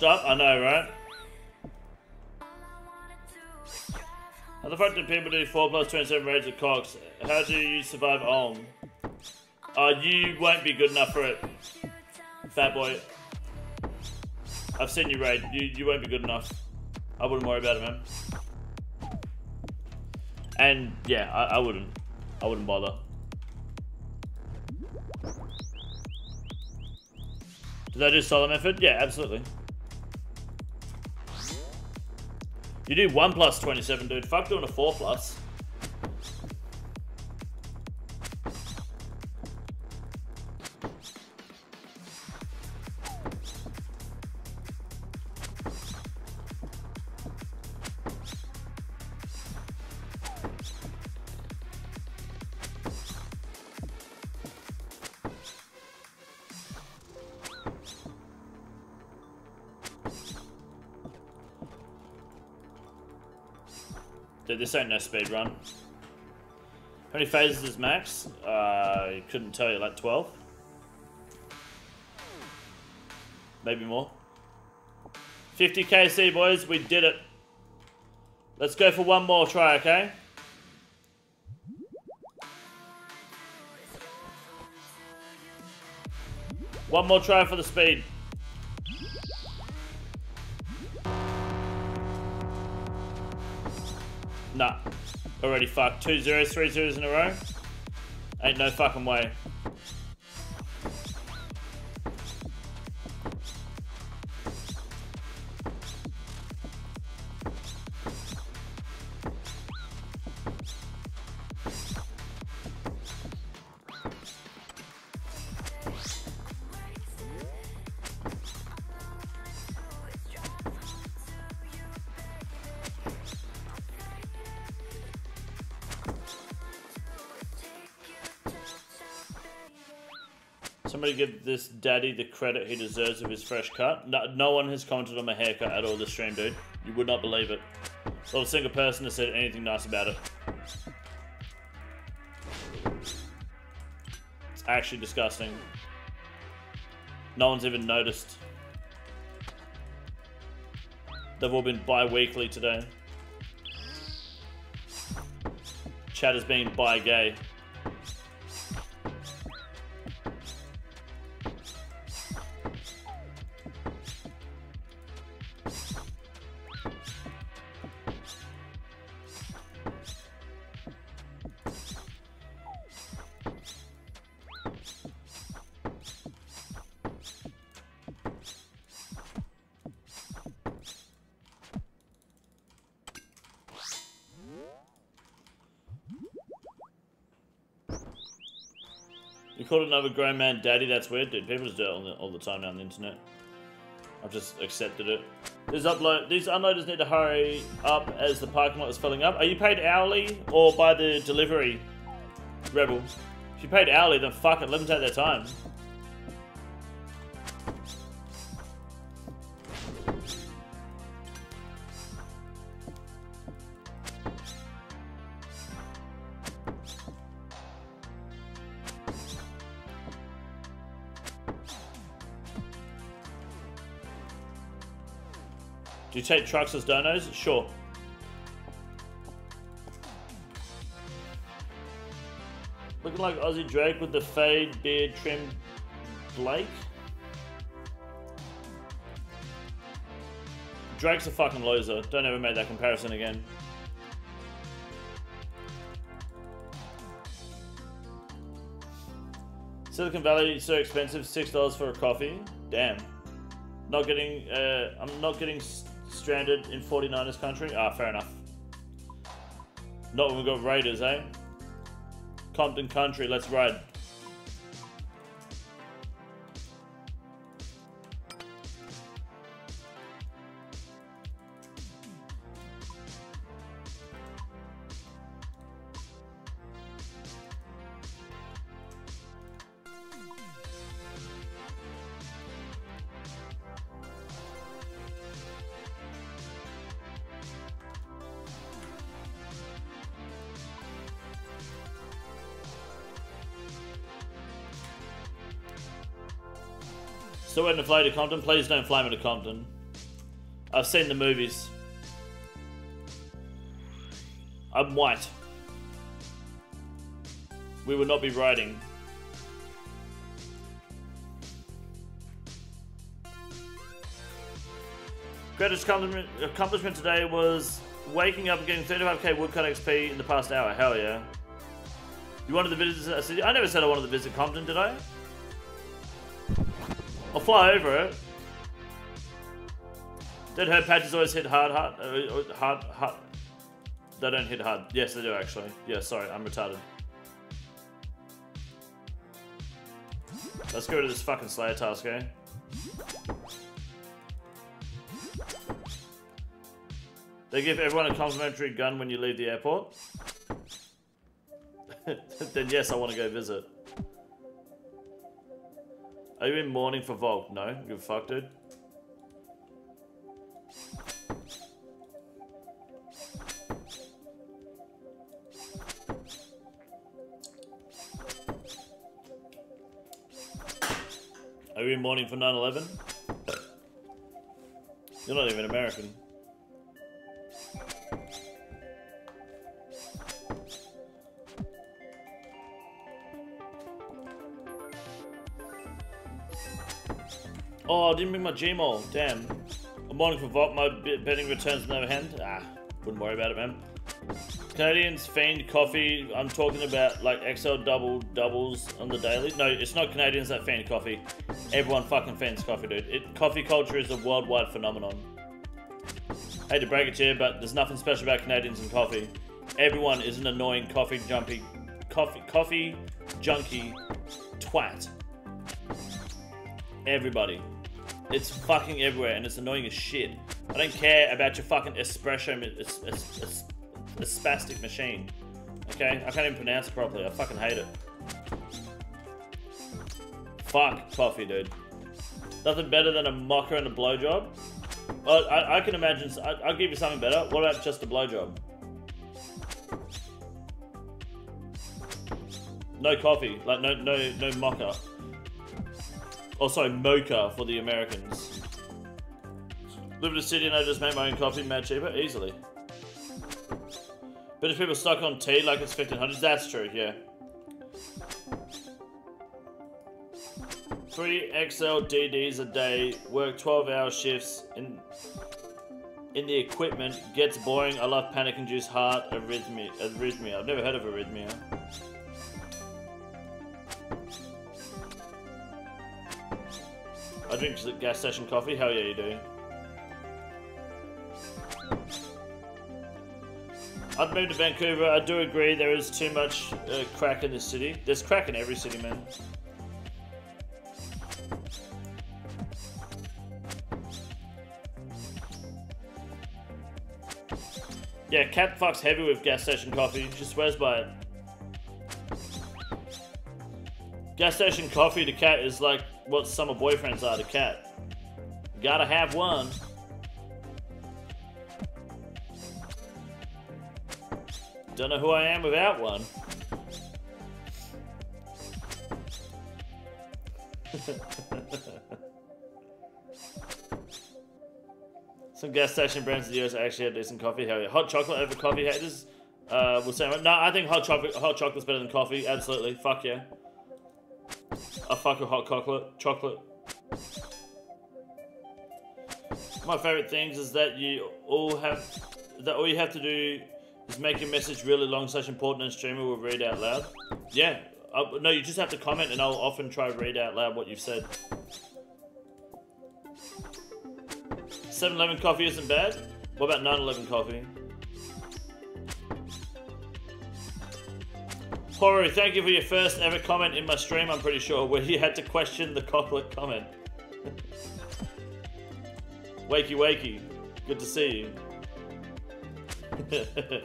Washed up? I know, right? How the fuck do people do 4 plus 27 raids of CoX? How do you survive Olm? Uh, you won't be good enough for it. Fat boy. I've seen you raid. You, you won't be good enough. I wouldn't worry about it, man. And yeah, I, I wouldn't. I wouldn't bother. Did I do solo method? Yeah, absolutely. You do 1 plus 27, dude. Fuck doing a 4 plus. This ain't no speed run. How many phases is max? Uh, I couldn't tell you, like 12? Maybe more. 50 KC, boys, we did it. Let's go for one more try, okay? One more try for the speed. Nah. Already fucked. Two zeros, three zeros in a row. Ain't no fucking way. Give this daddy the credit he deserves of his fresh cut. No, no one has commented on my haircut at all this stream, dude. You would not believe it. Not a single person has said anything nice about it. It's actually disgusting. No one's even noticed. They've all been bi-weekly today. Chat has been bi-gay. Another grown man daddy, that's weird, dude. People just do it all the, all the time now on the internet. I've just accepted it. These upload these unloaders need to hurry up as the parking lot is filling up. Are you paid hourly or by the delivery, Rebel? If you paid hourly, then fuck it, let them take their time. Take trucks as donos? Sure. Looking like Aussie Drake with the fade, beard, trim, Blake. Drake's a fucking loser. Don't ever make that comparison again. Silicon Valley is so expensive, six dollars for a coffee. Damn. Not getting, uh, I'm not getting stranded in 49ers country. Ah, fair enough. Not when we've got Raiders, eh? Compton country, let's ride. Waiting to fly to Compton? Please don't fly me to Compton. I've seen the movies. I'm white. We would not be riding. Greatest accomplishment today was waking up and getting 35k woodcut XP in the past hour. Hell yeah. You wanted to visit a city? I never said I wanted to visit Compton, did I? I'll fly over it. Don't herb patches always hit hard, hard, uh, hard, hard? They don't hit hard. Yes, they do actually. Yeah, sorry, I'm retarded. Let's go to this fucking Slayer task, eh? They give everyone a complimentary gun when you leave the airport. then yes, I want to go visit. Are you in mourning for Volk? No, you're fucked, dude. Are you in mourning for 9-11? You're not even American. Oh, I didn't bring my Gmail. Damn. I'm mourning for Volk. My betting returns no hand. Ah, wouldn't worry about it, man. Canadians fiend coffee. I'm talking about like XL double doubles on the daily. No, it's not Canadians that fiend coffee. Everyone fucking fiends coffee, dude. It, coffee culture is a worldwide phenomenon. Hate to break it to you, but there's nothing special about Canadians and coffee. Everyone is an annoying coffee jumpy, coffee coffee junkie twat. Everybody. It's fucking everywhere and it's annoying as shit. I don't care about your fucking espresso, es- es- es- a spastic machine. Okay? I can't even pronounce it properly. I fucking hate it. Fuck coffee, dude. Nothing better than a mocha and a blowjob. Well, I, I can imagine. I, I'll give you something better. What about just a blowjob? No coffee, like no no no mocha. Oh, sorry, mocha for the Americans. Live in a city and I just make my own coffee, mad cheaper, easily. But if people stuck on tea like it's 1500s, that's true, yeah. Three XL DDs a day, work 12 hour shifts in in the equipment, gets boring. I love panic induced heart arrhythmia. arrhythmia. I've never heard of arrhythmia. I drink gas station coffee. Hell yeah, you do. I've moved to Vancouver. I do agree there is too much uh, crack in this city. There's crack in every city, man. Yeah, Cat fucks heavy with gas station coffee. She swears by it. Gas station coffee to Cat is like what summer boyfriends are to Cat. Gotta have one. Don't know who I am without one. Some gas station brands in the US actually have decent coffee. Hot chocolate over coffee haters. Uh, we'll say no. I think hot chocolate, hot chocolate's better than coffee. Absolutely. Fuck yeah. I fuck with hot chocolate. Chocolate. My favorite things is that you all have that all you have to do is make your message really long such important and streamer will read out loud. Yeah. Uh, no, you just have to comment and I'll often try read out loud what you've said. 7-Eleven coffee isn't bad. What about 9-11 coffee? Horu, thank you for your first ever comment in my stream, I'm pretty sure, where you had to question the cocklet comment. wakey wakey. Good to see you.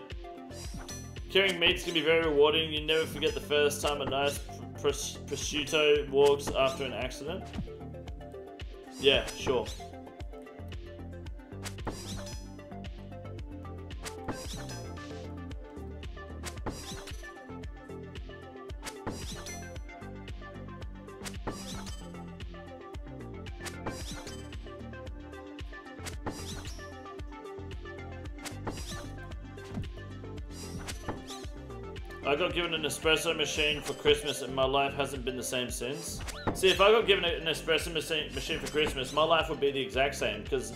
Curing meats can be very rewarding. You never forget the first time a nice pr prosciutto walks after an accident. Yeah, sure. An espresso machine for Christmas and my life hasn't been the same since. See, if I got given an espresso machine for Christmas, my life would be the exact same because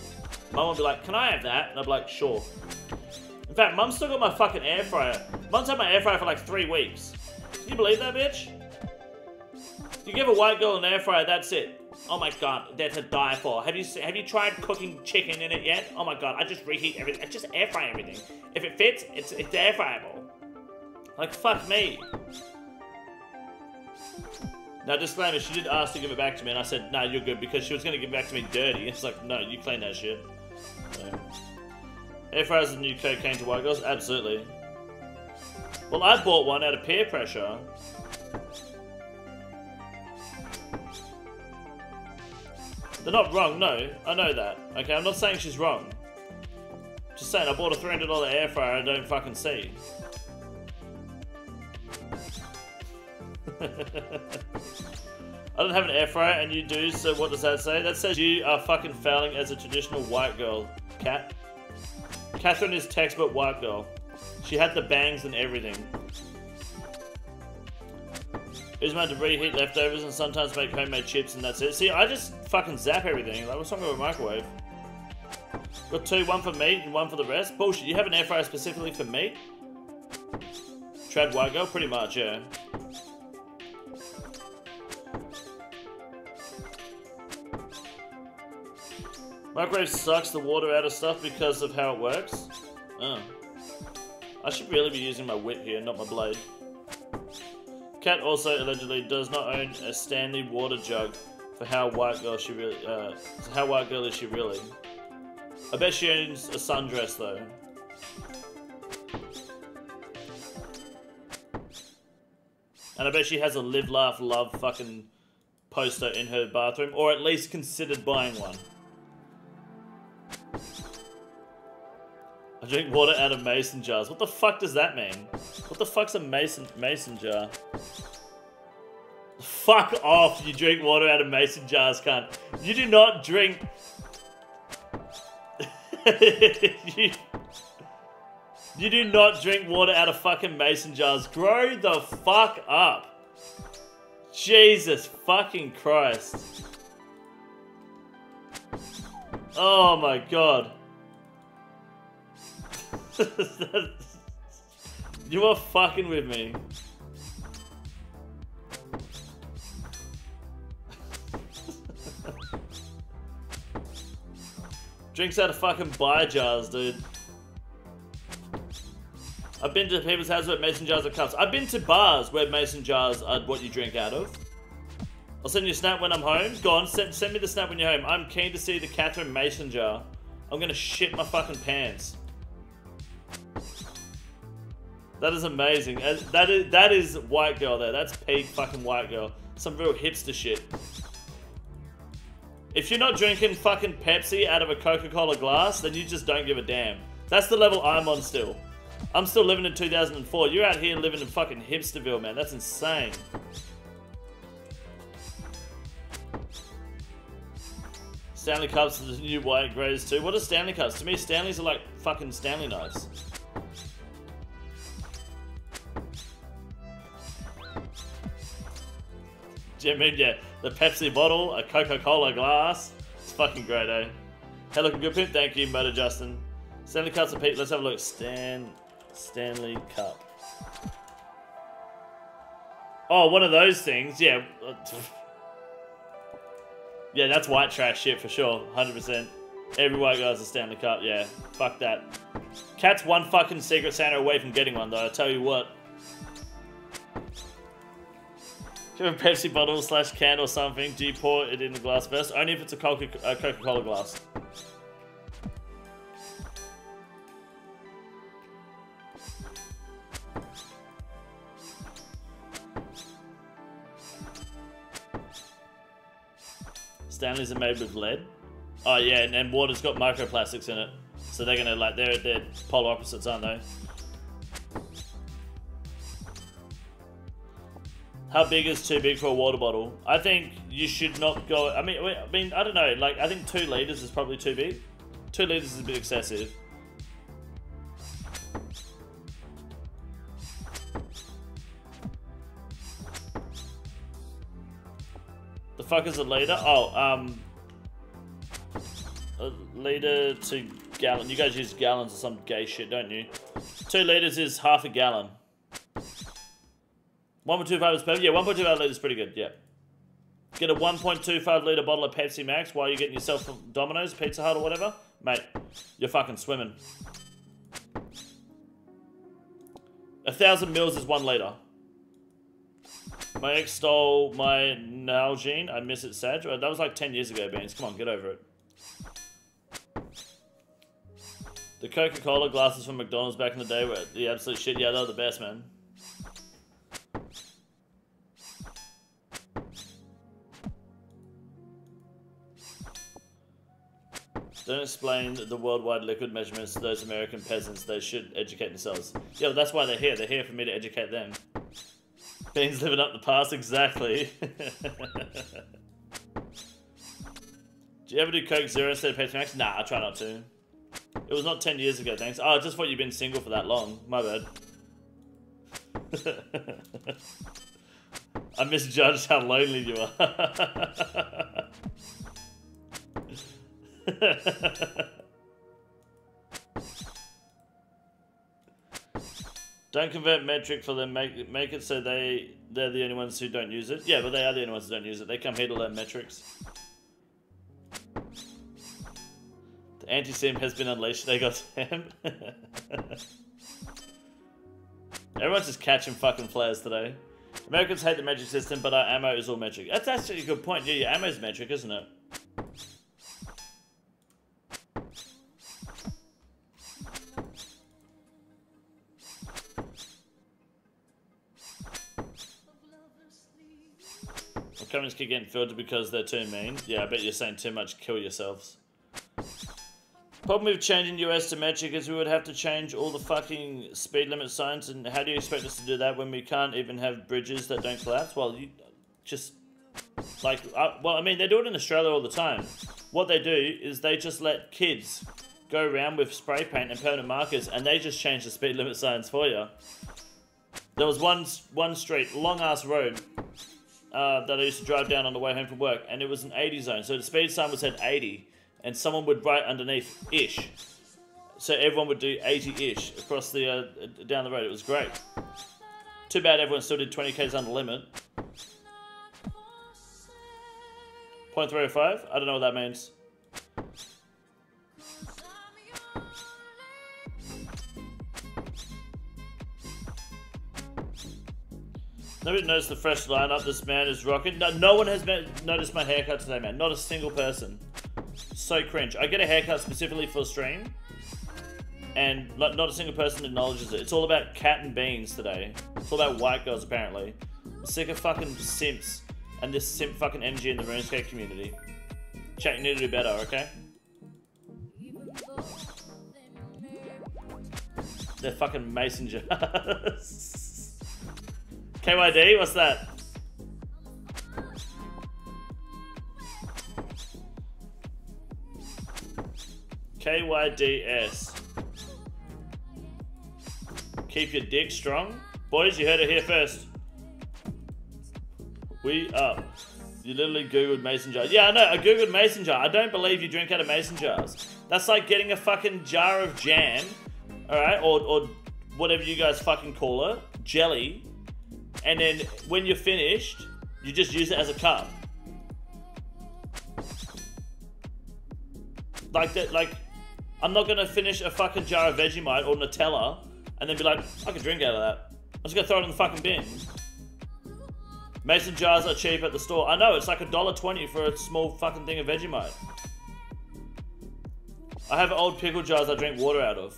mum would be like, can I have that? And I'd be like, sure. In fact, mum still got my fucking air fryer. Mum's had my air fryer for like three weeks. Can you believe that, bitch? You give a white girl an air fryer, that's it. Oh my god, they're to die for. Have you have you tried cooking chicken in it yet? Oh my god, I just reheat everything. I just air fry everything. If it fits, it's it's air fryable. Like, fuck me. Now, disclaimer, she did ask to give it back to me, and I said, no, nah, you're good, because she was going to give it back to me dirty. It's like, no, you clean that shit. Air fryers the new cocaine to white girls? Absolutely. Well, I bought one out of peer pressure. They're not wrong, no. I know that. Okay, I'm not saying she's wrong. Just saying, I bought a $300 air fryer I don't fucking see. I don't have an air fryer and you do, so what does that say? That says you are fucking failing as a traditional white girl. Cat? Catherine is textbook white girl. She had the bangs and everything. Is meant to reheat leftovers and sometimes make homemade chips and that's it. See, I just fucking zap everything. Like, what's wrong with a microwave? Got two, one for meat and one for the rest? Bullshit, you have an air fryer specifically for meat? Trad white girl? Pretty much, yeah. Microwave sucks the water out of stuff because of how it works. Oh. I should really be using my whip here, not my blade. Cat also allegedly does not own a Stanley water jug for how white girl she really, uh, how white girl is she really? I bet she owns a sundress though. And I bet she has a live, laugh, love fucking poster in her bathroom, or at least considered buying one. I drink water out of mason jars. What the fuck does that mean? What the fuck's a mason mason jar? Fuck off, you drink water out of mason jars, cunt. You do not drink... you, you do not drink water out of fucking mason jars. Grow the fuck up. Jesus fucking Christ. Oh my god. you are fucking with me. Drinks out of fucking buy jars, dude. I've been to people's houses where mason jars are cups. I've been to bars where mason jars are what you drink out of. I'll send you a snap when I'm home. Go on, send, send me the snap when you're home. I'm keen to see the Catherine Mason jar. I'm gonna shit my fucking pants. That is amazing. That is that is white girl there. That's peak fucking white girl. Some real hipster shit. If you're not drinking fucking Pepsi out of a Coca-Cola glass, then you just don't give a damn. That's the level I'm on still. I'm still living in 2004. You're out here living in fucking hipsterville, man. That's insane. Stanley Cups are the new white greys too. What are Stanley Cups? To me, Stanleys are like fucking Stanley knives. Mean, yeah, the Pepsi bottle, a Coca-Cola glass. It's fucking great, eh? Hey, looking good, Pimp. Thank you, Motor Justin. Stanley Cups are Pete. Let's have a look. Stan, Stanley Cup. Oh, one of those things. Yeah. Yeah, that's white trash shit for sure. 100%. Every white guy's a Stanley Cup. Yeah. Fuck that. Cat's one fucking Secret Santa away from getting one, though. I tell you what. Do you have a Pepsi bottle slash can or something? Do you pour it in the glass first? Only if it's a a uh, Coca-Cola glass. Stanleys are made with lead. Oh yeah, and, and water's got microplastics in it, so they're gonna like they're they're polar opposites, aren't they? How big is too big for a water bottle? I think you should not go. I mean, I mean, I don't know. Like, I think two liters is probably too big. Two liters is a bit excessive. The fuck is a liter? Oh, um, a liter to gallon. You guys use gallons or some gay shit, don't you? Two liters is half a gallon. 1.25 is perfect. Yeah, 1.25 litre is pretty good. Yeah. Get a 1.25 litre bottle of Pepsi Max while you're getting yourself from Domino's, Pizza Hut, or whatever. Mate, you're fucking swimming. A thousand mils is one litre. My ex stole my Nalgene. I miss it, Sag. That was like 10 years ago, Beans. Come on, get over it. The Coca-Cola glasses from McDonald's back in the day were the absolute shit. Yeah, they were the best, man. Don't explain the worldwide liquid measurements to those American peasants. They should educate themselves. Yeah, that's why they're here. They're here for me to educate them. Beans living up the past, exactly. do you ever do Coke Zero instead of Pepsi Max? Nah, I try not to. It was not 10 years ago, thanks. Oh, I just thought you'd been single for that long. My bad. I misjudged how lonely you are. don't convert metric for them. Make it, make it so they they're the only ones who don't use it. Yeah, but they are the only ones who don't use it. They come here to learn metrics. The anti-sim has been unleashed. They got him. Everyone's just catching fucking flares today. Americans hate the metric system, but our ammo is all metric. That's actually a good point. Yeah, your ammo's metric, isn't it? Comments keep getting filtered because they're too mean. Yeah, I bet you're saying too much. Kill yourselves. Problem with changing US to metric is we would have to change all the fucking speed limit signs, and how do you expect us to do that when we can't even have bridges that don't collapse? Well, you just like, uh, well, I mean, they do it in Australia all the time. What they do is they just let kids go around with spray paint and permanent markers, and they just change the speed limit signs for you. There was one one street, long ass road, uh, that I used to drive down on the way home from work, and it was an 80 zone. So the speed sign was at 80, and someone would write underneath ish. So everyone would do 80 ish across the uh, down the road. It was great. Too bad everyone still did 20 k's under limit. 0.305? I don't know what that means. Nobody noticed the fresh lineup this man is rocking. No, no one has noticed my haircut today, man. Not a single person. So cringe. I get a haircut specifically for stream, and not, not a single person acknowledges it. It's all about cat and beans today. It's all about white girls, apparently. I'm sick of fucking simps and this simp fucking energy in the RuneScape community. Chat, you need to do better, okay? They're fucking mason. KYD, what's that? KYDS. Keep your dick strong. Boys, you heard it here first. We up. You literally googled mason jar. Yeah, I know. I googled mason jar. I don't believe you drink out of mason jars. That's like getting a fucking jar of jam, all right, or or whatever you guys fucking call it, jelly, and then when you're finished, you just use it as a cup. Like that. Like, I'm not gonna finish a fucking jar of Vegemite or Nutella and then be like, I can drink out of that. I'm just gonna throw it in the fucking bin. Mason jars are cheap at the store. I know, it's like a dollar twenty for a small fucking thing of Vegemite. I have old pickle jars I drink water out of.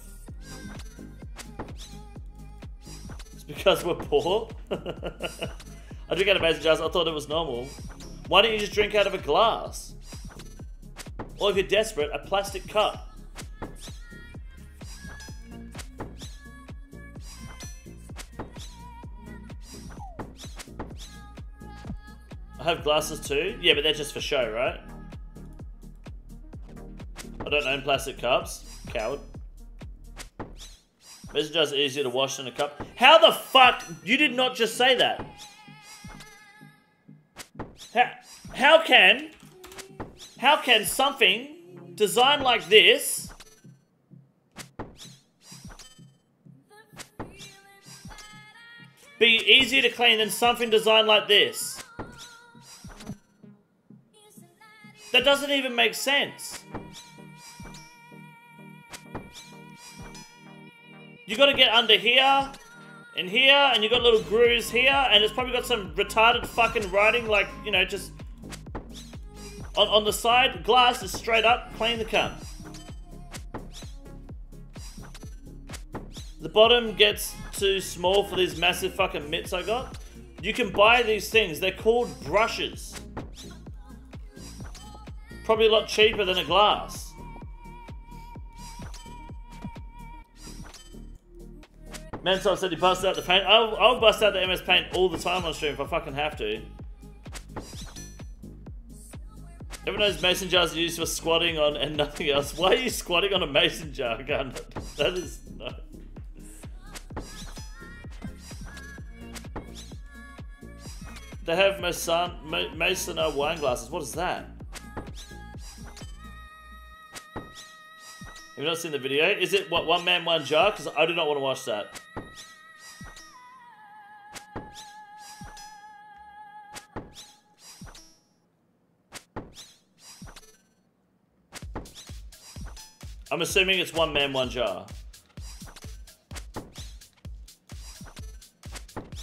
Because we're poor. I drink out of mason jars, I thought it was normal. Why don't you just drink out of a glass? Or if you're desperate, a plastic cup. I have glasses too. Yeah, but they're just for show, right? I don't own plastic cups. Coward. Jars are easier to wash than a cup. How the fuck? You did not just say that. How, how can... How can something designed like this... Be easier to clean than something designed like this? That doesn't even make sense. You gotta get under here, and here, and you got little grooves here, and it's probably got some retarded fucking writing, like, you know, just... On, on the side, glass is straight up, plain the cunt. The bottom gets too small for these massive fucking mitts I got. You can buy these things, they're called brushes. Probably a lot cheaper than a glass. Mansell said he busted out the paint. I'll, I'll bust out the MS Paint all the time on stream if I fucking have to. Everyone knows mason jars are used for squatting on and nothing else. Why are you squatting on a mason jar gun? That is no. They have Mason, wine glasses. What is that? Have you not seen the video? Is it what one man one jar? Because I do not want to watch that. I'm assuming it's one man one jar.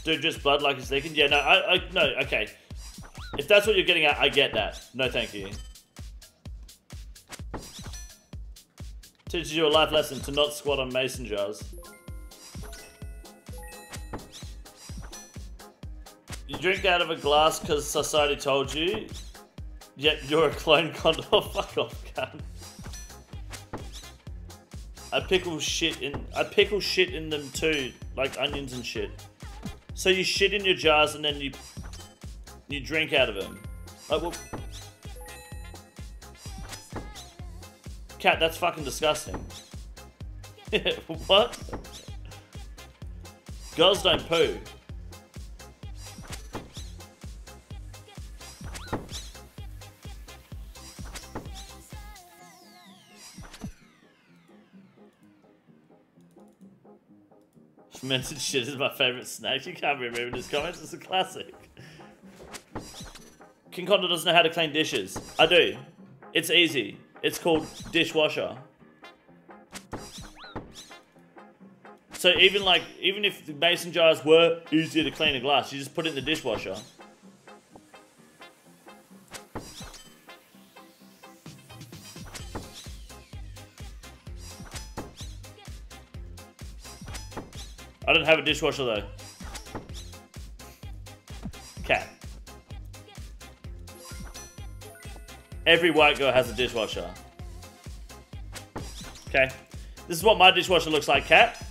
Dude, just blood like it's leaking. Yeah, no, I, I, no, okay. If that's what you're getting at, I get that. No, thank you. Teaches you a life lesson to not squat on mason jars. You drink out of a glass because society told you, yet you're a clone condom. Oh, fuck off, cunt. I pickle shit in. I pickle shit in them too, like onions and shit. So you shit in your jars and then you you drink out of them. Like, well, cat, that's fucking disgusting. what? Girls don't poo. Fermented shit is my favorite snack. You can't be removing his comments. It's a classic. King Condor doesn't know how to clean dishes. I do. It's easy. It's called dishwasher. So even like, even if the mason jars were easier to clean a glass, you just put it in the dishwasher. I don't have a dishwasher though. Every white girl has a dishwasher. Okay. This is what my dishwasher looks like, cat.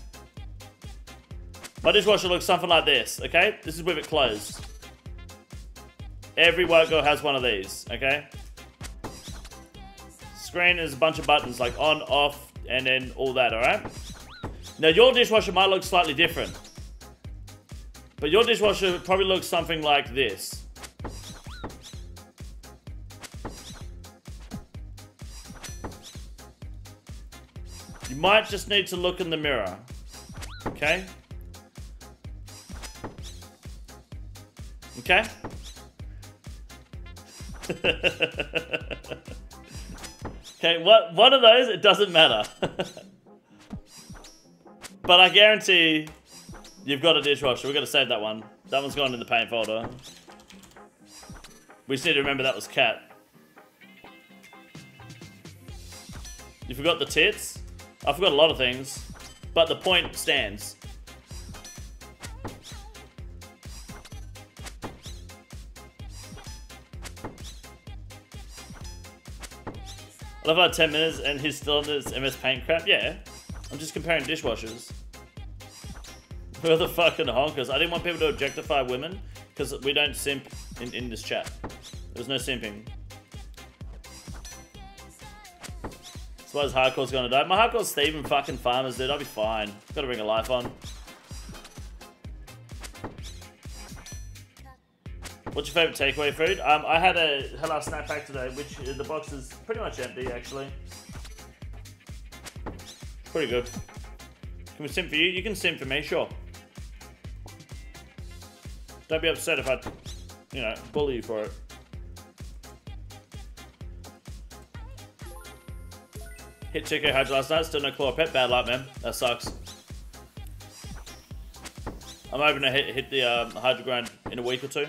My dishwasher looks something like this, okay? This is with it closed. Every white girl has one of these, okay? Screen is a bunch of buttons like on, off, and then all that, alright? Now your dishwasher might look slightly different. But your dishwasher probably looks something like this. Might just need to look in the mirror. Okay? Okay? okay, what one of those, it doesn't matter. but I guarantee you've got a dishwasher. We're gonna save that one. That one's gone in the paint folder. We just need to remember that was cat. You forgot the tits? I forgot a lot of things. But the point stands. I love how 10 minutes and he's still in this MS Paint crap. Yeah, I'm just comparing dishwashers. Who are the fucking honkers? I didn't want people to objectify women because we don't simp in, in this chat. There's no simping. His hardcore's gonna die. My hardcore's Steven fucking Farmers, dude. I'll be fine. Gotta bring a life on. What's your favorite takeaway food? Um, I had a Halal Snack Pack today, which uh, the box is pretty much empty, actually. Pretty good. Can we sim for you? You can sim for me, sure. Don't be upset if I, you know, bully you for it. Hit Chico Hodge last night, still no claw pet. Bad luck, man. That sucks. I'm hoping to hit, hit the um, Hydra Grind in a week or two.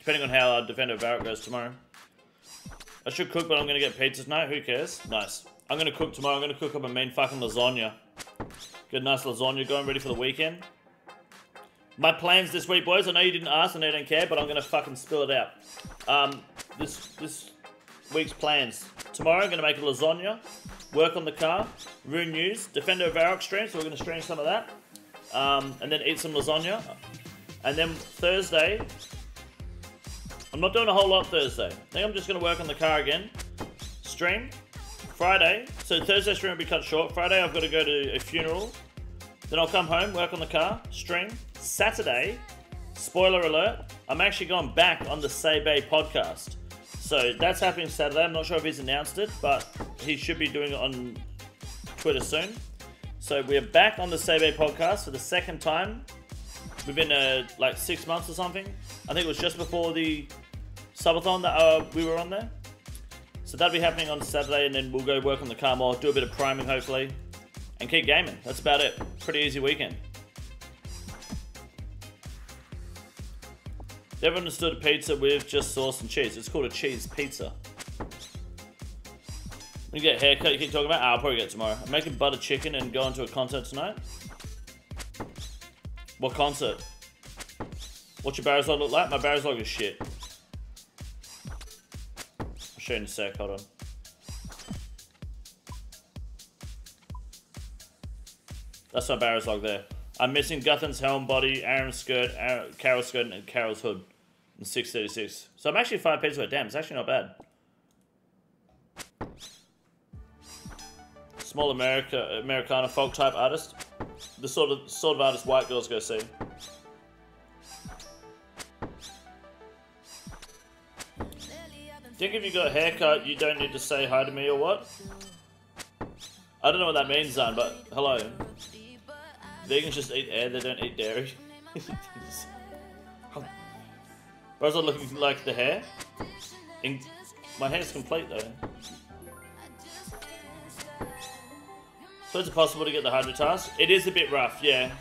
Depending on how uh, Defender of Varrock goes tomorrow. I should cook, but I'm going to get pizza tonight. Who cares? Nice. I'm going to cook tomorrow. I'm going to cook up a mean fucking lasagna. Good, nice lasagna going, ready for the weekend. My plans this week, boys. I know you didn't ask and I don't care, but I'm going to fucking spill it out. Um, this, this week's plans. Tomorrow, I'm going to make a lasagna. Work on the car. Rune News. Defender of Varrock stream, so we're going to stream some of that. Um, and then eat some lasagna. And then Thursday, I'm not doing a whole lot Thursday. I think I'm just going to work on the car again. Stream. Friday. So Thursday stream will be cut short. Friday I've got to go to a funeral. Then I'll come home, work on the car, stream. Saturday, spoiler alert, I'm actually going back on the Say Bay podcast. So that's happening Saturday. I'm not sure if he's announced it, but he should be doing it on Twitter soon. So we're back on the Bay podcast for the second time within uh, like six months or something. I think it was just before the subathon that uh, we were on there. So that'll be happening on Saturday, and then we'll go work on the car more, do a bit of priming hopefully, and keep gaming. That's about it. Pretty easy weekend. Never understood a pizza with just sauce and cheese. It's called a cheese pizza. You get a haircut, you keep talking about? Ah, I'll probably get tomorrow. I'm making butter chicken and going to a concert tonight. What concert? What's your Barrows log look like? My Barrows log is shit. I'll show you in a sec, hold on. That's my Barrows log there. I'm missing Guthan's helm body, Ahrim's skirt, Aaron, Karil's skirt, and Karil's hood. In 636. So I'm actually five pages away. Damn, it's actually not bad. Small America Americana folk type artist. The sort of sort of artist white girls go see. Think if you got a haircut, you don't need to say hi to me or what? I don't know what that means, Zan, but hello. Vegans just eat air, they don't eat dairy. Where's it looking like the hair? In my hair's complete though. So is it possible to get the Hydra task? It is a bit rough, yeah.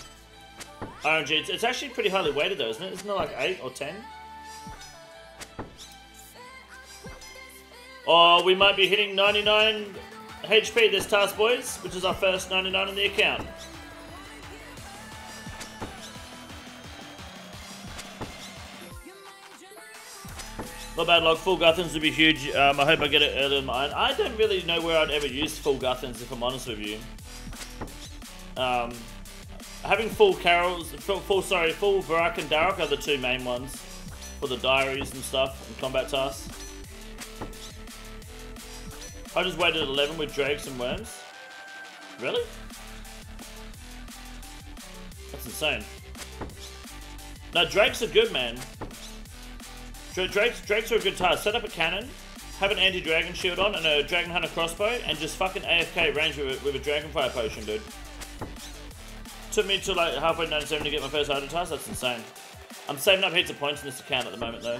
RNG, it's, it's actually pretty highly weighted though, isn't it? Isn't it like 8 or 10? Oh, we might be hitting 99 HP this task, boys, which is our first 99 in the account. Not bad log. Full Guthans would be huge. Um, I hope I get it early in mine. I don't really know where I'd ever use full Guthans, if I'm honest with you. Um, having full Karils, full, full sorry, full Verac and Dharok are the two main ones for the diaries and stuff and combat tasks. I just waited at 11 with drakes and worms. Really? That's insane. Now, drakes are good, man. Dra- Drakes, Drakes are a good task. Set up a cannon, have an anti-dragon shield on, and a dragon hunter crossbow, and just fucking AFK range with a, with a dragonfire potion, dude. Took me to like halfway down seven to get my first item task. That's insane. I'm saving up heaps of points in this account at the moment, though.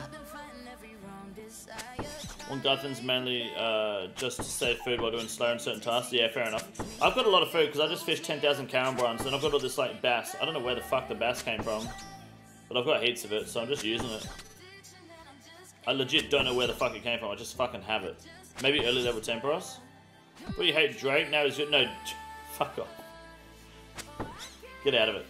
One Guthan's mainly uh, just to save food while doing slow and certain tasks. Yeah, fair enough. I've got a lot of food because I just fished 10,000 Karambwans and I've got all this like bass. I don't know where the fuck the bass came from, but I've got heaps of it, so I'm just using it. I legit don't know where the fuck it came from. I just fucking have it. Maybe early level Tempoross. What you hate Drake? Now he's good. No, fuck off. Get out of it.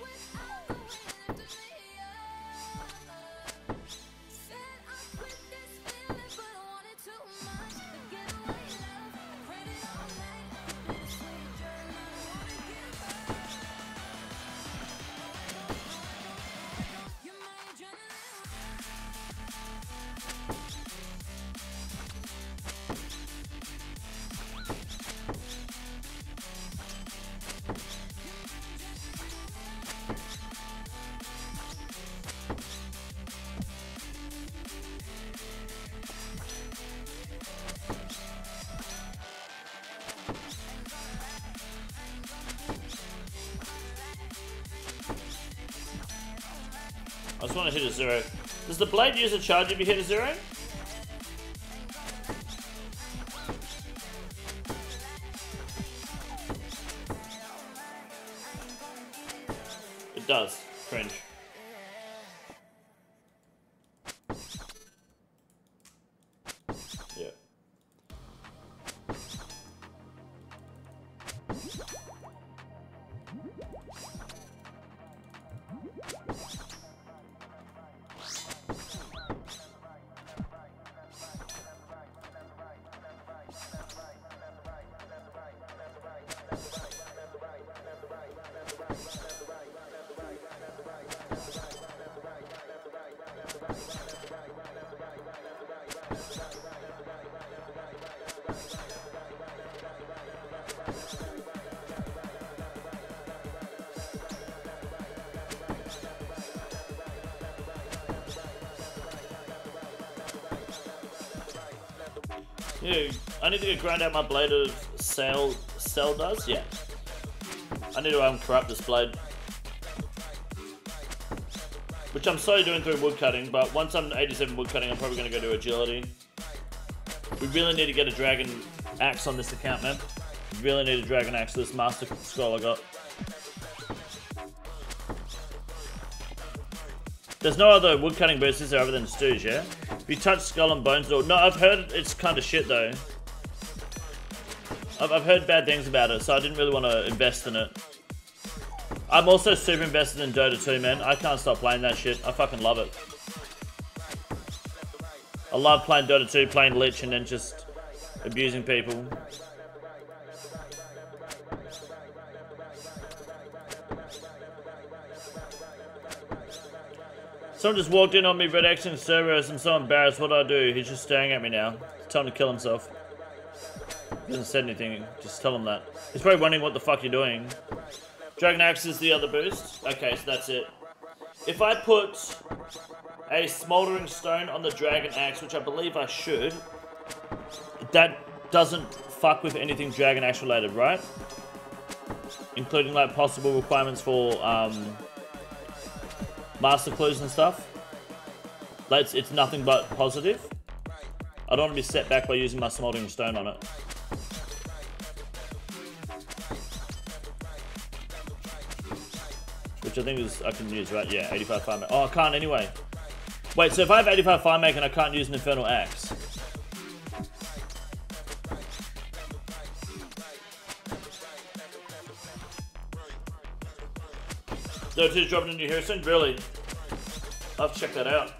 Use a charge if you hit a zero? Grind out my blade of cell cell does. Yeah, I need to um, corrupt this blade, which I'm slowly doing through woodcutting. But once I'm 87 woodcutting, I'm probably gonna go do agility. We really need to get a dragon axe on this account, man. We really need a dragon axe. This master scroll I got. There's no other woodcutting boost is there other than Stooge, yeah? If you touch Skull and Bones at all. No, I've heard it's kind of shit though. I've, I've heard bad things about it, so I didn't really want to invest in it. I'm also super invested in Dota 2, man. I can't stop playing that shit. I fucking love it. I love playing Dota 2, playing Lich, and then just abusing people. Someone just walked in on me red Xing servers. I'm so embarrassed. What do I do? He's just staring at me now. Tell him to kill himself. Hasn't said anything. Just tell him that. He's probably wondering what the fuck you're doing. Dragon Axe is the other boost. Okay, so that's it. If I put a smoldering stone on the Dragon Axe, which I believe I should, that doesn't fuck with anything Dragon Axe related, right? Including like possible requirements for um, master clues and stuff. Like, it's, it's nothing but positive. I don't want to be set back by using my smoldering stone on it. I think is I can use, right? Yeah, 85 fire Oh, I can't anyway. Wait, so if I have 85 fire making, I can't use an infernal axe. So just new hero soon? Really? I'll check that out.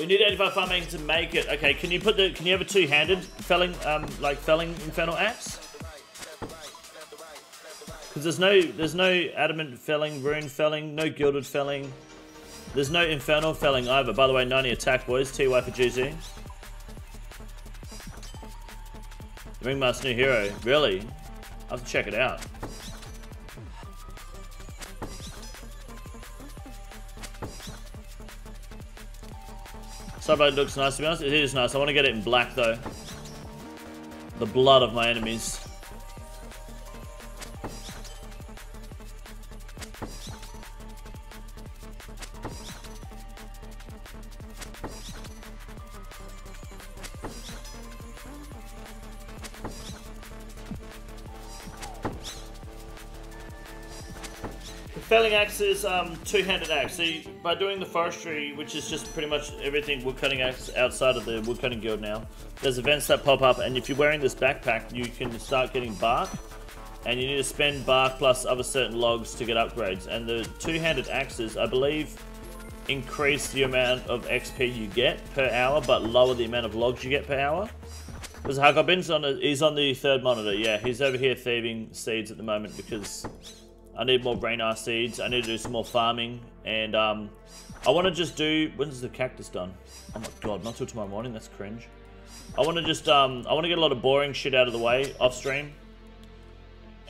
We need 85 fire making to make it. Okay, can you put the can you have a two-handed felling um like felling infernal axe? Because there's no there's no adamant felling, rune felling, no gilded felling. There's no infernal felling either. By the way, 90 attack boys, TY for GZ. Ringmaster new hero. Really? I'll have to check it out. Sunblade looks nice to be honest. It is nice. I want to get it in black though. The blood of my enemies. Felling axe is um, two-handed axe. So you, by doing the forestry, which is just pretty much everything woodcutting axe outside of the woodcutting guild now, there's events that pop up, and if you're wearing this backpack, you can start getting bark, and you need to spend bark plus other certain logs to get upgrades. And the two-handed axes, I believe, increase the amount of XP you get per hour, but lower the amount of logs you get per hour. Because Hakobin's on, a, he's on the third monitor. Yeah, he's over here thieving seeds at the moment because I need more Ranarr seeds. I need to do some more farming. And um, I want to just do... When's the cactus done? Oh my god, not till tomorrow morning. That's cringe. I want to just... Um, I want to get a lot of boring shit out of the way off stream.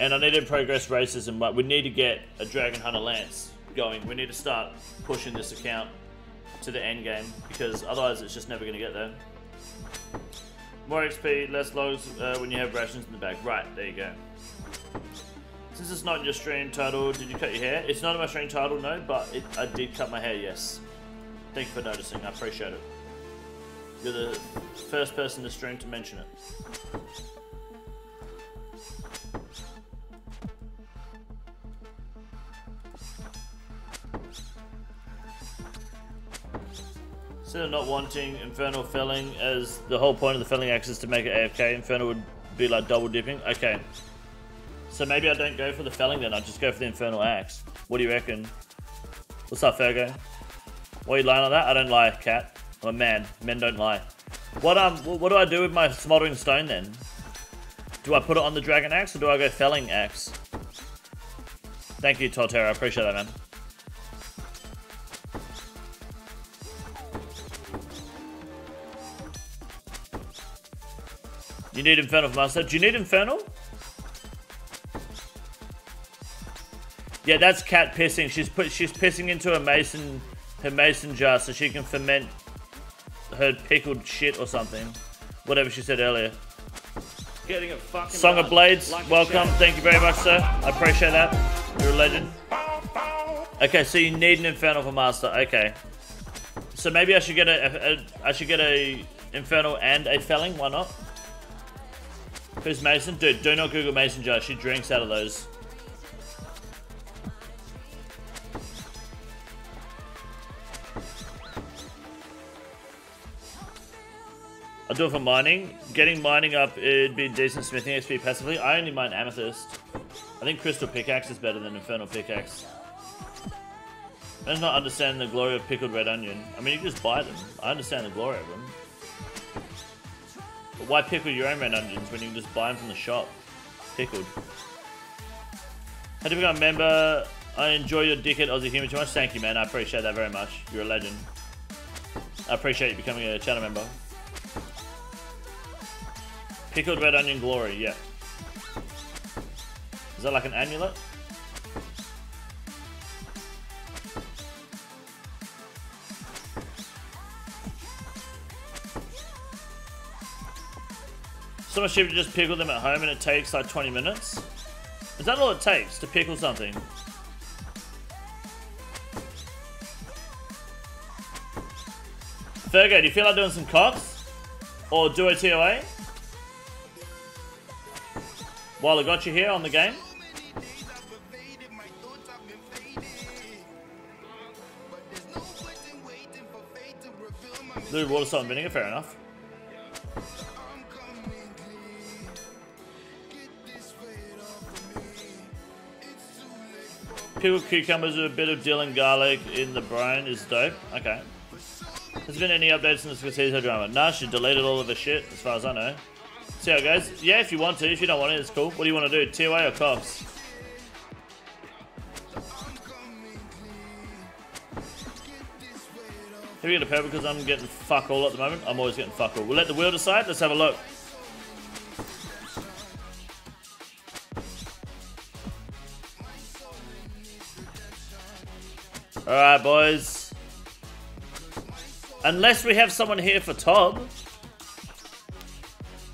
And I need to progress racism, but we need to get a Dragon Hunter Lance going. We need to start pushing this account to the end game because otherwise it's just never going to get there. More XP, less logs uh, when you have rations in the bag. Right, there you go. Since it's not your stream title, did you cut your hair? It's not in my stream title, no, but it, I did cut my hair, yes. Thank you for noticing, I appreciate it. You're the first person in the stream to mention it. Instead of not wanting Infernal Felling as the whole point of the Felling axe is to make it AFK, Infernal would be like double dipping. Okay. So maybe I don't go for the Felling then, I just go for the Infernal Axe. What do you reckon? What's up, Fergo? Why are you lying on that? I don't lie, cat. I'm a man. Men don't lie. What um? What do I do with my Smoldering Stone then? Do I put it on the Dragon Axe or do I go Felling Axe? Thank you, Torterra. I appreciate that, man. You need Infernal Master. Do you need Infernal? Yeah, that's cat pissing. She's put she's pissing into a mason her mason jar so she can ferment her pickled shit or something. Whatever she said earlier. Getting a fucking Song of. Blades, Like welcome. Thank you very much, sir. I appreciate that. You're a legend. Okay, so you need an Infernal for Master. Okay. So maybe I should get a, a, a I should get a Infernal and a Felling. Why not? Who's Mason? Dude, do not Google Mason jar. She drinks out of those. I'll do it for mining. Getting mining up, it'd be decent smithing XP passively. I only mine amethyst. I think crystal pickaxe is better than infernal pickaxe. I just not understand the glory of pickled red onion. I mean, you just buy them. I understand the glory of them. But why pickle your own red onions when you can just buy them from the shop? Pickled. How to become a member? I enjoy your dickhead Aussie humor too much. Thank you, man. I appreciate that very much. You're a legend. I appreciate you becoming a channel member. Pickled red onion glory, yeah. Is that like an amulet? So much cheaper to just pickle them at home and it takes like 20 minutes? Is that all it takes to pickle something? Fergo, do you feel like doing some cocks? Or do a TOA? While I got you here on the game? Do water, salt, and vinegar, fair enough. Pickled cucumbers with a bit of dill and garlic in the brine is dope. Okay. Has there been any updates in the Scorsese drama? Nah, she deleted all of the shit, as far as I know. See how it goes? Yeah, if you want to. If you don't want it, it's cool. What do you want to do? TOA or CoX? Have you got a because I'm getting fuck all at the moment? I'm always getting fuck all. We'll let the wheel decide. Let's have a look. Alright, boys. Unless we have someone here for ToB.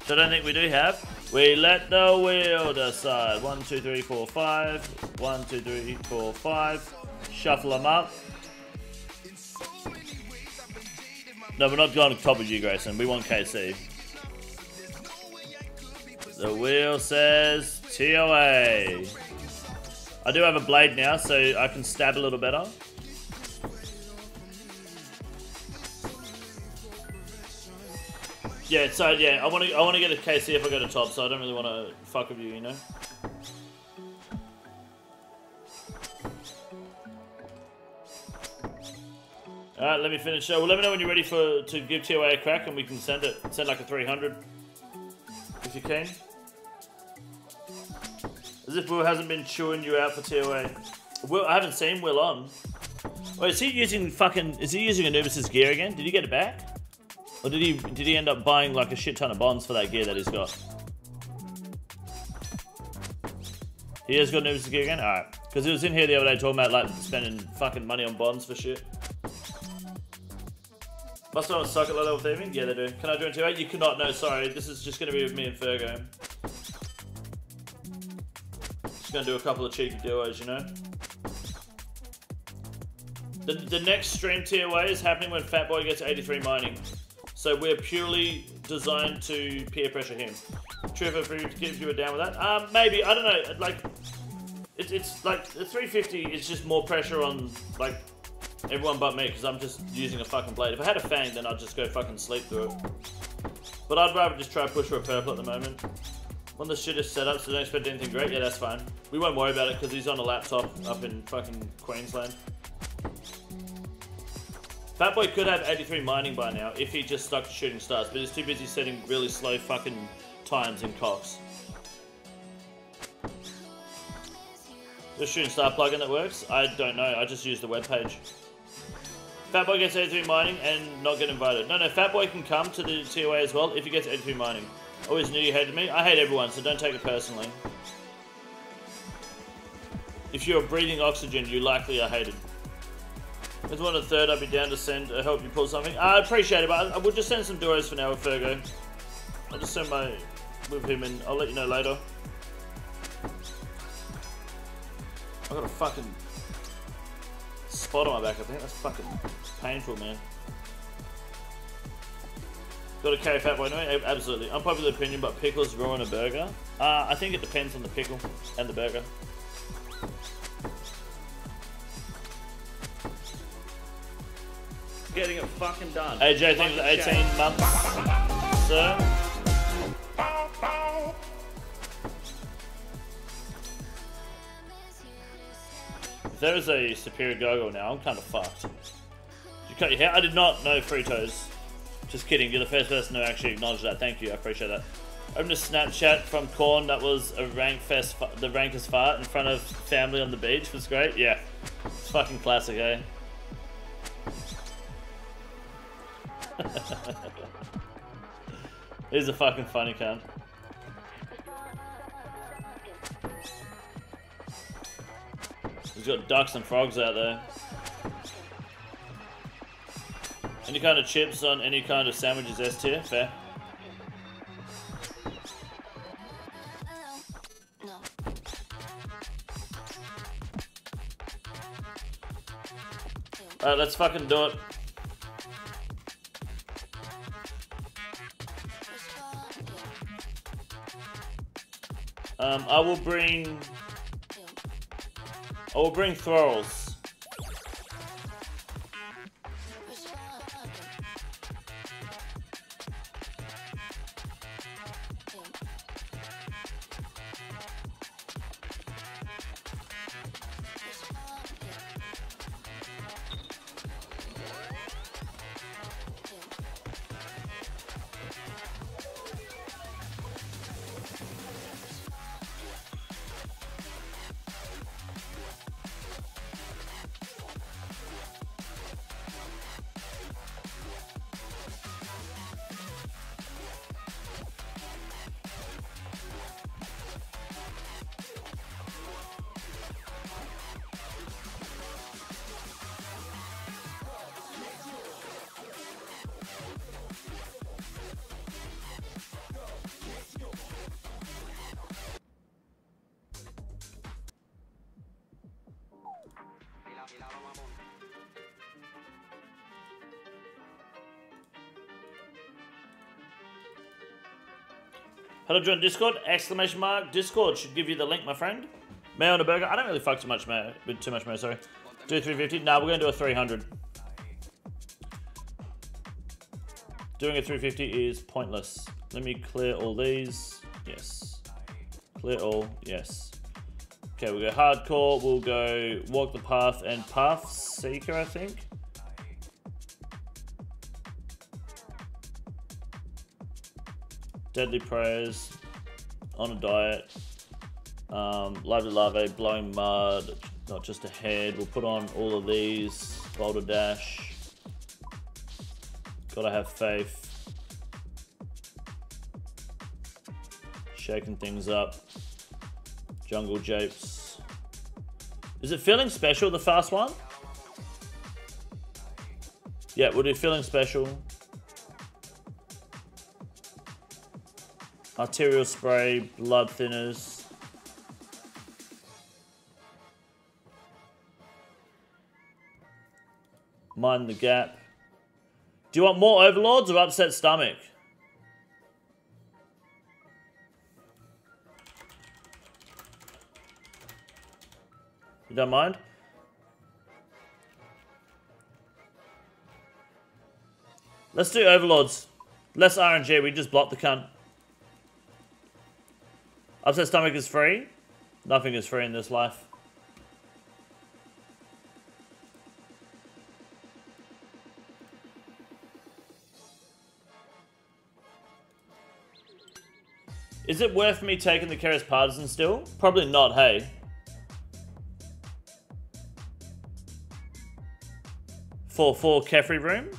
Which I don't think we do have. We let the wheel decide. One, two, three, four, five. One, two, three, four, five. Shuffle them up. No, we're not going to top of you, Grayson. We want KC. The wheel says TOA. I do have a blade now, so I can stab a little better. Yeah, so yeah, I want to I want to get a KC if I go to top, so I don't really want to fuck with you, you know. All right, let me finish. Uh, well, let me know when you're ready for to give TOA a crack, and we can send it. Send like a 300 if you can. As if Will hasn't been chewing you out for TOA. Will, I haven't seen Will on. Wait, is he using fucking? Is he using Anubis's gear again? Did he get it back? Or did he did he end up buying like a shit ton of bonds for that gear that he's got? He has got Anubis's gear again? Alright. Because he was in here the other day talking about like spending fucking money on bonds for shit. Must not suck at low level thieving? Yeah, they do. Can I join 2 You cannot, no, sorry. This is just going to be with me and Fergo. Just going to do a couple of cheeky duos, you know? The, the next stream TOA is happening when Fatboy gets 83 mining. So we're purely designed to peer pressure him. Trevor, if you were down with that. Um, maybe, I don't know, like, it's, it's like, the 350 is just more pressure on, like, everyone but me, because I'm just using a fucking blade. If I had a fang, then I'd just go fucking sleep through it. But I'd rather just try to push for a purple at the moment. When the shit is set up, so don't expect anything great, yeah, that's fine. We won't worry about it, because he's on a laptop up in fucking Queensland. Fatboy could have 83 mining by now if he just stuck to shooting stars, but he's too busy setting really slow fucking times in CoX. The shooting star plugin that works? I don't know, I just use the webpage. Fatboy gets 83 mining and not get invited. No, no, Fatboy can come to the TOA as well if he gets 83 mining. Always knew you hated me. I hate everyone, so don't take it personally. If you're breathing oxygen, you likely are hated. If one a third, I'd be down to send uh, help you pull something. I appreciate it, but I, we'll just send some duos for now with Fergo. I'll just send my with him, and I'll let you know later. I got a fucking spot on my back. I think that's fucking painful, man. Got to carry fat boy, no? Absolutely. Unpopular opinion, but pickles ruin a burger. Uh, I think it depends on the pickle and the burger. Getting it fucking done. AJ, for Like a 18 months. sir. If there is a superior goggle now, I'm kind of fucked. Did you cut your hair? I did not know Fritos. Just kidding. You're the first person to actually acknowledge that. Thank you. I appreciate that. Opened a Snapchat from Corn that was a rank fest, the rankest fart in front of family on the beach. It was great. Yeah, it's fucking classic, eh? He's a fucking funny cunt. He's got ducks and frogs out there. Any kind of chips on any kind of sandwiches S tier? Fair. Alright, let's fucking do it. Um, I will bring. I will bring thralls. Hello, join Discord! Exclamation mark Discord should give you the link, my friend. Mayo on a burger. I don't really fuck too much mayo. Too much mayo, sorry. Do 350. Nah, we're gonna do a 300. Doing a 350 is pointless. Let me clear all these. Yes. Clear all. Yes. Okay, we'll go hardcore. We'll go walk the path and path seeker, I think. Deadly prayers. On a diet. Um, lovely larvae, blowing mud, not just a head. We'll put on all of these. Boulder dash. Gotta have faith. Shaking things up. Jungle japes. Is it feeling special, the fast one? Yeah, we'll do feeling special. Arterial spray, blood thinners. Mind the gap. Do you want more overlords or upset stomach? You don't mind? Let's do overlords. Less RNG, we just block the cunt. Upset stomach is free. Nothing is free in this life. Is it worth me taking the Keris Partisan still? Probably not, hey. For for Kephri room?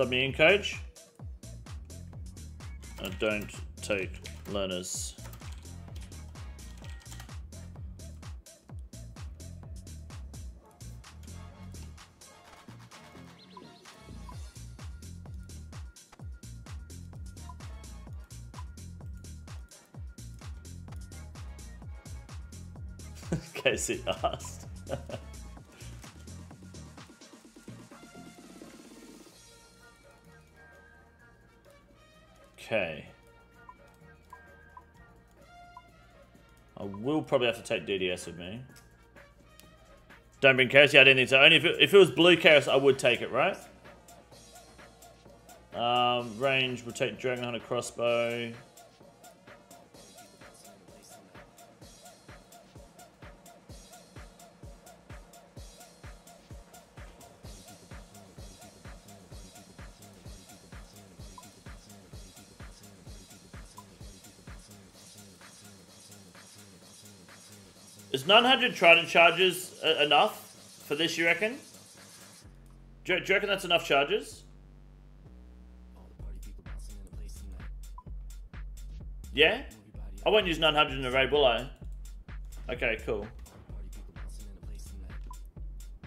Submarine coach. I don't take learners. Casey asked. probably have to take DDS with me. Don't bring Chaos? Yeah, I didn't think so. Only if it, if it was blue Chaos, I would take it, right? Um, range, we'll take Dragon Hunter Crossbow. 900 Trident charges uh, enough for this, you reckon? Do do you reckon that's enough charges? Yeah? I won't use 900 in a raid, will I? Okay, cool.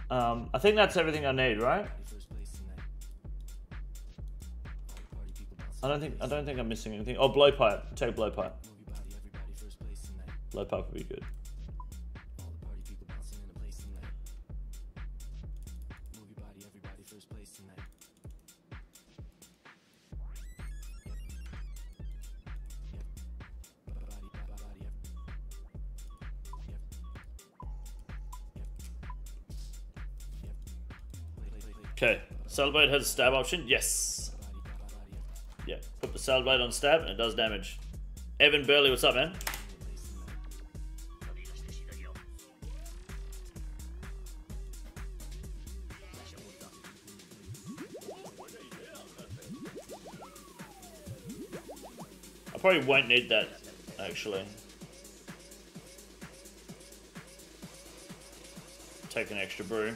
Um, I think that's everything I need, right? I don't think I don't think I'm missing anything. Oh, blowpipe. Take blowpipe. Blowpipe would be good. Saddleblade has a stab option. Yes. Yeah, put the Saddleblade on stab and it does damage. Evan Burley, what's up, man? I probably won't need that, actually. Take an extra brew.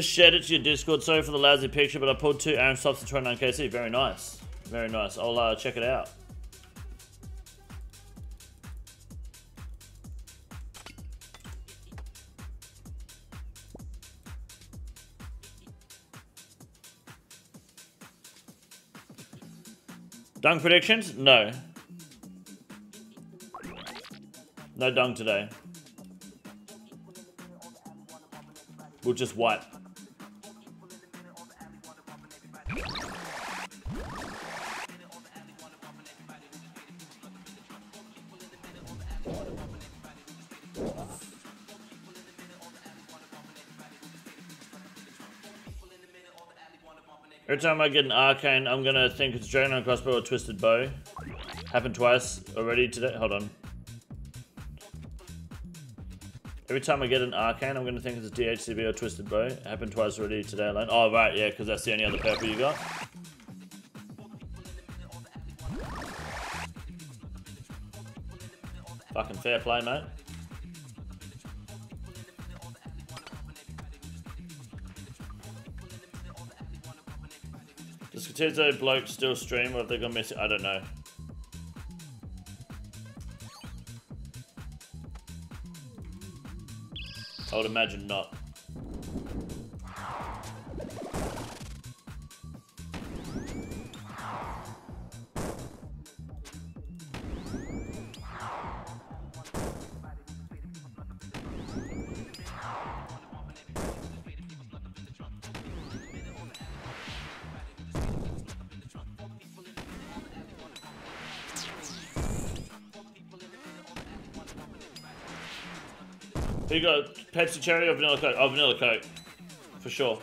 Just shared it to your Discord. Sorry for the lousy picture, but I pulled two Aaron stops to 29kc. Very nice. Very nice. I'll uh, check it out. Dunk predictions? No. No dunk today. We'll just wipe. Time I get an arcane, I'm gonna think it's Dragon on Crossbow or Twisted Bow. Happened twice already today. Hold on. Every time I get an arcane, I'm gonna think it's a DHCB or Twisted Bow. Happened twice already today alone. Oh right, yeah, because that's the only other purple you got. Fucking fair play, mate. Does Katizo bloke still stream or have they gone missing? I don't know. I would imagine not. Who got Pepsi Cherry or Vanilla Coke? Oh, Vanilla Coke. For sure.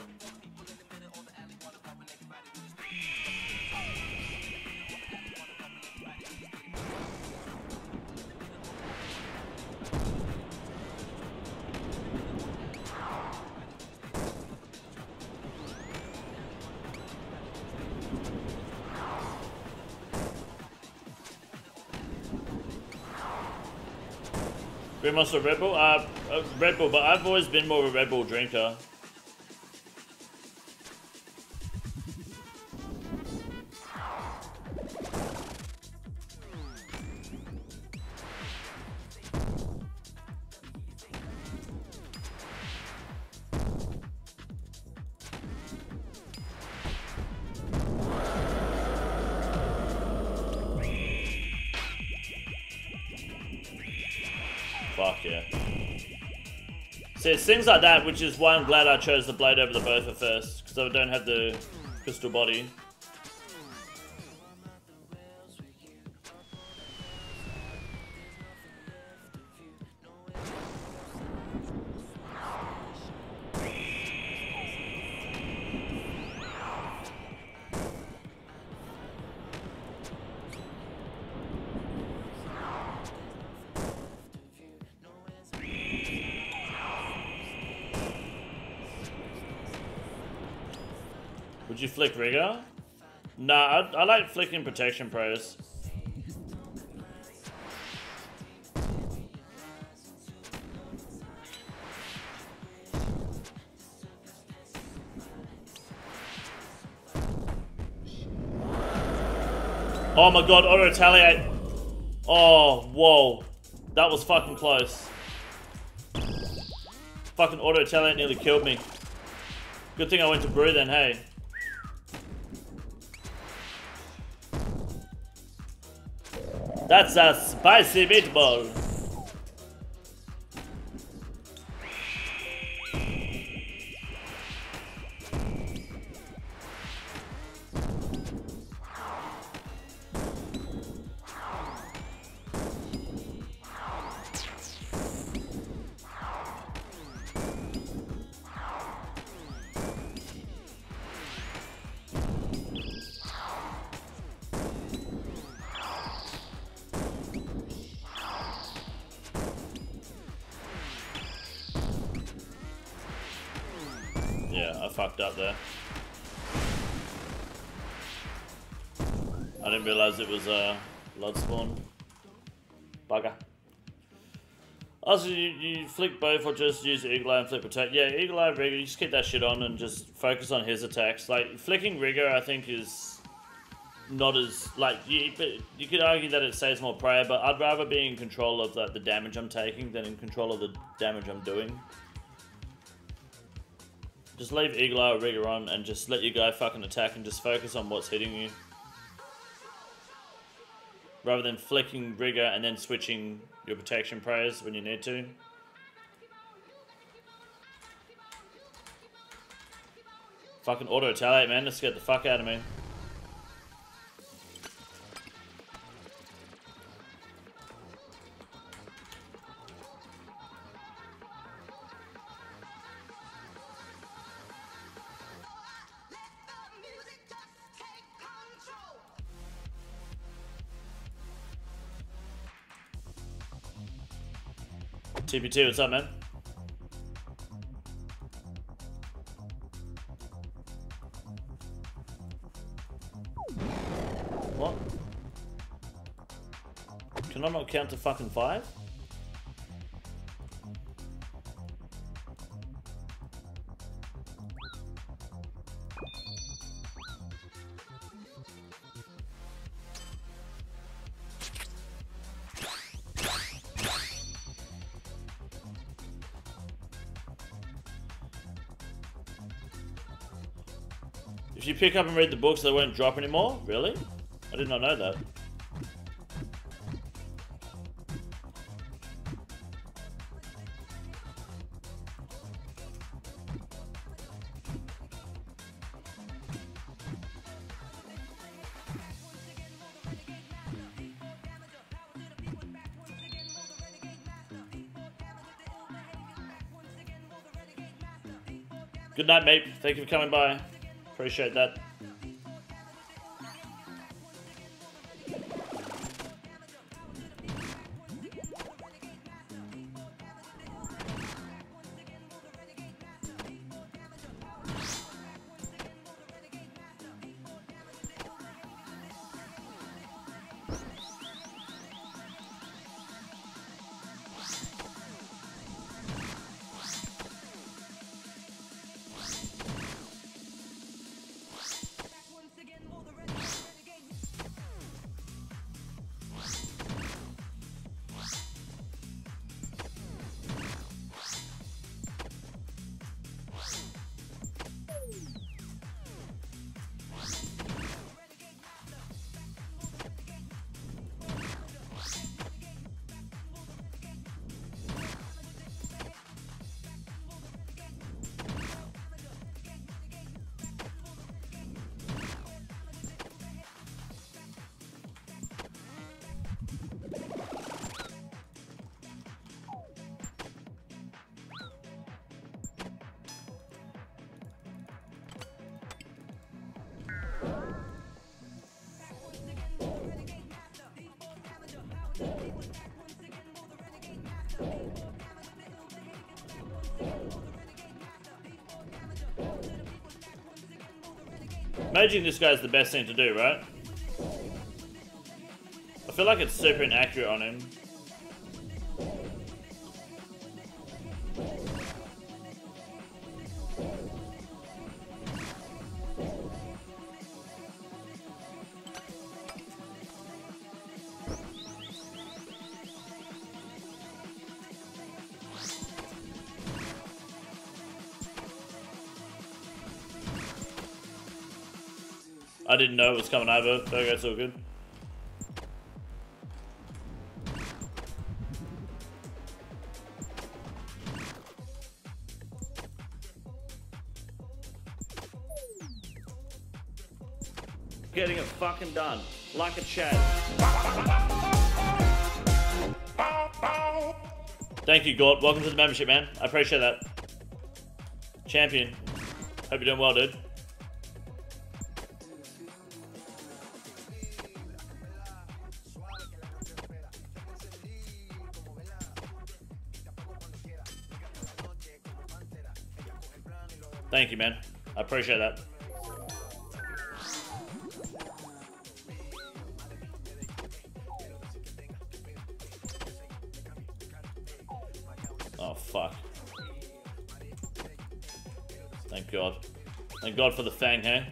Green Monster Red Bull? Uh, Red Bull, but I've always been more of a Red Bull drinker. Things like that, which is why I'm glad I chose the blade over the Bofa at first, because I don't have the crystal body. Would you flick rigour? Nah, I, I like flicking protection pros. Oh my god, auto retaliate. Oh, whoa. That was fucking close. Fucking auto retaliate nearly killed me. Good thing I went to brew then, hey. That's a spicy meatball. Uh, blood spawn. Bugger. Also, you, you flick both or just use Eagle Eye and flick protect. Yeah, Eagle Eye Rigour, you just keep that shit on and just focus on his attacks. Like, flicking Rigour, I think, is not as, like, you, you could argue that it saves more prayer, but I'd rather be in control of like, the damage I'm taking than in control of the damage I'm doing. Just leave Eagle Eye or Rigour on and just let your guy fucking attack and just focus on what's hitting you. Rather than flicking rigor and then switching your protection prayers when you need to. Fucking auto retaliate, man. Let's get the fuck out of me. TP2, what's up, man? What? Can I not count to fucking five? Pick up and read the books, they won't drop anymore? Really? I did not know that. Good night, mate. Thank you for coming by. Appreciate that. Maging this guy's the best thing to do, right? I feel like it's super inaccurate on him. I didn't know it was coming over. We it's all good. Getting it fucking done. Like a Chad. Thank you, Gort. Welcome to the membership, man. I appreciate that. Champion. Hope you're doing well, dude. Thank you, man. I appreciate that. Oh, fuck. Thank God. Thank God for the Fang, hey?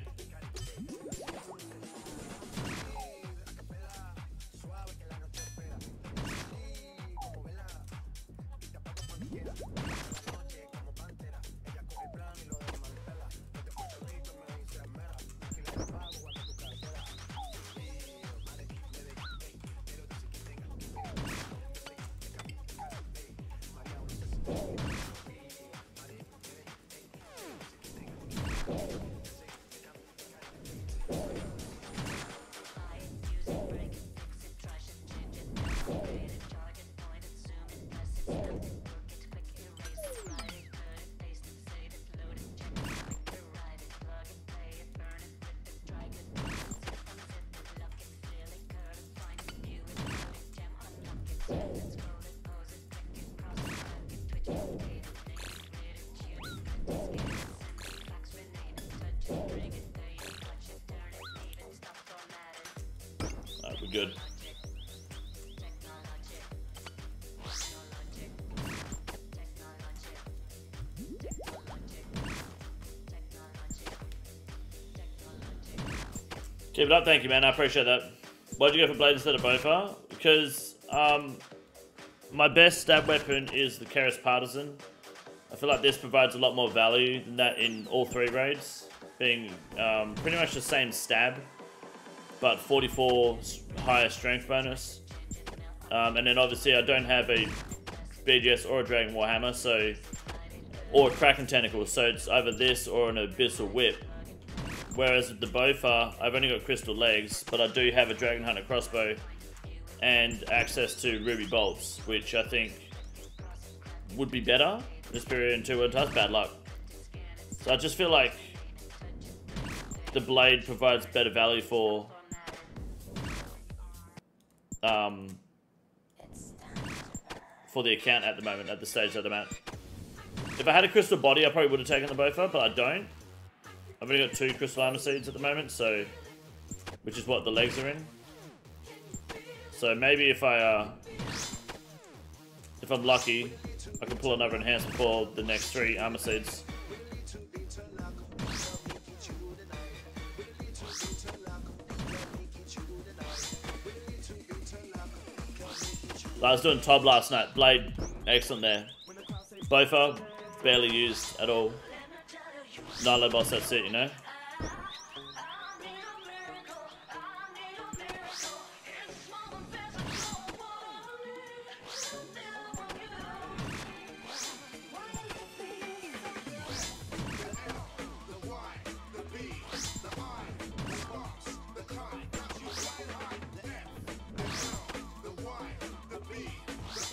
It up, thank you, man. I appreciate that. Why'd you go for Blade instead of Bofa? Because um, my best stab weapon is the Keris Partisan. I feel like this provides a lot more value than that in all three raids, being um, pretty much the same stab, but 44 s- higher strength bonus. Um, and then obviously I don't have a BGS or a Dragon Warhammer, so or a Kraken Tentacle, so it's either this or an Abyssal Whip. Whereas with the Bofa, I've only got crystal legs, but I do have a Dragon Hunter crossbow and access to Ruby bolts, which I think would be better. This period in two touch, bad luck. So I just feel like the blade provides better value for um for the account at the moment, at the stage that I'm at. If I had a crystal body, I probably would have taken the Bofa, but I don't. I've only got two crystal armor seeds at the moment, so which is what the legs are in. So maybe if I uh if I'm lucky, I can pull another enhancement for the next three armor seeds. I was doing ToB last night. Blade, excellent there. Bofa, barely used at all. Boss, that's it, you know?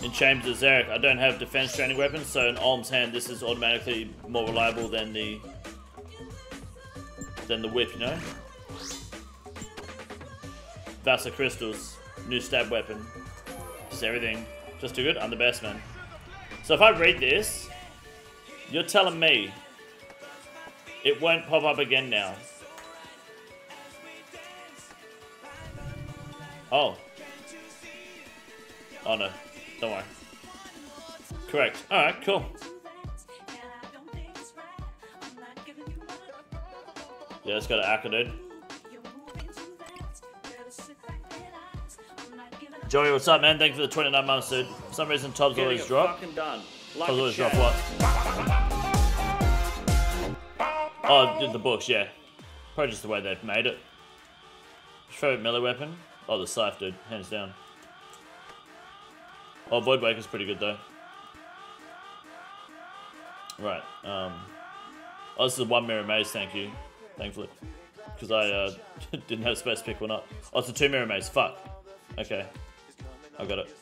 In Chambers of I don't have defense training weapons, so in Olm's hand, this is automatically more reliable than the than the whip, you know? Vasa Crystals. New stab weapon. Just everything. Just too good? I'm the best, man. So if I read this, you're telling me it won't pop up again now. Oh. Oh no. Don't worry. Correct. Alright, cool. Yeah, let's go to Akkha, dude. Joey, what's up, man? Thank you for the 29 months, dude. For some reason, Tobs Getting always it drop. fucking done. Like Tobs always drop what? Oh, did the books, yeah. Probably just the way they've made it. Favorite melee weapon? Oh, the scythe, dude. Hands down. Oh, Voidwaker's pretty good, though. Right. Um. Oh, this is one mirror maze, thank you. Thankfully. Because I uh, didn't have space to pick one up. Oh, it's a two mirror maze. Fuck. Okay. I got it.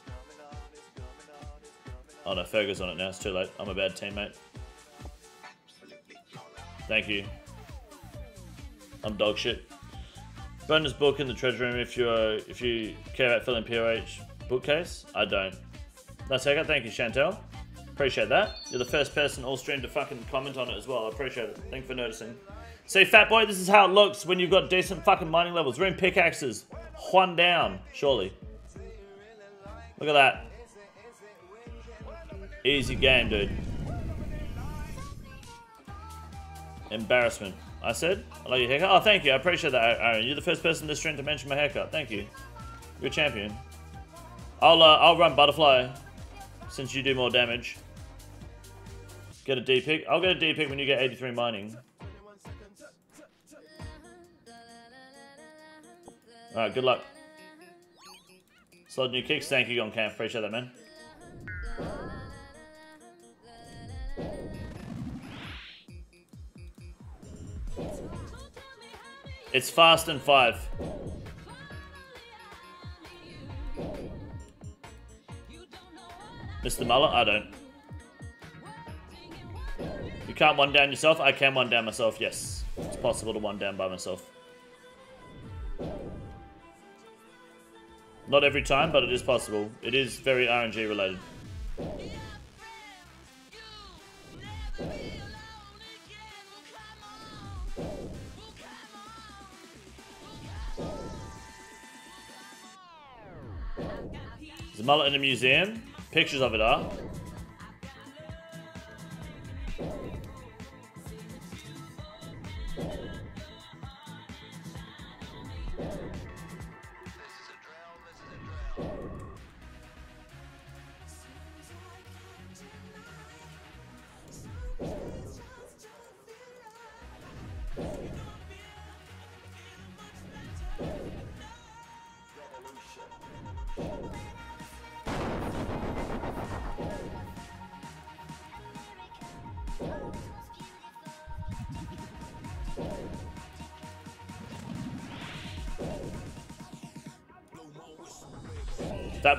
Oh no, Fergus on it now. It's too late. I'm a bad teammate. Thank you. I'm dog shit. Bonus book in the treasure room if you're if you care about filling POH bookcase. I don't. That's okay. Thank you, Chantel. Appreciate that. You're the first person all stream to fucking comment on it as well. I appreciate it. Thank you for noticing. See, fat boy, this is how it looks when you've got decent fucking mining levels. We're in pickaxes. One down, surely. Look at that. Easy game, dude. Embarrassment. I said, I like your haircut. Oh, thank you. I appreciate that, Aaron. You're the first person this stream to mention my haircut. Thank you. You're a champion. I'll uh, I'll run butterfly since you do more damage. Get a D pick. I'll get a D pick when you get 83 mining. Alright, good luck. Slot new kicks. Thank you, on camp. Appreciate that, man. It's fast and five. Mr. Muller, I don't. You can't one down yourself? I can one down myself, yes. It's possible to one down by myself. Not every time, but it is possible. It is very RNG related. There's a mullet in a museum. Pictures of it are.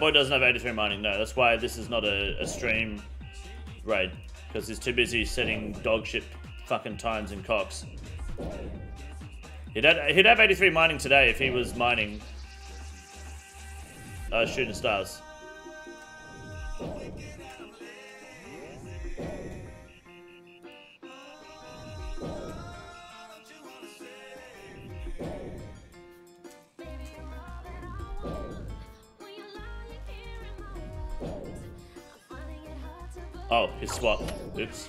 Boy doesn't have 83 mining, no. That's why this is not a, a stream raid. Because he's too busy setting dog shit fucking times and CoX. He'd have, he'd have 83 mining today if he was mining uh, shooting stars. Oh, his swap. Oops.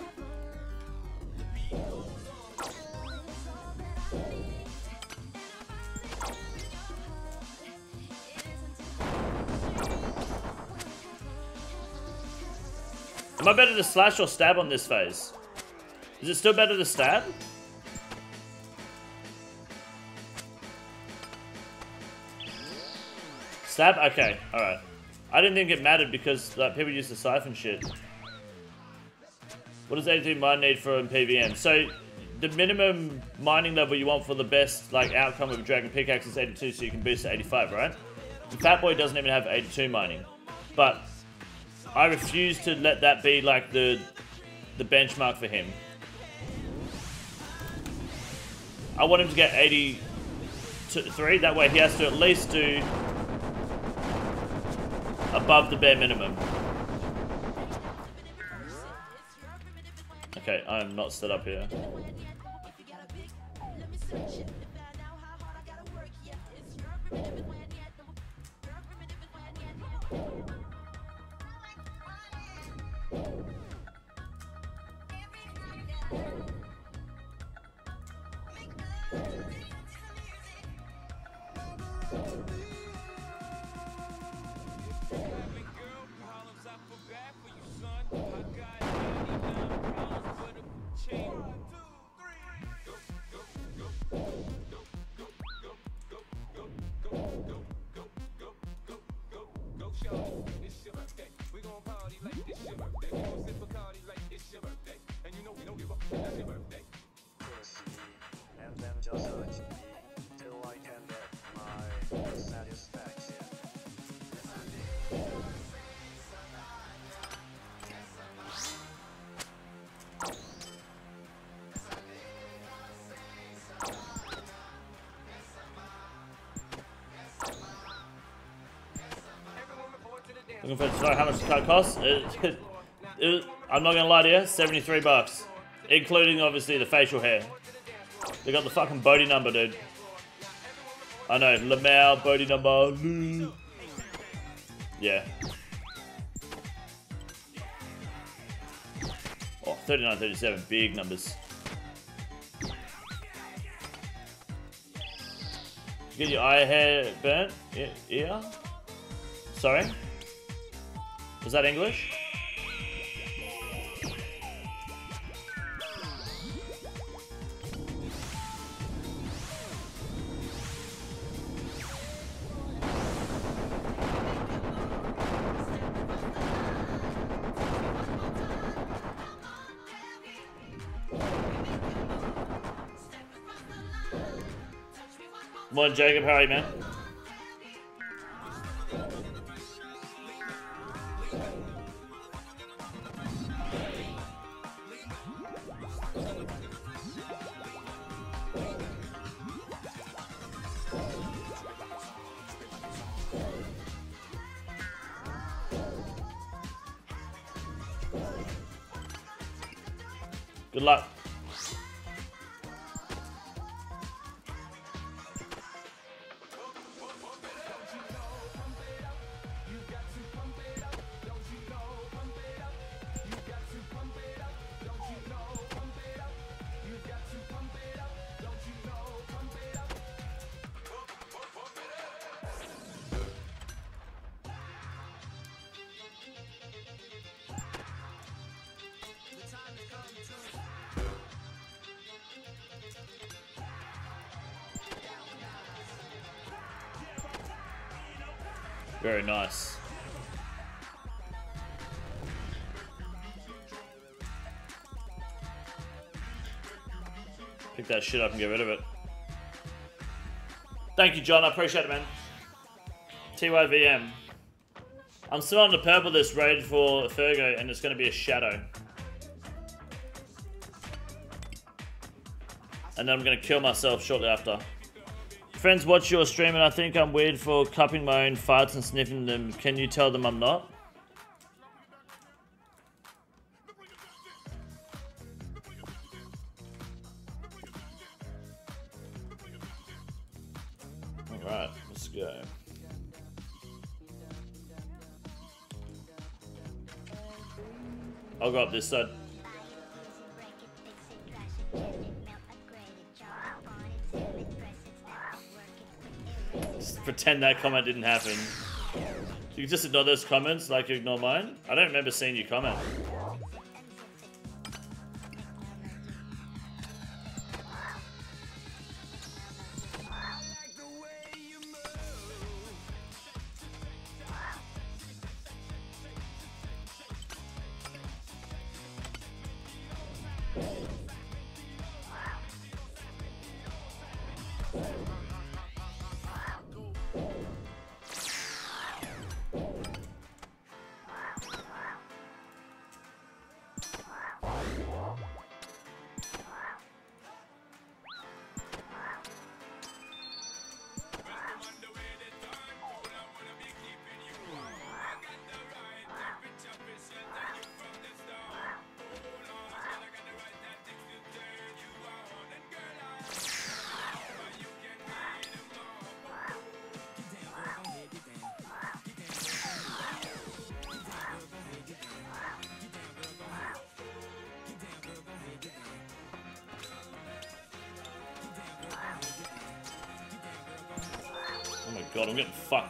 Am I better to slash or stab on this phase? Is it still better to stab? Stab? Okay, alright. I didn't think it mattered because like people use the siphon shit. What does 82 mine need for a PVM? So the minimum mining level you want for the best like outcome of a dragon pickaxe is 82, so you can boost to 85, right? The Fat Boy doesn't even have 82 mining, but I refuse to let that be like the the benchmark for him. I want him to get 83. That way he has to at least do above the bare minimum. Okay, I'm not set up here. Costs. It, it, it- I'm not gonna lie to you, 73 bucks, including obviously the facial hair. They got the fucking Bodhi number, dude. I know, Lamau, Bodhi number. Yeah. Oh, 39, 37, big numbers. Get your eye hair burnt? Ear? Sorry? Was that English? Morning, Jacob. How are you, man? Very nice. Pick that shit up and get rid of it. Thank you, John. I appreciate it, man. TYVM. I'm still on the purple list raid for Fergo, and it's going to be a shadow. And then I'm going to kill myself shortly after. Friends watch your stream, and I think I'm weird for cupping my own farts and sniffing them. Can you tell them I'm not? Alright, let's go. I'll go up this side. Pretend that comment didn't happen. You just ignore those comments like you ignore mine. I don't remember seeing your comment.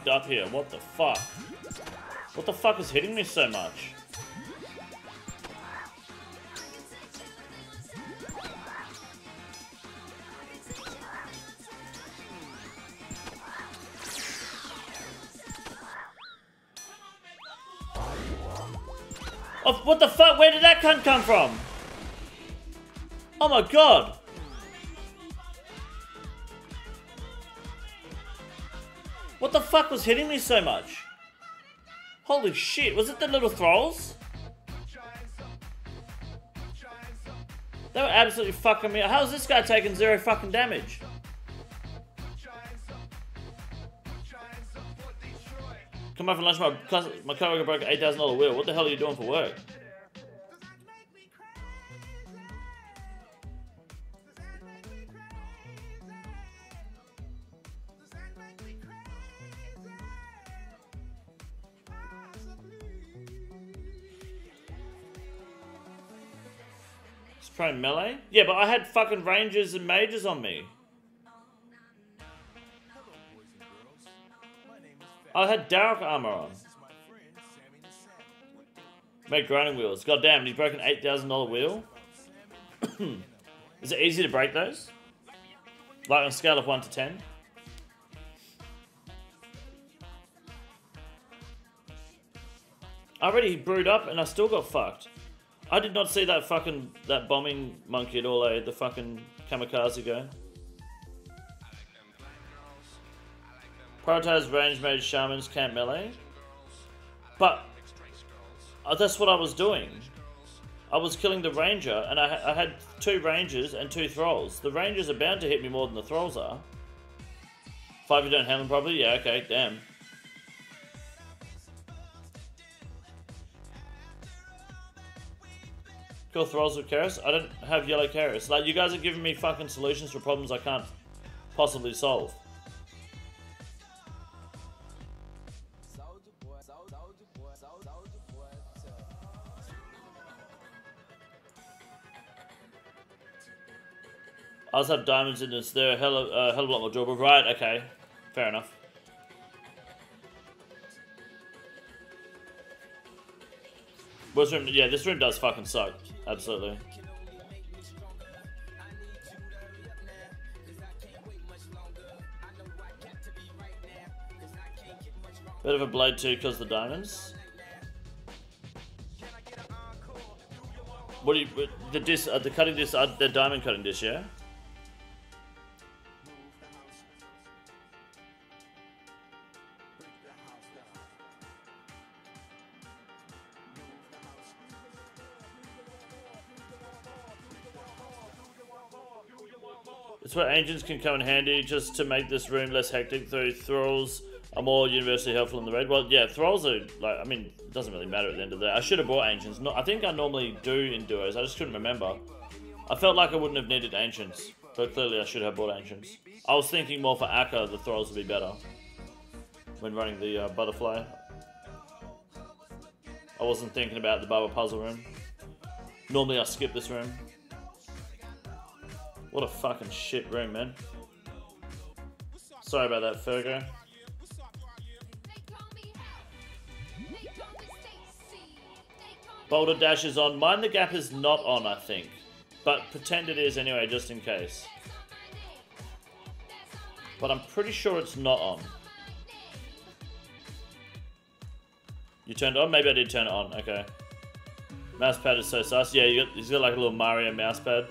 Fucked up here. What the fuck? What the fuck is hitting me so much? Oh, what the fuck? Where did that cunt come from? Oh my god! Fuck was hitting me so much? Holy shit, was it the little thralls? They were absolutely fucking me. How's this guy taking zero fucking damage? Come back from lunch, my, my coworker broke an $8,000 wheel. What the hell are you doing for work? Melee? Yeah, but I had fucking rangers and mages on me. I had Dark armor on. Make grinding wheels. God damn, he broke an eight thousand dollar wheel. Is it easy to break those? Like on a scale of one to ten? I already brewed up and I still got fucked. I did not see that fucking that bombing monkey at all, eh? The fucking kamikaze guy. Prioritize range mage shamans camp melee. But uh, that's what I was doing. I was killing the ranger, and I, I had two rangers and two thralls. The rangers are bound to hit me more than the thralls are. Five, you don't handle them properly? Yeah, okay, damn. Kill thralls with Keris? I don't have yellow Keris. Like, you guys are giving me fucking solutions for problems I can't possibly solve. I also have diamonds in this. They're a hell of, uh, hell of a lot more durable. Right, okay. Fair enough. This room, yeah, this room does fucking suck. Absolutely. Bit of a blade too, because the diamonds. What do you, the disc, uh, the cutting disc, uh, the diamond cutting disc, yeah? It's where engines can come in handy just to make this room less hectic. Though thralls are more universally helpful in the raid. Well, yeah, thralls are like I mean, it doesn't really matter at the end of the day. I should have bought ancients. No, I think I normally do in duos. I just couldn't remember. I felt like I wouldn't have needed ancients, but clearly I should have bought ancients. I was thinking more for Akkha, the thralls would be better when running the uh, butterfly. I wasn't thinking about the Baba puzzle room. Normally I skip this room. What a fucking shit room, man. Sorry about that, Fergo. Boulder Dash is on. Mind the Gap is not on, I think. But pretend it is anyway, just in case. But I'm pretty sure it's not on. You turned on? Maybe I did turn it on. Okay. Mousepad is so sus. Yeah, you got, he's got like a little Mario mousepad.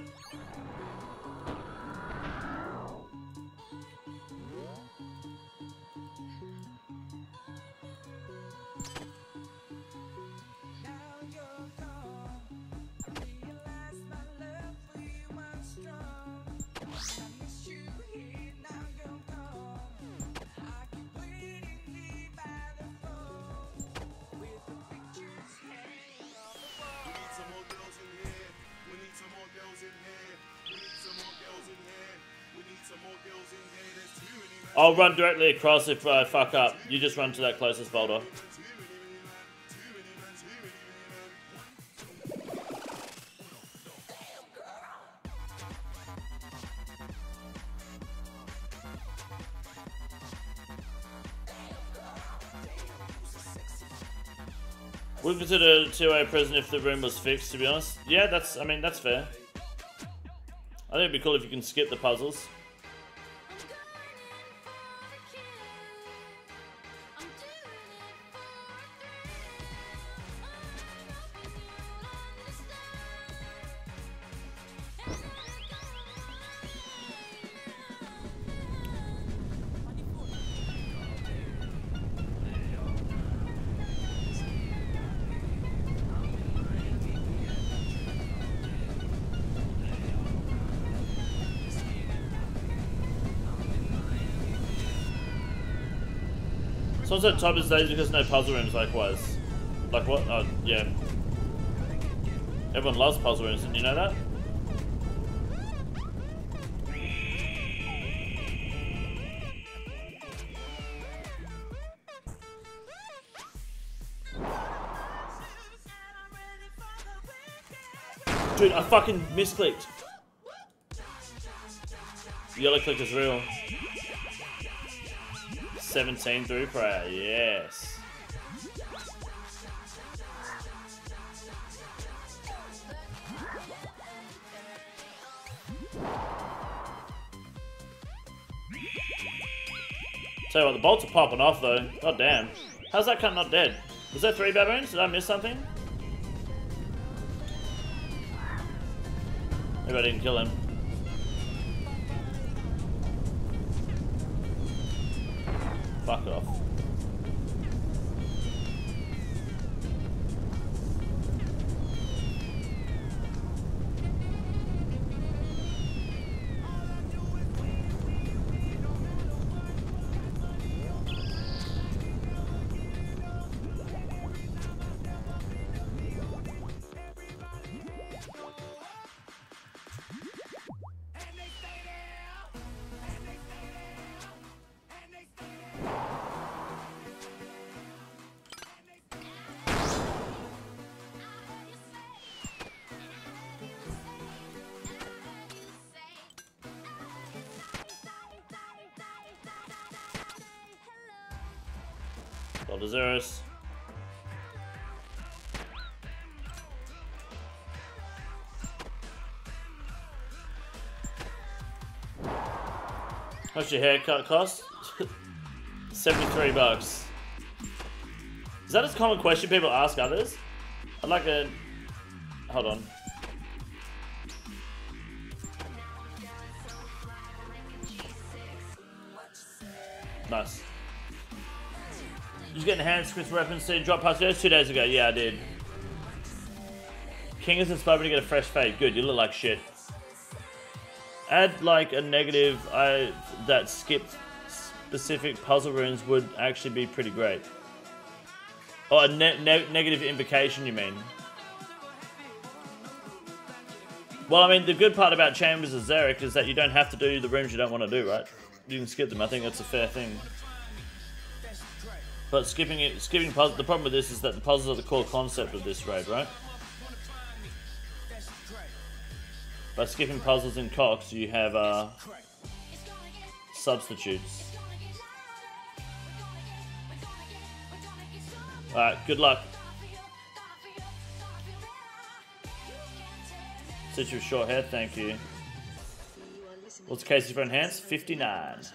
I'll run directly across if I fuck up. You just run to that closest boulder. Would consider a two-way prison if the room was fixed, to be honest. Yeah, that's, I mean, that's fair. I think it'd be cool if you can skip the puzzles. Said top is days because no puzzle rooms likewise. Like what? Oh, yeah. Everyone loves puzzle rooms, didn't you know that? Dude, I fucking misclicked. Yellow click is real. 17 through prayer, yes. Tell you what, the bolts are popping off though. God damn. How's that cut not dead? Was there three baboons? Did I miss something? Maybe I didn't kill him. Fuck off. Zeros. What's your haircut cost? 73 bucks. Is that a common question people ask others? I'd like a... Hold on. Enhanced Chris reference to drop past those two days ago? Yeah, I did. King is inspired to get a fresh fade. Good, you look like shit. Add like a negative I that skipped specific puzzle runes would actually be pretty great. Oh, a ne ne negative invocation, you mean? Well, I mean, the good part about Chambers of Xeric is that you don't have to do the rooms you don't want to do, right? You can skip them. I think that's a fair thing. But skipping it, skipping puzzle. The problem with this is that the puzzles are the core concept of this raid, right? By skipping puzzles in CoX, you have uh, substitutes. Alright, good luck. Since you're short hair, thank you. What's KC for enhance? 59.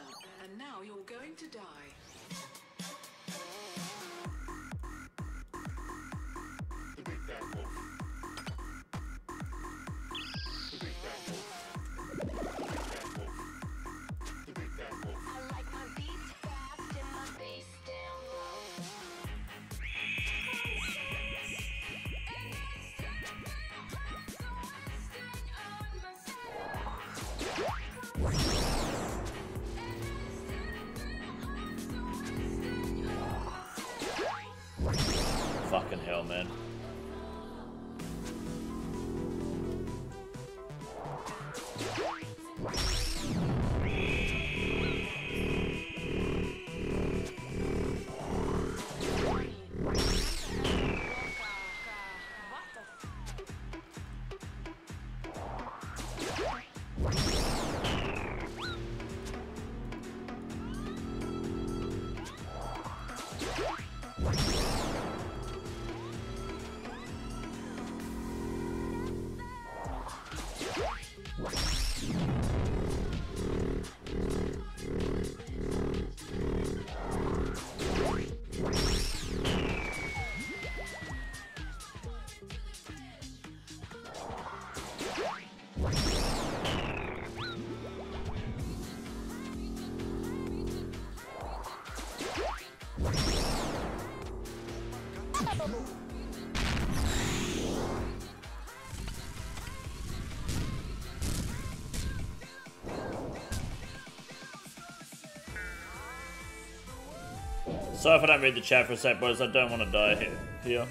Sorry if I don't read the chat for a sec, boys. I don't want to die he- here.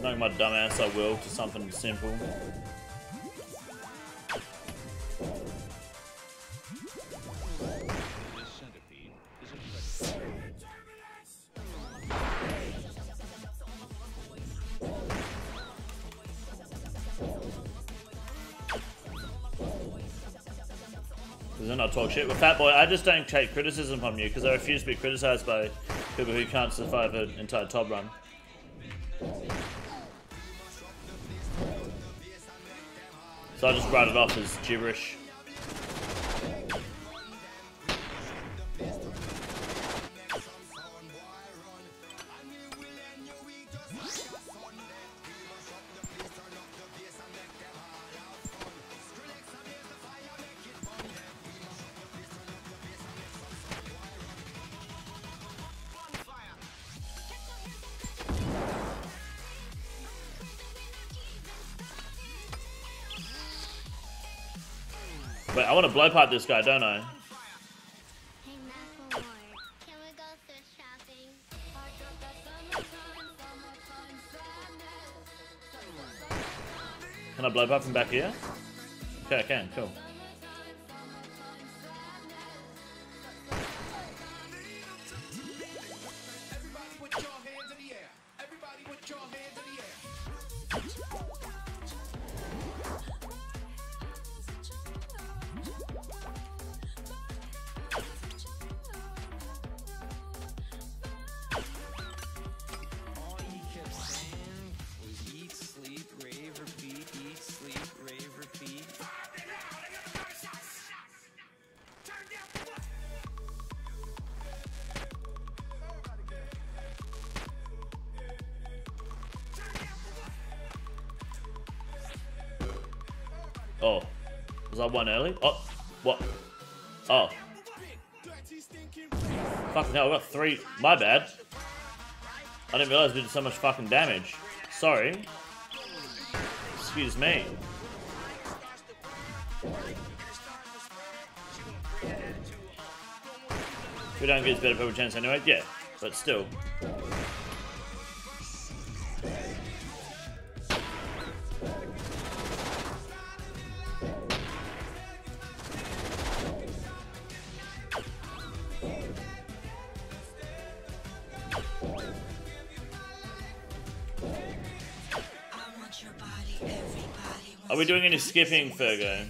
Knowing my dumb ass, I will to something simple. Because then I shit. But Fat Boy, I just don't take criticism from you because I refuse to be criticized by people who can't survive an entire top run. So I just write it off as gibberish. I want to blowpipe this guy, don't I? Can I blowpipe from back here? Okay, I can. Cool. One early? Oh. What? Oh. Fucking hell, I got three. My bad. I didn't realize we did so much fucking damage. Sorry. Excuse me. We don't get better purple chance anyway, yeah. But still. We skipping, Fergo?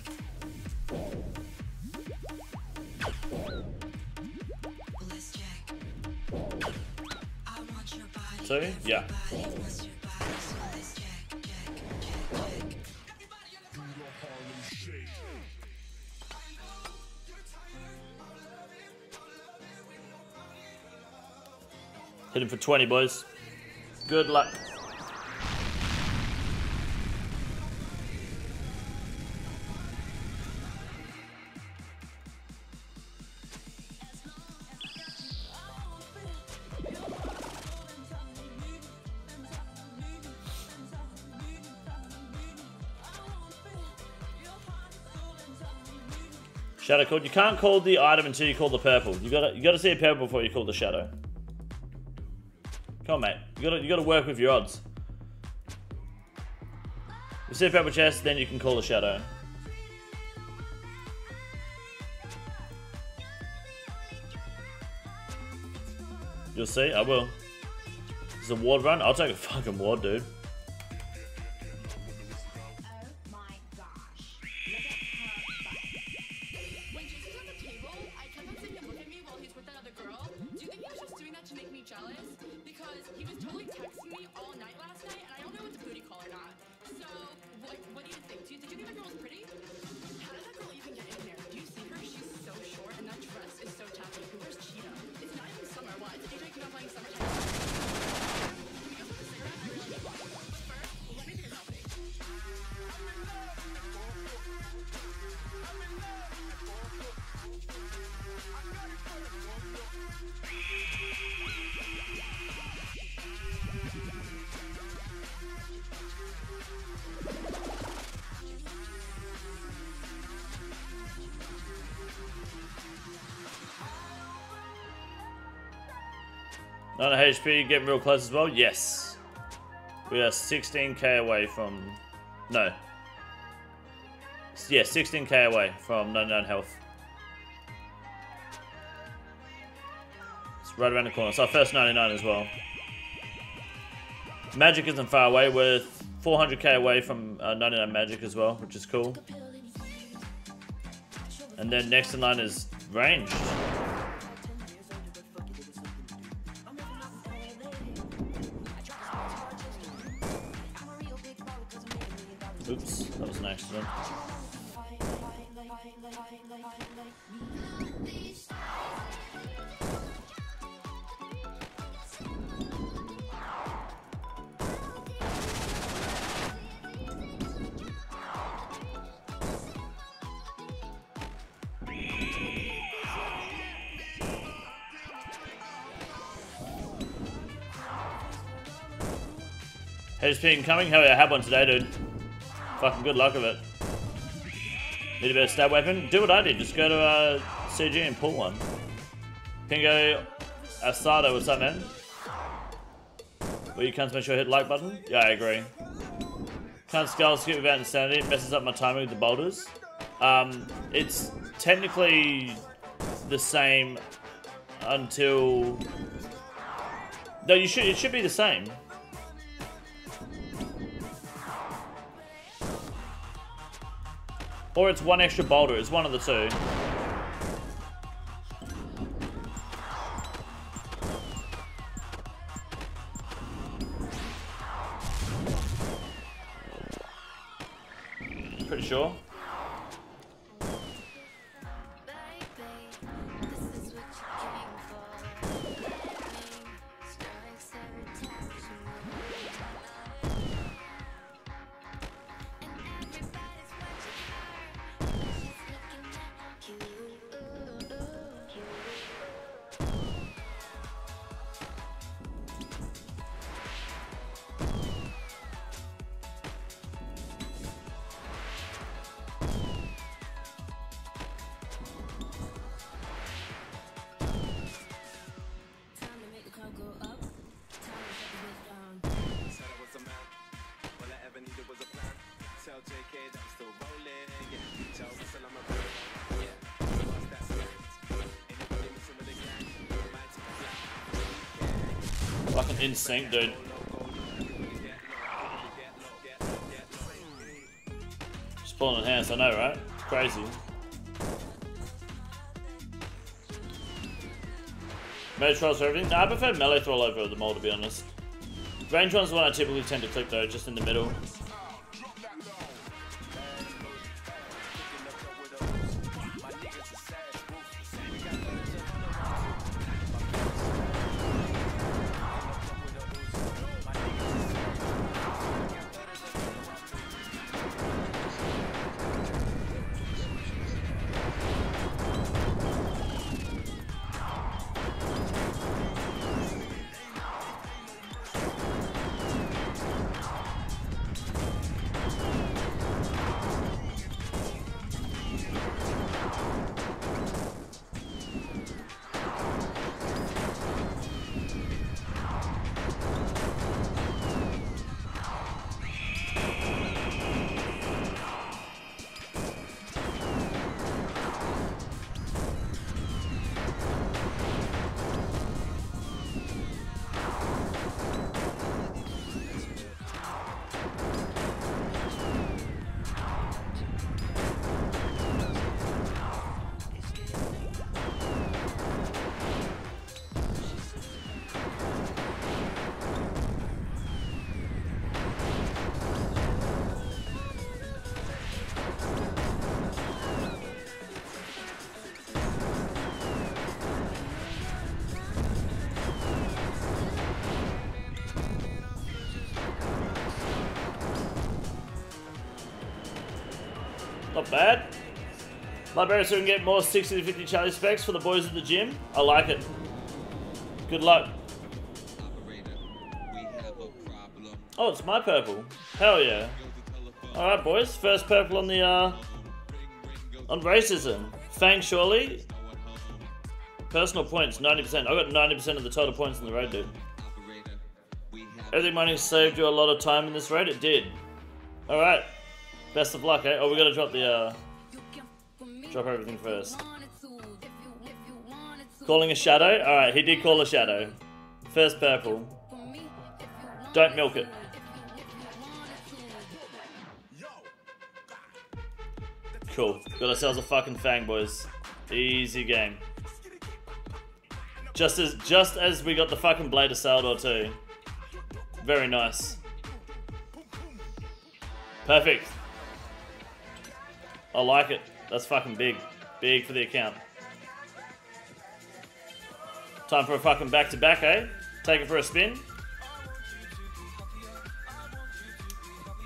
Two? Yeah. Hit him for 20, boys. Good luck. Shadow called. You can't call the item until you call the purple. You gotta you gotta see a purple before you call the shadow. Come on, mate. You gotta you gotta work with your odds. You see a purple chest, then you can call the shadow. You'll see. I will. It's a ward run. I'll take a fucking ward, dude. HP, getting real close as well? Yes. We are 16k away from... No. Yeah, 16k away from 99 health. It's right around the corner. Our first 99 as well. Magic isn't far away. We're 400k away from uh, 99 Magic as well, which is cool. And then next in line is ranged. Ping coming? Hell yeah, I had one today, dude. Fucking good luck of it. Need a bit of stab weapon? Do what I did, just go to uh, CG and pull one. Pingo Asada, what's up, man? Well, you can't make sure I hit like button? Yeah, I agree. Can't skull skip without insanity, it messes up my timing with the boulders. Um, it's technically the same until... No, you should. It should be the same. Or it's one extra boulder. It's one of the two. In sync, dude. Just pulling enhance, I know, right? Crazy. Melee thralls for everything? I prefer melee thrall over the all, to be honest. Range one's the one I typically tend to click, though, just in the middle. So we can get more 60 to 50 Charlie specs for the boys at the gym. I like it. Good luck. Oh, it's my purple. Hell yeah. Alright boys, first purple on the uh on racism. Fang surely. Personal points, 90%. I got 90% of the total points in the raid, dude. Everything money saved you a lot of time in this raid? It did. Alright. Best of luck, eh? Oh, we gotta drop the, uh... Drop everything first. Calling a shadow? Alright, he did call a shadow. First purple. Don't milk it. Cool. Got ourselves a fucking fang, boys. Easy game. Just as just as we got the fucking blade of Saeldor too. Very nice. Perfect. I like it. That's fucking big. Big for the account. Time for a fucking back to back, eh? Take it for a spin.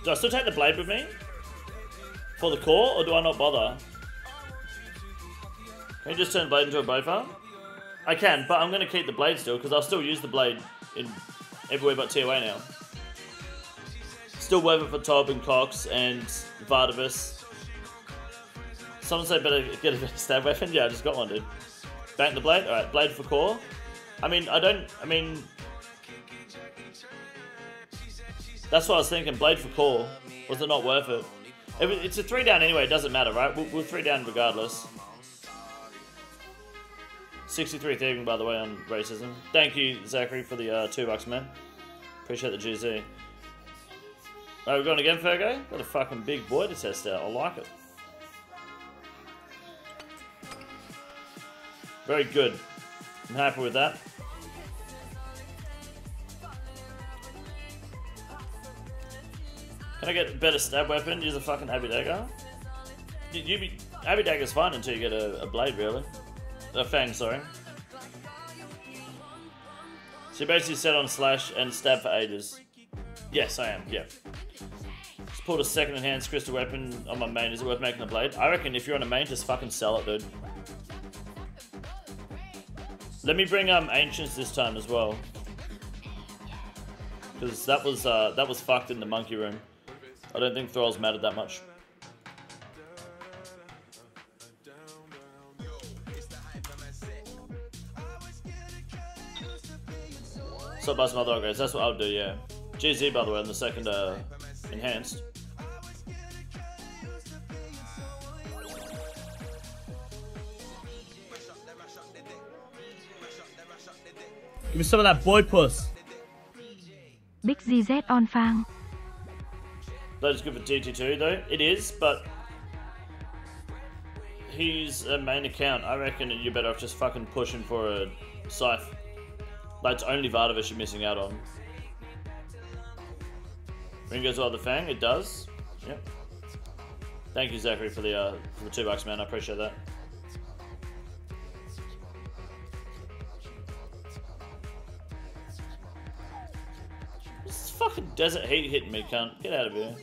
Do I still take the blade with me? For the core, or do I not bother? Can you just turn blade into a Bofa? I can, but I'm going to keep the blade still, because I'll still use the blade in everywhere but TOA now. Still worth it for ToB and CoX and Vardorvis. Someone say better get a stab weapon? Yeah, I just got one, dude. Bank the blade? Alright, blade for core. I mean, I don't, I mean... That's what I was thinking, blade for core. Was it not worth it? It- It's a three down anyway, it doesn't matter, right? We're, we'll three down regardless. 63 thieving, by the way, on racism. Thank you, Zachary, for the uh, two bucks, man. Appreciate the GZ. Alright, we're going again, Fergo? Got a fucking big boy to test out. I like it. Very good. I'm happy with that. Can I get a better stab weapon? Use a fucking Abbey Dagger? You, you be, Abbey Dagger's fine until you get a, a blade, really. A fang, sorry. So you basically set on slash and stab for ages. Yes, I am, yeah. Just pulled a second enhanced crystal weapon on my main. Is it worth making a blade? I reckon if you're on a main, just fucking sell it, dude. Let me bring um ancients this time as well. Because that was uh, that was fucked in the monkey room. I don't think thralls mattered that much. So bust mother guys, that's what I'll do, yeah. GZ by the way on the second uh, enhanced. Give me some of that boy puss. Big GZ on Fang. That is good for DT2 though. It is, but he's a main account. I reckon you're better off just fucking pushing for a scythe. That's only Vardorvis you're missing out on. Ring goes well the Fang, it does. Yep. Thank you Zachary for the uh, for the two bucks man, I appreciate that. Fucking desert heat hitting me, cunt. Get out of here.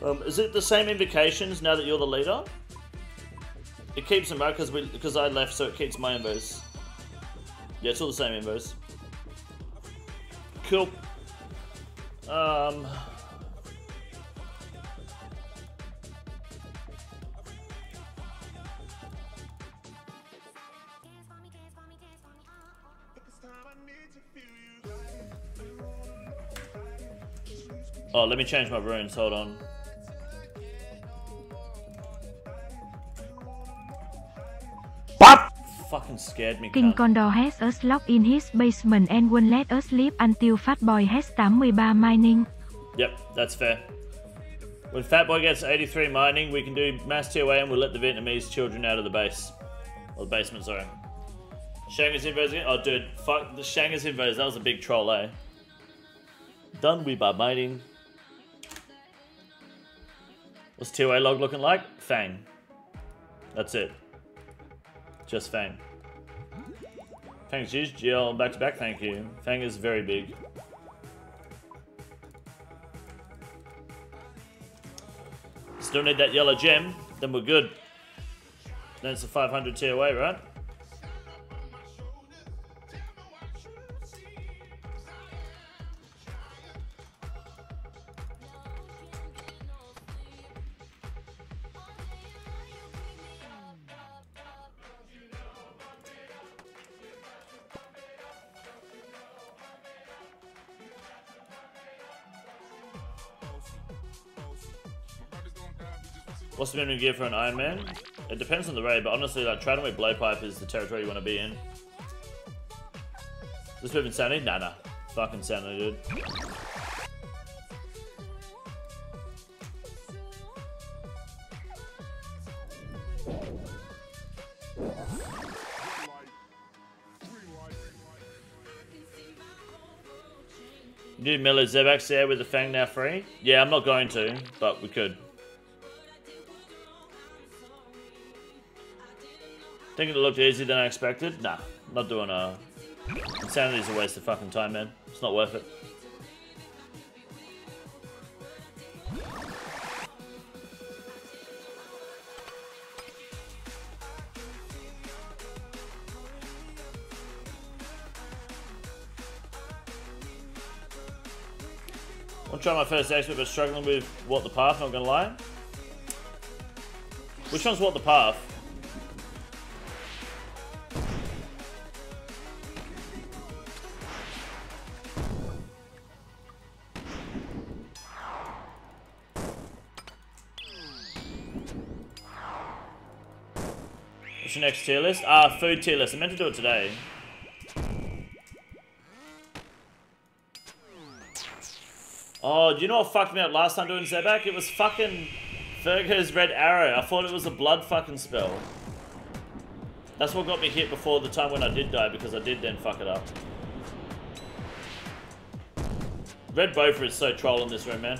Um, is it the same invocations now that you're the leader? It keeps them right because we because I left, so it keeps my invos. Yeah, it's all the same invos. Cool. Um. Oh, let me change my runes. Hold on. Bop! Fucking scared me. King cunt. Condor has us locked in his basement and won't let us leave until Fatboy has 83 mining. Yep, that's fair. When Fatboy gets 83 mining, we can do mass TOA and we'll let the Vietnamese children out of the base. Or the basement, sorry. Shanga's invos again? Oh, dude, fuck the Shanga's invos. That was a big troll, eh? Done we by mining. What's TOA log looking like? Fang. That's it. Just Fang. Thanks, Juice. GL back to back, thank you. Fang is very big. Still need that yellow gem, then we're good. Then it's a 500 TOA, right? Minimum gear for an Iron Man? It depends on the raid, but honestly, like, trying with blowpipe is the territory you want to be in. This move insanity? Nah, nah. Fucking insanity, dude. New Miller Zebax there with the Fang now free? Yeah, I'm not going to, but we could. Thinking it looked easier than I expected? Nah, not doing uh, a... Insanity's a waste of fucking time, man. It's not worth it. I'm trying my first expert, but struggling with what the path, not gonna lie. Which one's what the path? Your next tier list? Ah, food tier list. I meant to do it today. Oh, do you know what fucked me up last time doing Zebak? It was fucking Fergo's red arrow. I thought it was a blood fucking spell. That's what got me hit before the time when I did die because I did then fuck it up. Red Bofa is so troll in this room, man.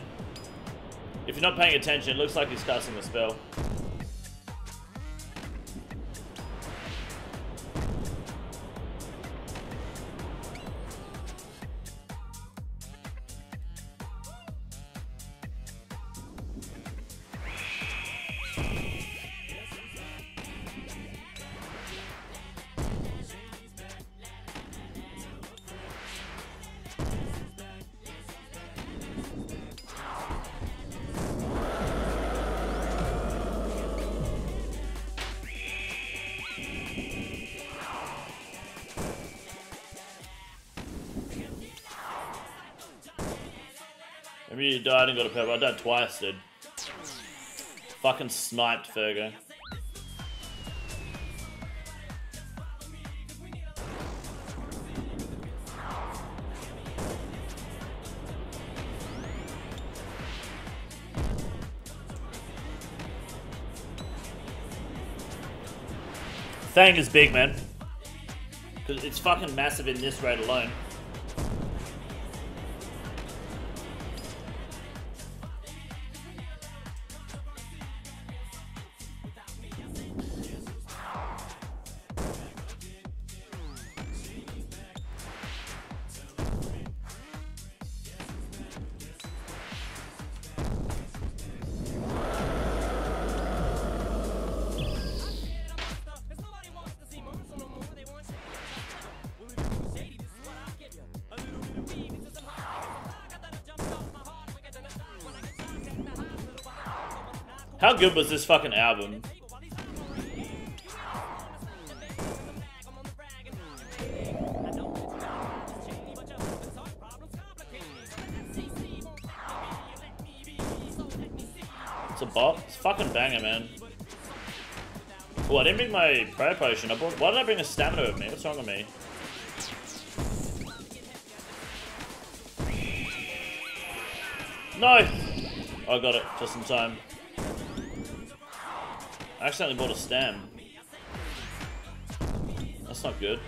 If you're not paying attention, it looks like he's casting a spell. Got a purple. I died twice, dude. Fucking sniped Fergo. Fang is big, man. Cause it's fucking massive in this raid alone. Good was this fucking album? It's a bot. It's fucking banger, man. Oh, I didn't bring my prayer potion. I brought, why did I bring a stamina with me? What's wrong with me? No! I got it just in time. I accidentally bought a stem. That's not good.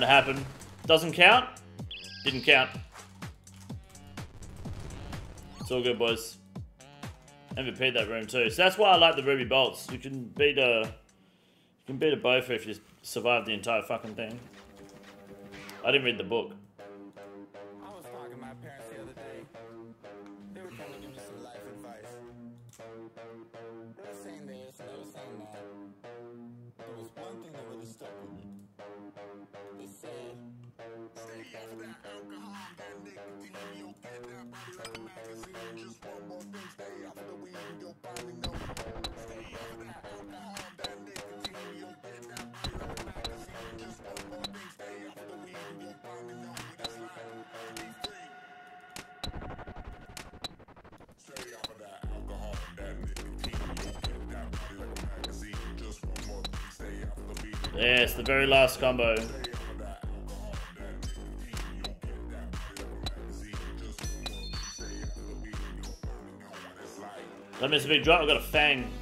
Bound to happen. Doesn't count? Didn't count. It's all good, boys. MVP that room too. So that's why I like the Ruby Bolts. You can beat a, you can beat a Bofa if you survive the entire fucking thing. I didn't read the book. Last combo. That missed a big drop. I got a fang.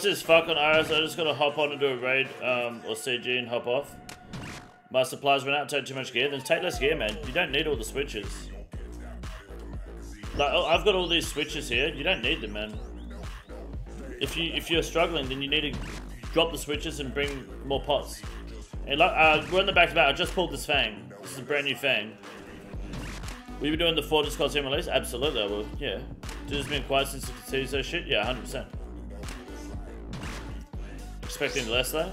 Stay off." Rush this fuck on Iris. I just gotta hop on and do a raid um, or CG and hop off. My supplies went out, take too much gear. Then take less gear, man. You don't need all the switches. Like oh, I've got all these switches here. You don't need them, man. If you if you're struggling, then you need to drop the switches and bring more pots. And uh, we're in the back to back. I just pulled this fang. This is a brand new fang. Will you be doing the Fortis Colosseum release? Absolutely, I will. Yeah. It's been quiet since could see shit. Yeah, hundred percent. Expecting less though.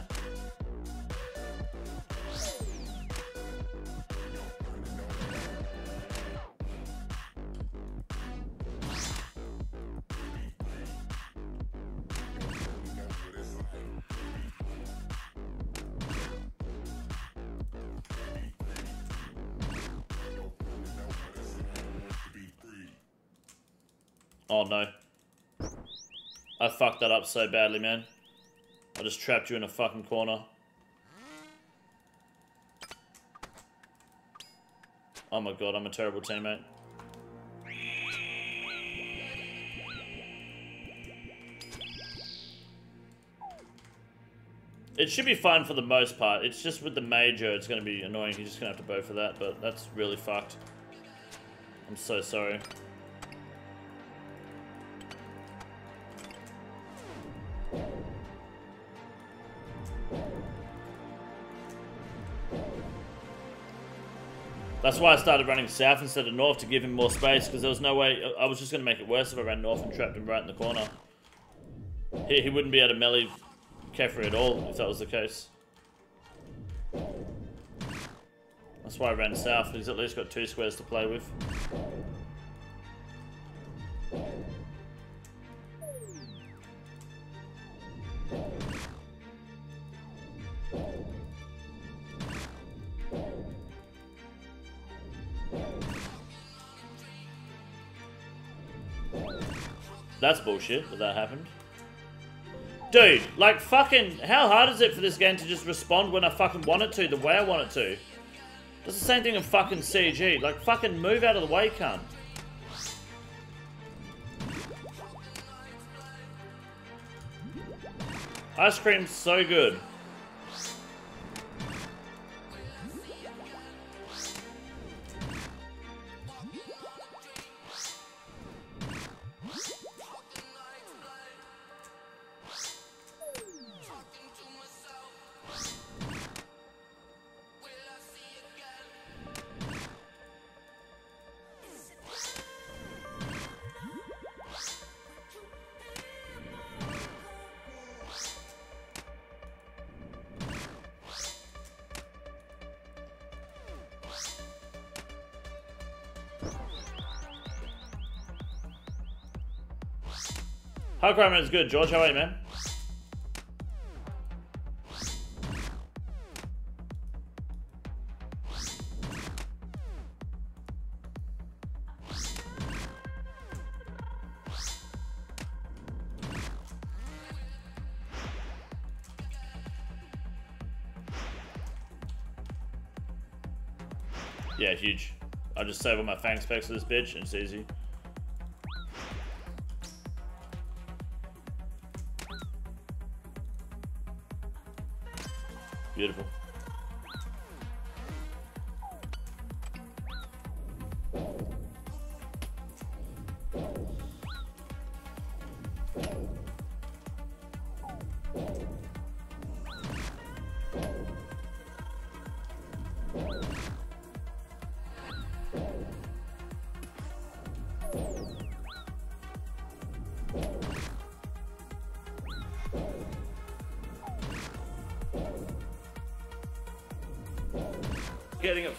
Oh no. I fucked that up so badly, man. I just trapped you in a fucking corner. Oh my god, I'm a terrible teammate. It should be fine for the most part. It's just with the major, it's going to be annoying. You're just going to have to bow for that, but that's really fucked. I'm so sorry. That's why I started running south instead of north to give him more space, because there was no way... I was just going to make it worse if I ran north and trapped him right in the corner. He, he wouldn't be able to melee Kephri at all, if that was the case. That's why I ran south, he's at least got two squares to play with. That's bullshit that that happened. Dude, like fucking, how hard is it for this game to just respond when I fucking want it to, the way I want it to? That's the same thing in fucking CG. Like, fucking move out of the way, cunt. Ice cream's so good. Crime is good, George. How are you, man? Yeah, huge. I just save all my fang specs for this bitch and it's easy.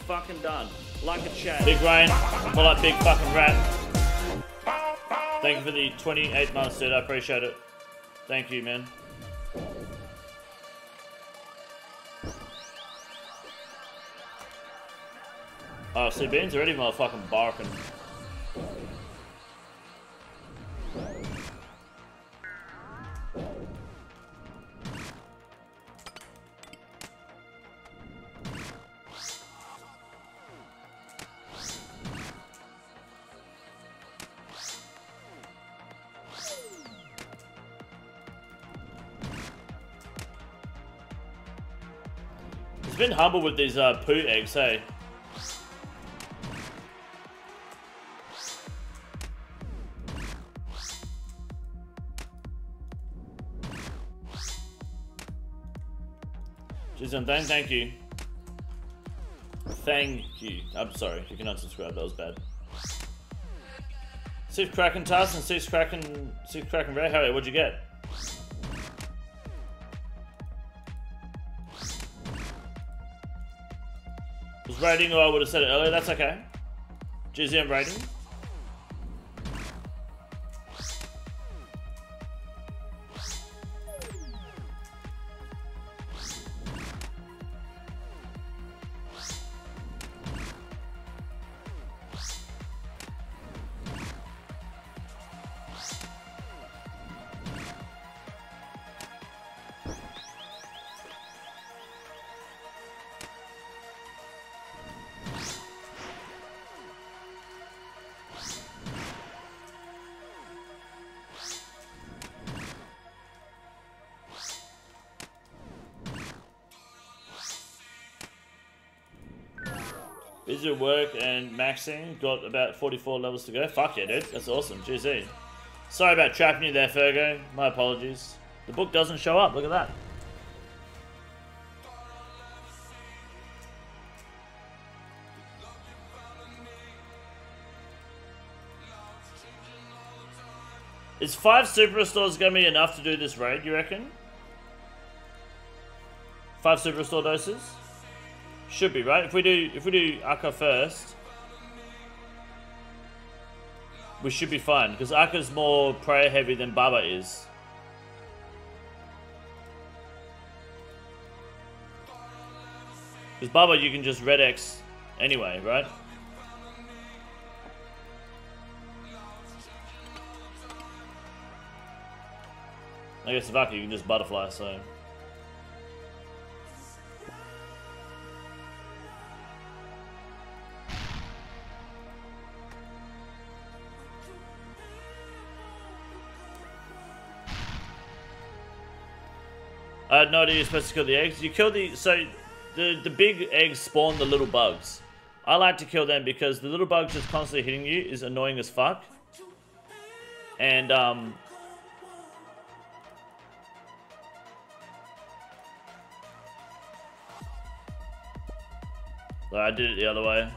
Fucking done. Like a chat. Big Rain, more like big fucking rat. Thank you for the 28 months, dude. I appreciate it. Thank you, man. Oh, see, Bean's already motherfucking barking. Humble with these uh, poo eggs, hey? Jason, thank, thank you. Thank you. I'm sorry, you can unsubscribe, that was bad. Six Kraken Task and Six Kraken Six Kraken Ray. Harry, what'd you get? Was rating or I would have said it earlier, that's okay. GZM rating. At work and maxing. Got about 44 levels to go. Fuck yeah, dude. That's awesome. GZ. Sorry about trapping you there, Fergo. My apologies. The book doesn't show up. Look at that. Is five super restores gonna be enough to do this raid, you reckon? Five super restore doses? Should be, right? If we do if we do Akkha first, we should be fine, because Akkha's more prayer heavy than Baba is. Because Baba you can just red X anyway, right? I guess if Akka you can just butterfly, so Had no you're supposed to kill the eggs. You kill the so the the big eggs spawn the little bugs. I like to kill them because the little bugs just constantly hitting you is annoying as fuck. And um I did it the other way.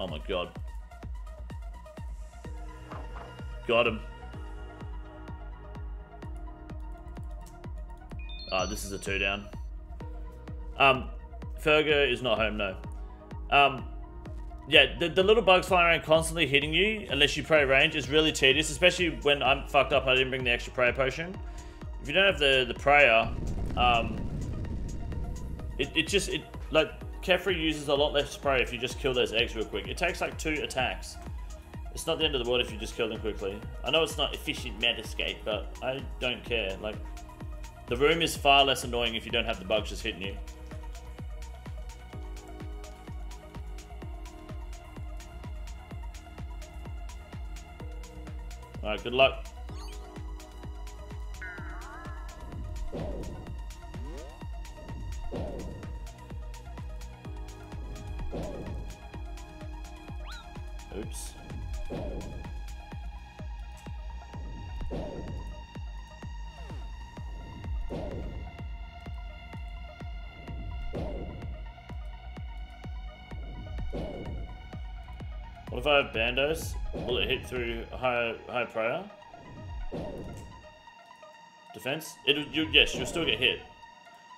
Oh my god. Got him. Ah, this is a two down. Um, Fergo is not home, no. Um, yeah, the, the little bugs flying around constantly hitting you unless you pray range is really tedious, especially when I'm fucked up. I didn't bring the extra prayer potion. If you don't have the the prayer, um, it, it just it like Kephri uses a lot less spray if you just kill those eggs real quick. It takes like two attacks. It's not the end of the world if you just kill them quickly. I know it's not efficient metascape, but I don't care. Like, the room is far less annoying if you don't have the bugs just hitting you. Alright, good luck. Through high high prayer? Defense? It you yes, you'll still get hit.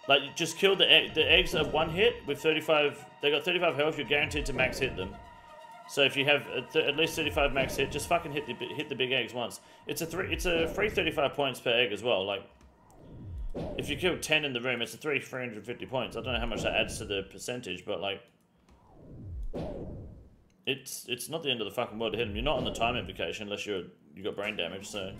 Like you just kill the egg. The eggs are one hit with 35. They got 35 health. You're guaranteed to max hit them. So if you have at, at least 35 max hit, just fucking hit the hit the big eggs once. It's a three. It's a free 35 points per egg as well. Like if you kill 10 in the room, it's a three 350 points. I don't know how much that adds to the percentage, but like it's it's not the end of the fucking world to hit them. You're not on the time invocation unless you're you got brain damage. So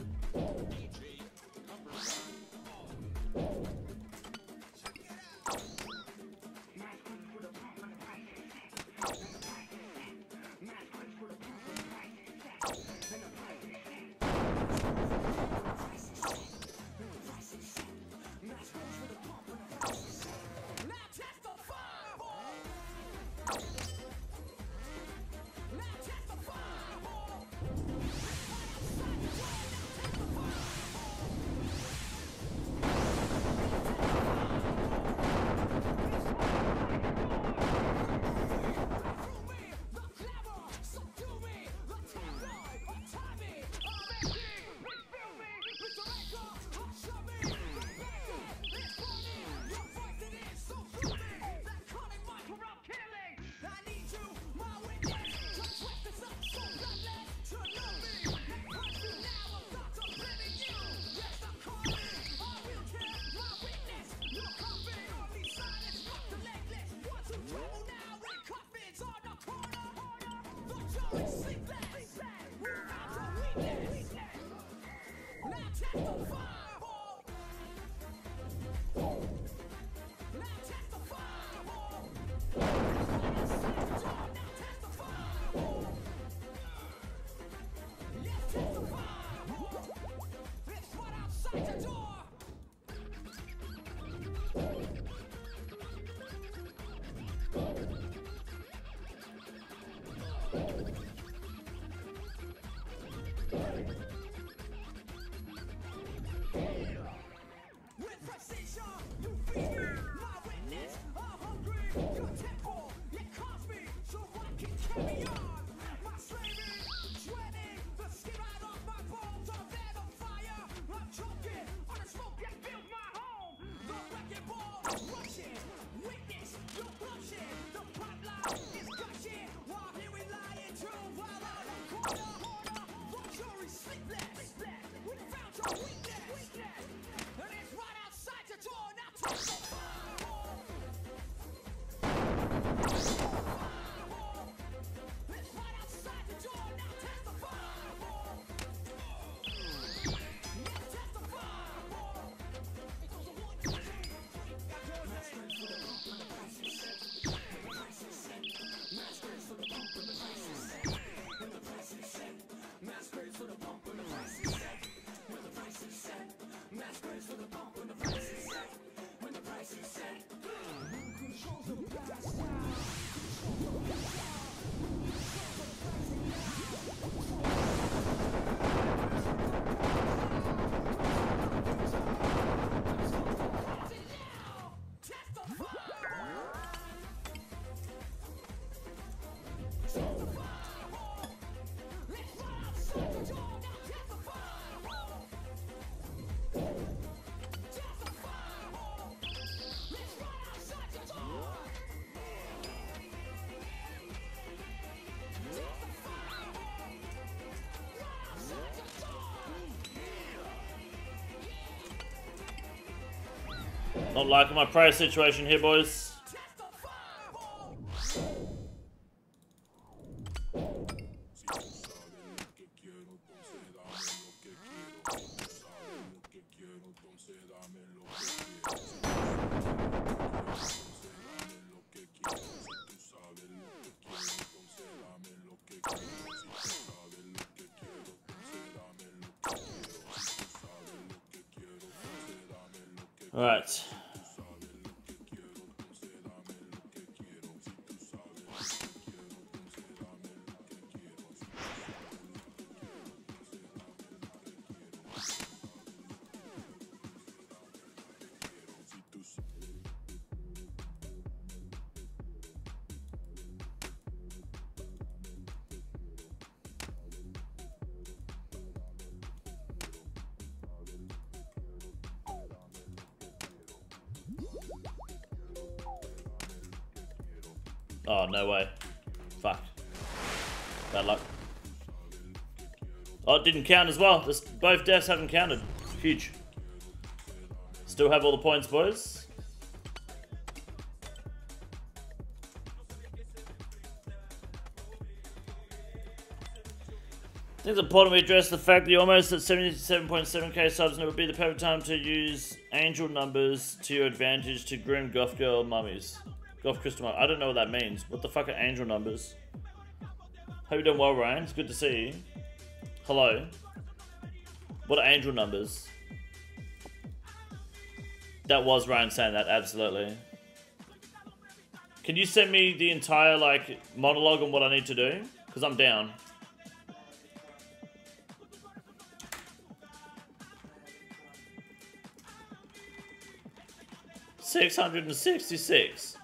shit. to the bone. Not liking my prayer situation here, boys. Oh, it didn't count as well. This, both deaths haven't counted. Huge. Still have all the points, boys. I think it's important we address the fact that you're almost at 77.7k subs and it would be the perfect time to use angel numbers to your advantage to groom goth girl mummies. Goth crystal mum. I don't know what that means. What the fuck are angel numbers? Hope you're doing well, Ryan. It's good to see you. Hello. What are angel numbers? That was Ryan saying that, absolutely. Can you send me the entire, like, monologue on what I need to do? Because I'm down. Six hundred and sixty-six.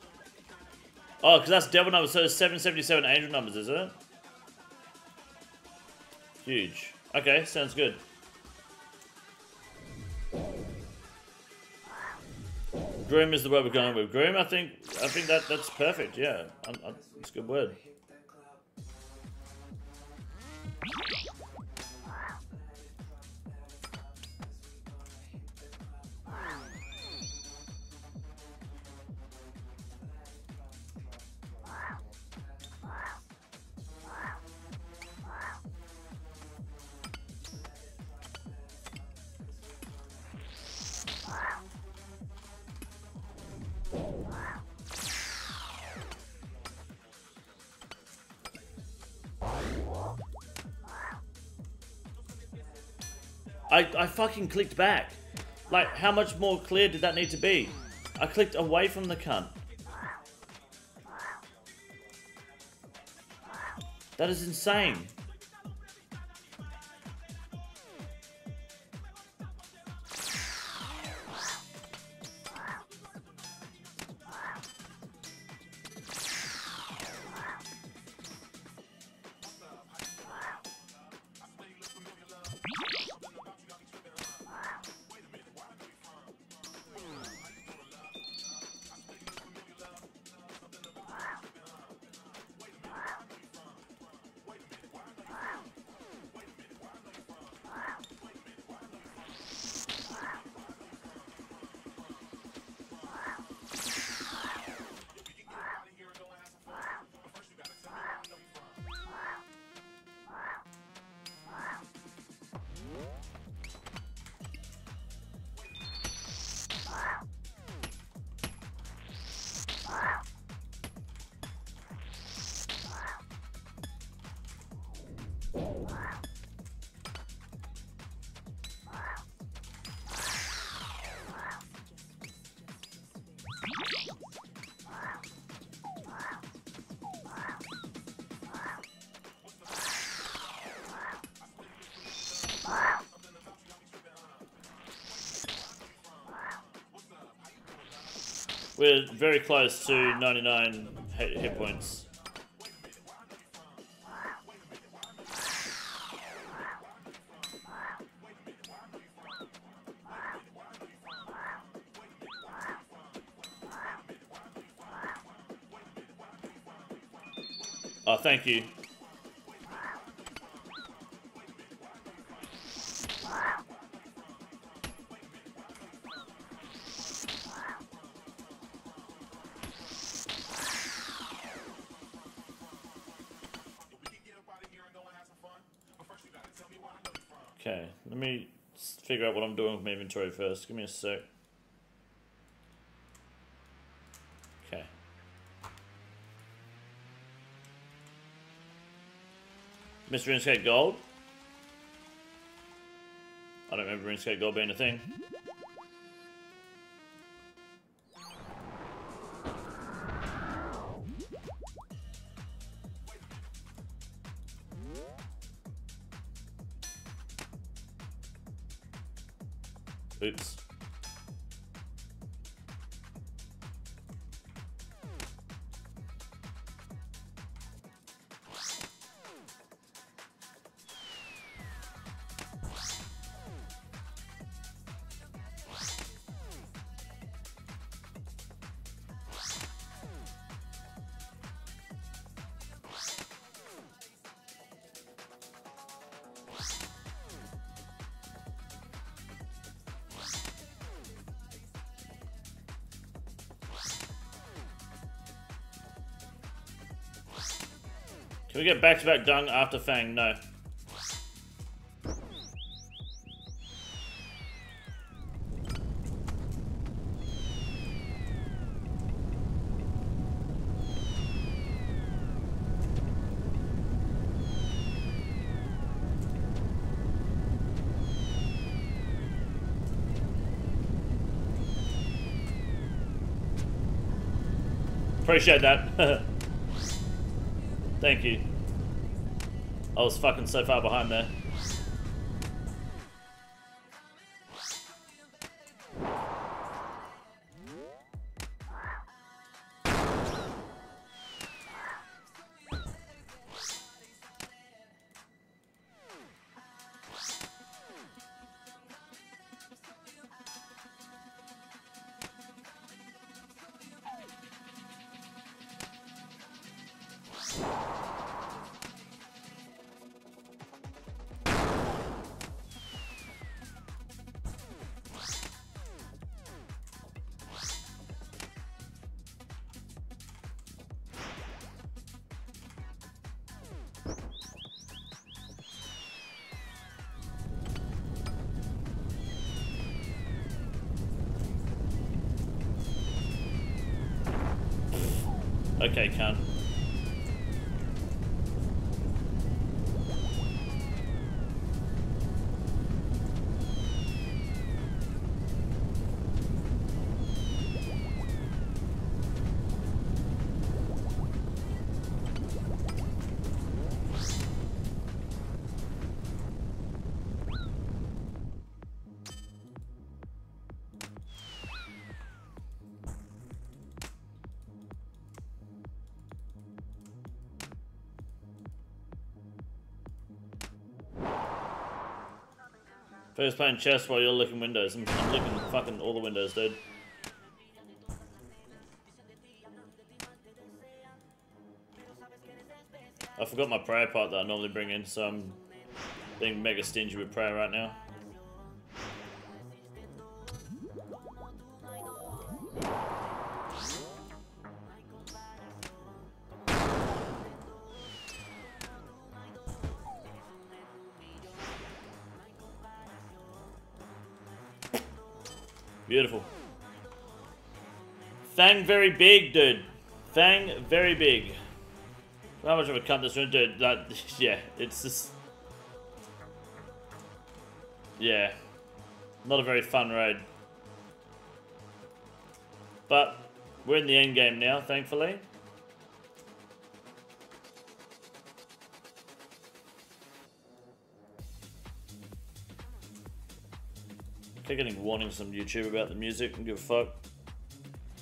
Oh, because that's devil numbers, so it's 777 angel numbers, is it? Huge. Okay, sounds good. Groom is the word we're going with. Groom, I think, I think that that's perfect. Yeah, I, it's a good word. I, I fucking clicked back. Like, how much more clear did that need to be? I clicked away from the cunt. That is insane. We're very close to 99 hit, points. Oh, thank you. Figure out what I'm doing with my inventory first. Give me a sec. Okay. Mr. RuneScape Gold? I don't remember RuneScape Gold being a thing. Can we get back-to-back dung after Fang? No. Appreciate that. Thank you. I was fucking so far behind there. Okay, cunt. First playing chess while you're licking windows. I'm, I'm licking fucking all the windows, dude. I forgot my prayer part that I normally bring in, so I'm being mega stingy with prayer right now. Fang very big, dude. Fang very big. How much of a cut this one, dude? That, yeah, it's just... Yeah. Not a very fun raid. But, we're in the end game now, thankfully. Keep getting warnings from YouTube about the music. Don't give a fuck.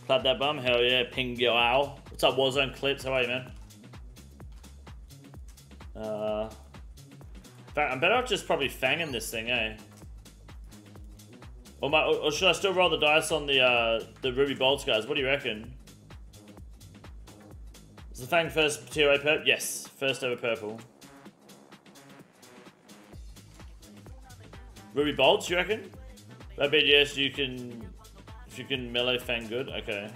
Clap that bum. Hell yeah. Ping yo Owl. What's up, Warzone Clips? How are you, man? Uh, I'm better off just probably fanging this thing, eh? Or, my, or should I still roll the dice on the uh, the Ruby Bolts, guys? What do you reckon? Is the Fang first tier A purple? Yes, first ever purple. Ruby Bolts, you reckon? That bit, yes, you can... If you can melee Fang good, okay.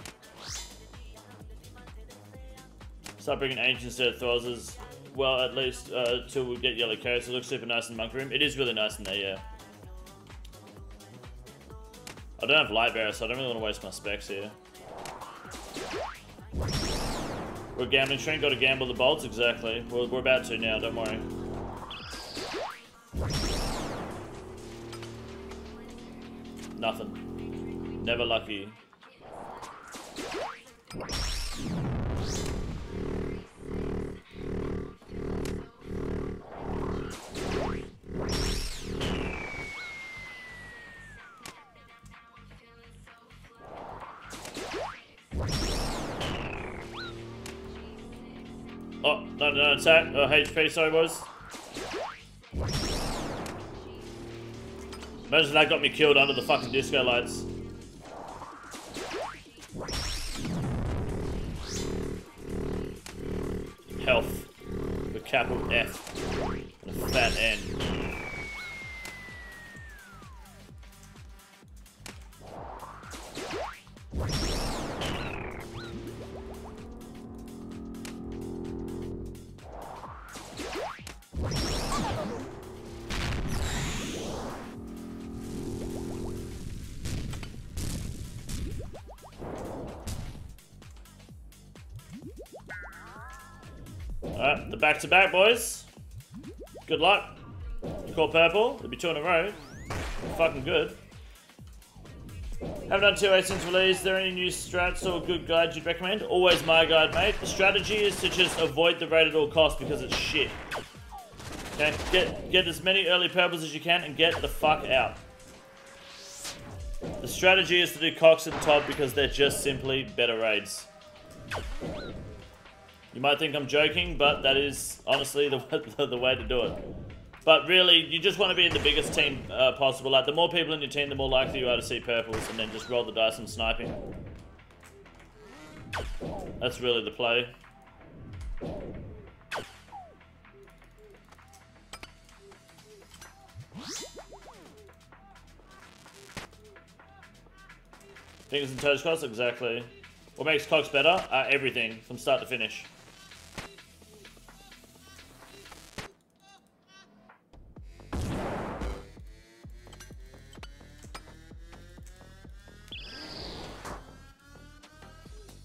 Start bringing Ancients to Throzers. well, at least uh, till we get yellow carrots. It looks super nice in the monk room. It is really nice in there, yeah. I don't have light bearer, so I don't really want to waste my specs here. We're gambling stream, got to gamble the bolts, exactly. We're, we're about to now, don't worry. Nothing. Never lucky. Oh, no, no, no! attack. Oh, HP, sorry, was. Imagine that got me killed under the fucking disco lights. Health. The capital F. And a fat N. to back, boys. Good luck. You call purple, it'll be two in a row. Fucking good. Haven't done ToA since release. Is there any new strats or good guides you'd recommend? Always my guide, mate. The strategy is to just avoid the raid at all costs because it's shit. Okay, get get as many early purples as you can and get the fuck out. The strategy is to do CoX and ToB because they're just simply better raids. You might think I'm joking, but that is honestly the, the, way to do it. But really, you just want to be in the biggest team uh, possible. Like, the more people in your team, the more likely you are to see purples, and then just roll the dice and sniping. That's really the play. Fingers and toes crossed, exactly. What makes CoX better? Uh, everything, from start to finish.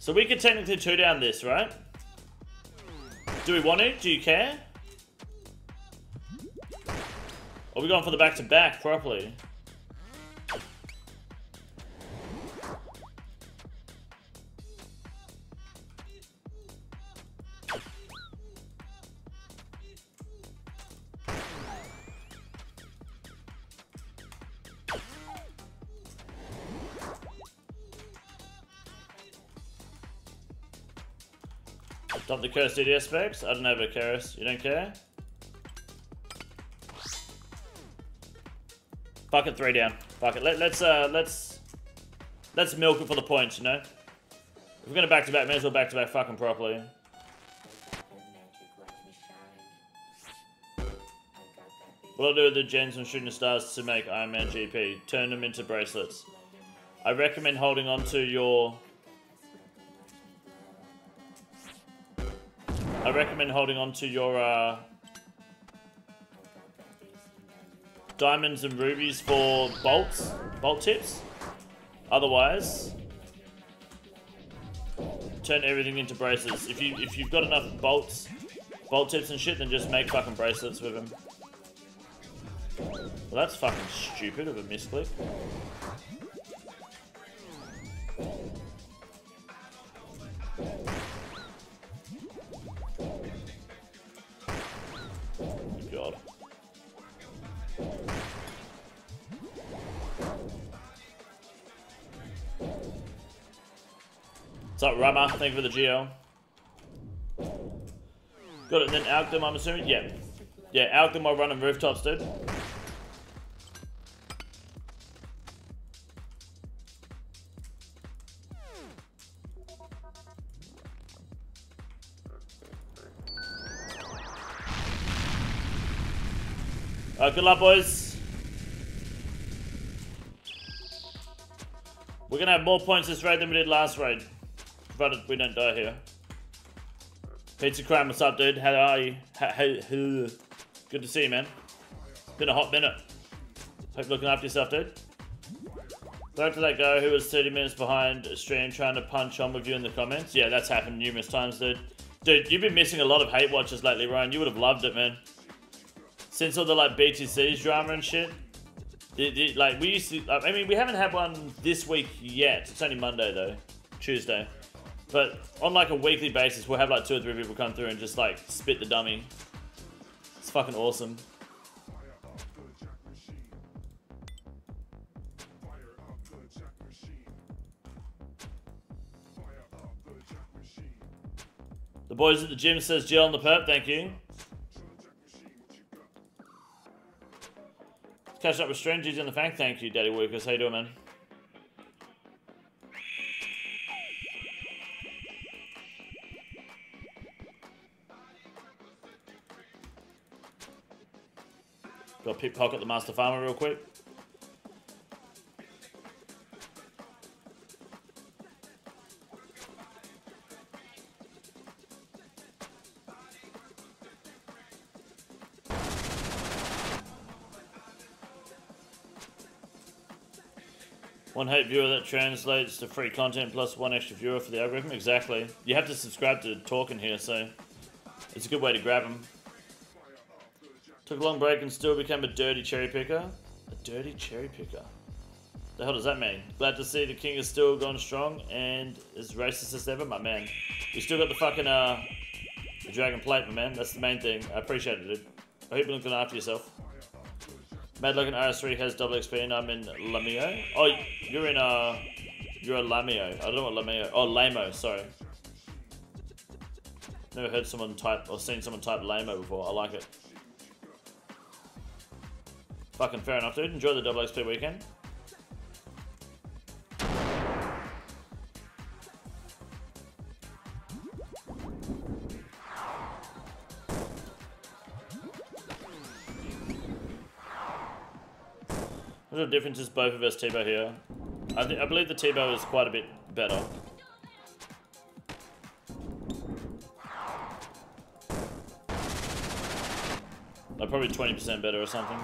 So we could technically two down this, right? Do we want to? Do you care? Are we going for the back-to-back properly? Keris DDS specs? I don't have a Keris. You don't care? Fuck it, three down. Fuck it. Let, let's uh let's let's milk it for the points, you know? If we're gonna back to back, may as well back to back fucking properly. What I'll do with the gens and shooting stars to make Iron Man GP? Turn them into bracelets. I recommend holding on to your I recommend holding on to your uh, diamonds and rubies for bolts, bolt tips. Otherwise, turn everything into bracelets. If you if you've got enough bolts, bolt tips and shit, then just make fucking bracelets with them. Well, that's fucking stupid of a misclick. What's up, Rama? Thank you for the geo. Got it, and then Alkdom, I'm assuming? Yeah. Yeah, Alkdom while running rooftops, dude. Uh, good luck, boys. We're gonna have more points this raid than we did last raid. We don't die here. Pizza Crime, what's up, dude? How are you? How, how, Good to see you, man. Been a hot minute. Hope you're looking after yourself, dude. Back to that guy who was 30 minutes behind a stream trying to punch on with you in the comments. Yeah, that's happened numerous times, dude. Dude, you've been missing a lot of hate watches lately, Ryan. You would have loved it, man. Since all the like BTC's drama and shit. The- the- like we used to, I mean, we haven't had one this week yet. It's only Monday though, Tuesday. But on like a weekly basis, we'll have like two or three people come through and just like spit the dummy. It's fucking awesome. The boys at the gym says Jill on the perp, thank you. Catch up with strangers in the bank, thank you, Daddy Workers. How you doing, man? Got to pickpocket the Master Farmer real quick. One hate viewer that translates to free content plus one extra viewer for the algorithm. Exactly. You have to subscribe to Talking here, so it's a good way to grab them. Took a long break and still became a dirty cherry picker. A dirty cherry picker. The hell does that mean? Glad to see the king is still going strong and as racist as ever, my man. You still got the fucking uh, the dragon plate, my man. That's the main thing. I appreciate it, dude. I hope you're looking after yourself. Mad Logan RS3 has double XP and I'm in Lamio. Oh, you're in uh, you're a Lamio. I don't know what Lamio. Oh, Lamo. Sorry. Never heard someone type or seen someone type Lamo before. I like it. Fucking fair enough, dude. Enjoy the double XP weekend. The differences both of us T-bow here? I, I believe the T-bow is quite a bit better. Like probably 20% better or something.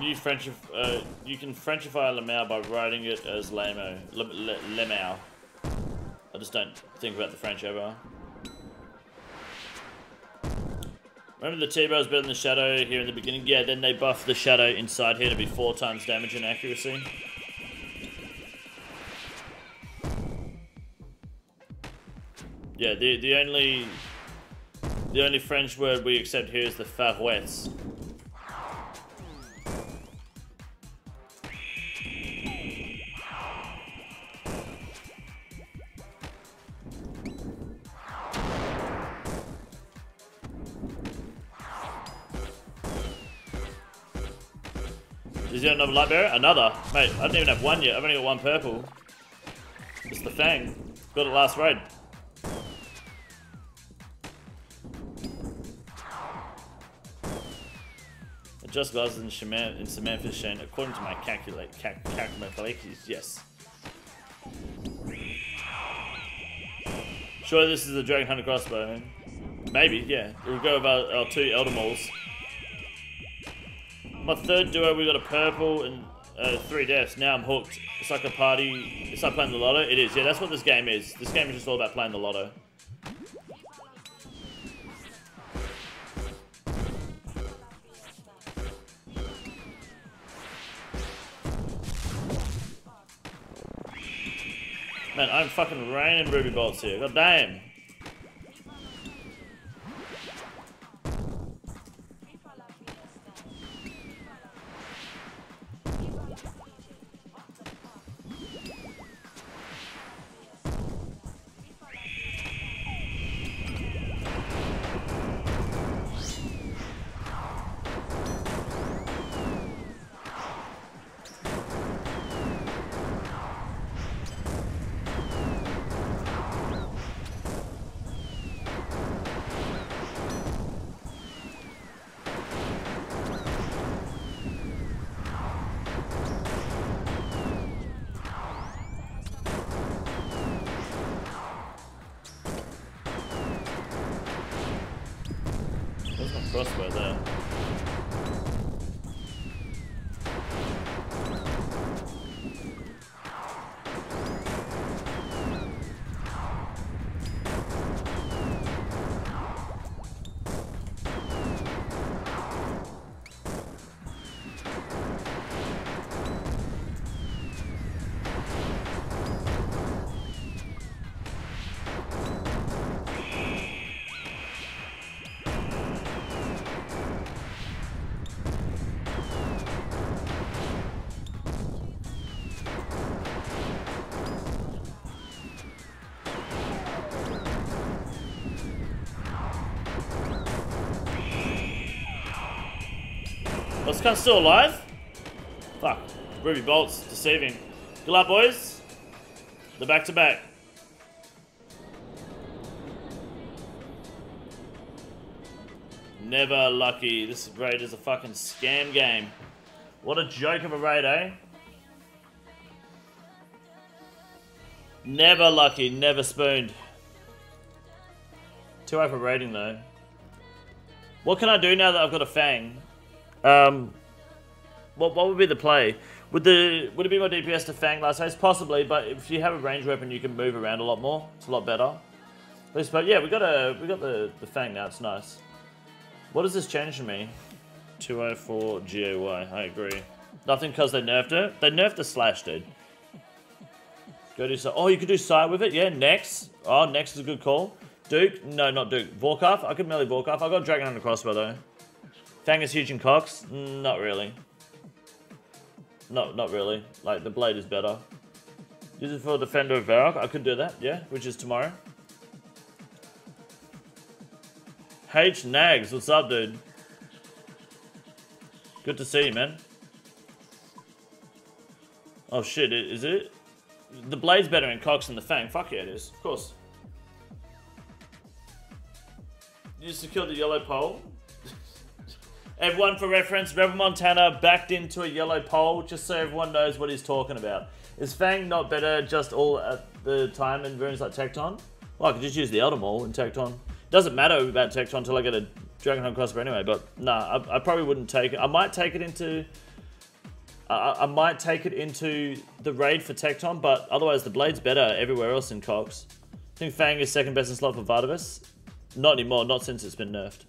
You French? Uh, you can Frenchify Lamau by writing it as Lamo. Le, I just don't think about the French ever. Remember the T-bow is better than the Shadow here in the beginning? Yeah, then they buff the Shadow inside here to be four times damage and accuracy. Yeah, the the only the only French word we accept here is the farouette. Another light bearer? Another? Mate, I don't even have one yet. I've only got one purple. It's the Fang. Got it last raid. Just guys in Shaman in Samantha's Shane, according to my calculate calc calculations, yes. Sure, this is a Dragon Hunter crossbow. Maybe, yeah. We'll go about our two Elder Mauls. My third duo, we got a purple and uh, three deaths. Now I'm hooked. It's like a party. It's like playing the lotto. It is. Yeah, that's what this game is. This game is just all about playing the lotto. Man, I'm fucking raining ruby bolts here. God damn. Khan still alive? Fuck. Ruby Bolt's deceiving. Good luck, boys. The back to back. Never lucky. This raid is a fucking scam game. What a joke of a raid, eh? Never lucky, never spooned. Too high for rating though. What can I do now that I've got a fang? Um, what what would be the play? Would the would it be more DPS to fang last phase? Possibly, but if you have a range weapon, you can move around a lot more. It's a lot better. At least, but yeah, we got a we got the the fang now. It's nice. What does this change to me? 204 GAY. I agree. Nothing because they nerfed it. They nerfed the slash, dude. Go do so. Oh, you could do side with it. Yeah, next. Oh, next is a good call. Duke? No, not Duke. Vorkath? I could melee Vorkath. I got Dragon on the crossbow though. Fang is huge in CoX? Not really. No, not really. Like, the blade is better. Use it for Defender of Varrock? I could do that, yeah, which is tomorrow. H Nags, what's up, dude? Good to see you, man. Oh shit, is it? The blade's better in CoX than the Fang. Fuck yeah, it is. Of course. You secured the yellow pole. Everyone, for reference, Rebel Montana backed into a yellow pole just so everyone knows what he's talking about. Is Fang not better just all at the time in rooms like Tekton? Well, I could just use the Elder Maul in Tekton. Doesn't matter about Tekton until I get a Dragon Hunter Crossbow anyway, but nah, I, I probably wouldn't take it. I might take it into... I, I might take it into the raid for Tekton, but otherwise the Blade's better everywhere else in CoX. I think Fang is second best in slot for Vardorvis. Not anymore, not since it's been nerfed.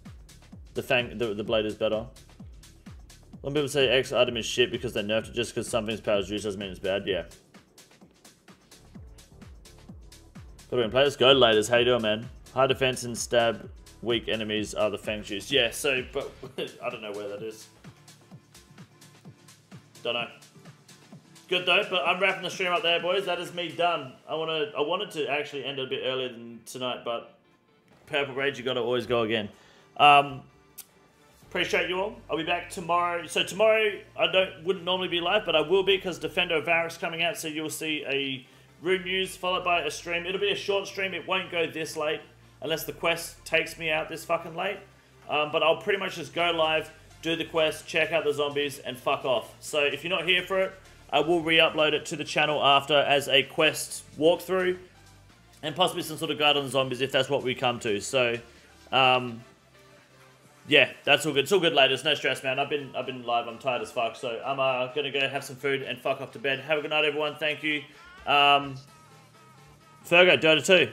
The Fang, the, the Blade is better. When people say X item is shit because they nerfed it just because something's power is juice doesn't mean it's bad, yeah. Put it in play. Go, ladies. How you doing, man? High defense and stab weak enemies are the Fang juice. Yeah, so, but I don't know where that is. Don't know. Good though, but I'm wrapping the stream up there, boys. That is me done. I wanna, I wanted to actually end it a bit earlier than tonight, but Purple Rage, you gotta always go again. Um, appreciate you all. I'll be back tomorrow. So tomorrow, I don't wouldn't normally be live, but I will be because Defender of Varrock's coming out, so you'll see a Rune News followed by a stream. It'll be a short stream. It won't go this late unless the quest takes me out this fucking late. Um, but I'll pretty much just go live, do the quest, check out the zombies, and fuck off. So if you're not here for it, I will re-upload it to the channel after as a quest walkthrough, and possibly some sort of guide on the zombies if that's what we come to. So, um, yeah, that's all good. It's all good, ladies. No stress, man. I've been I've been live. I'm tired as fuck. So I'm uh, gonna go have some food and fuck off to bed. Have a good night, everyone. Thank you. Um, Fergo, Dota 2.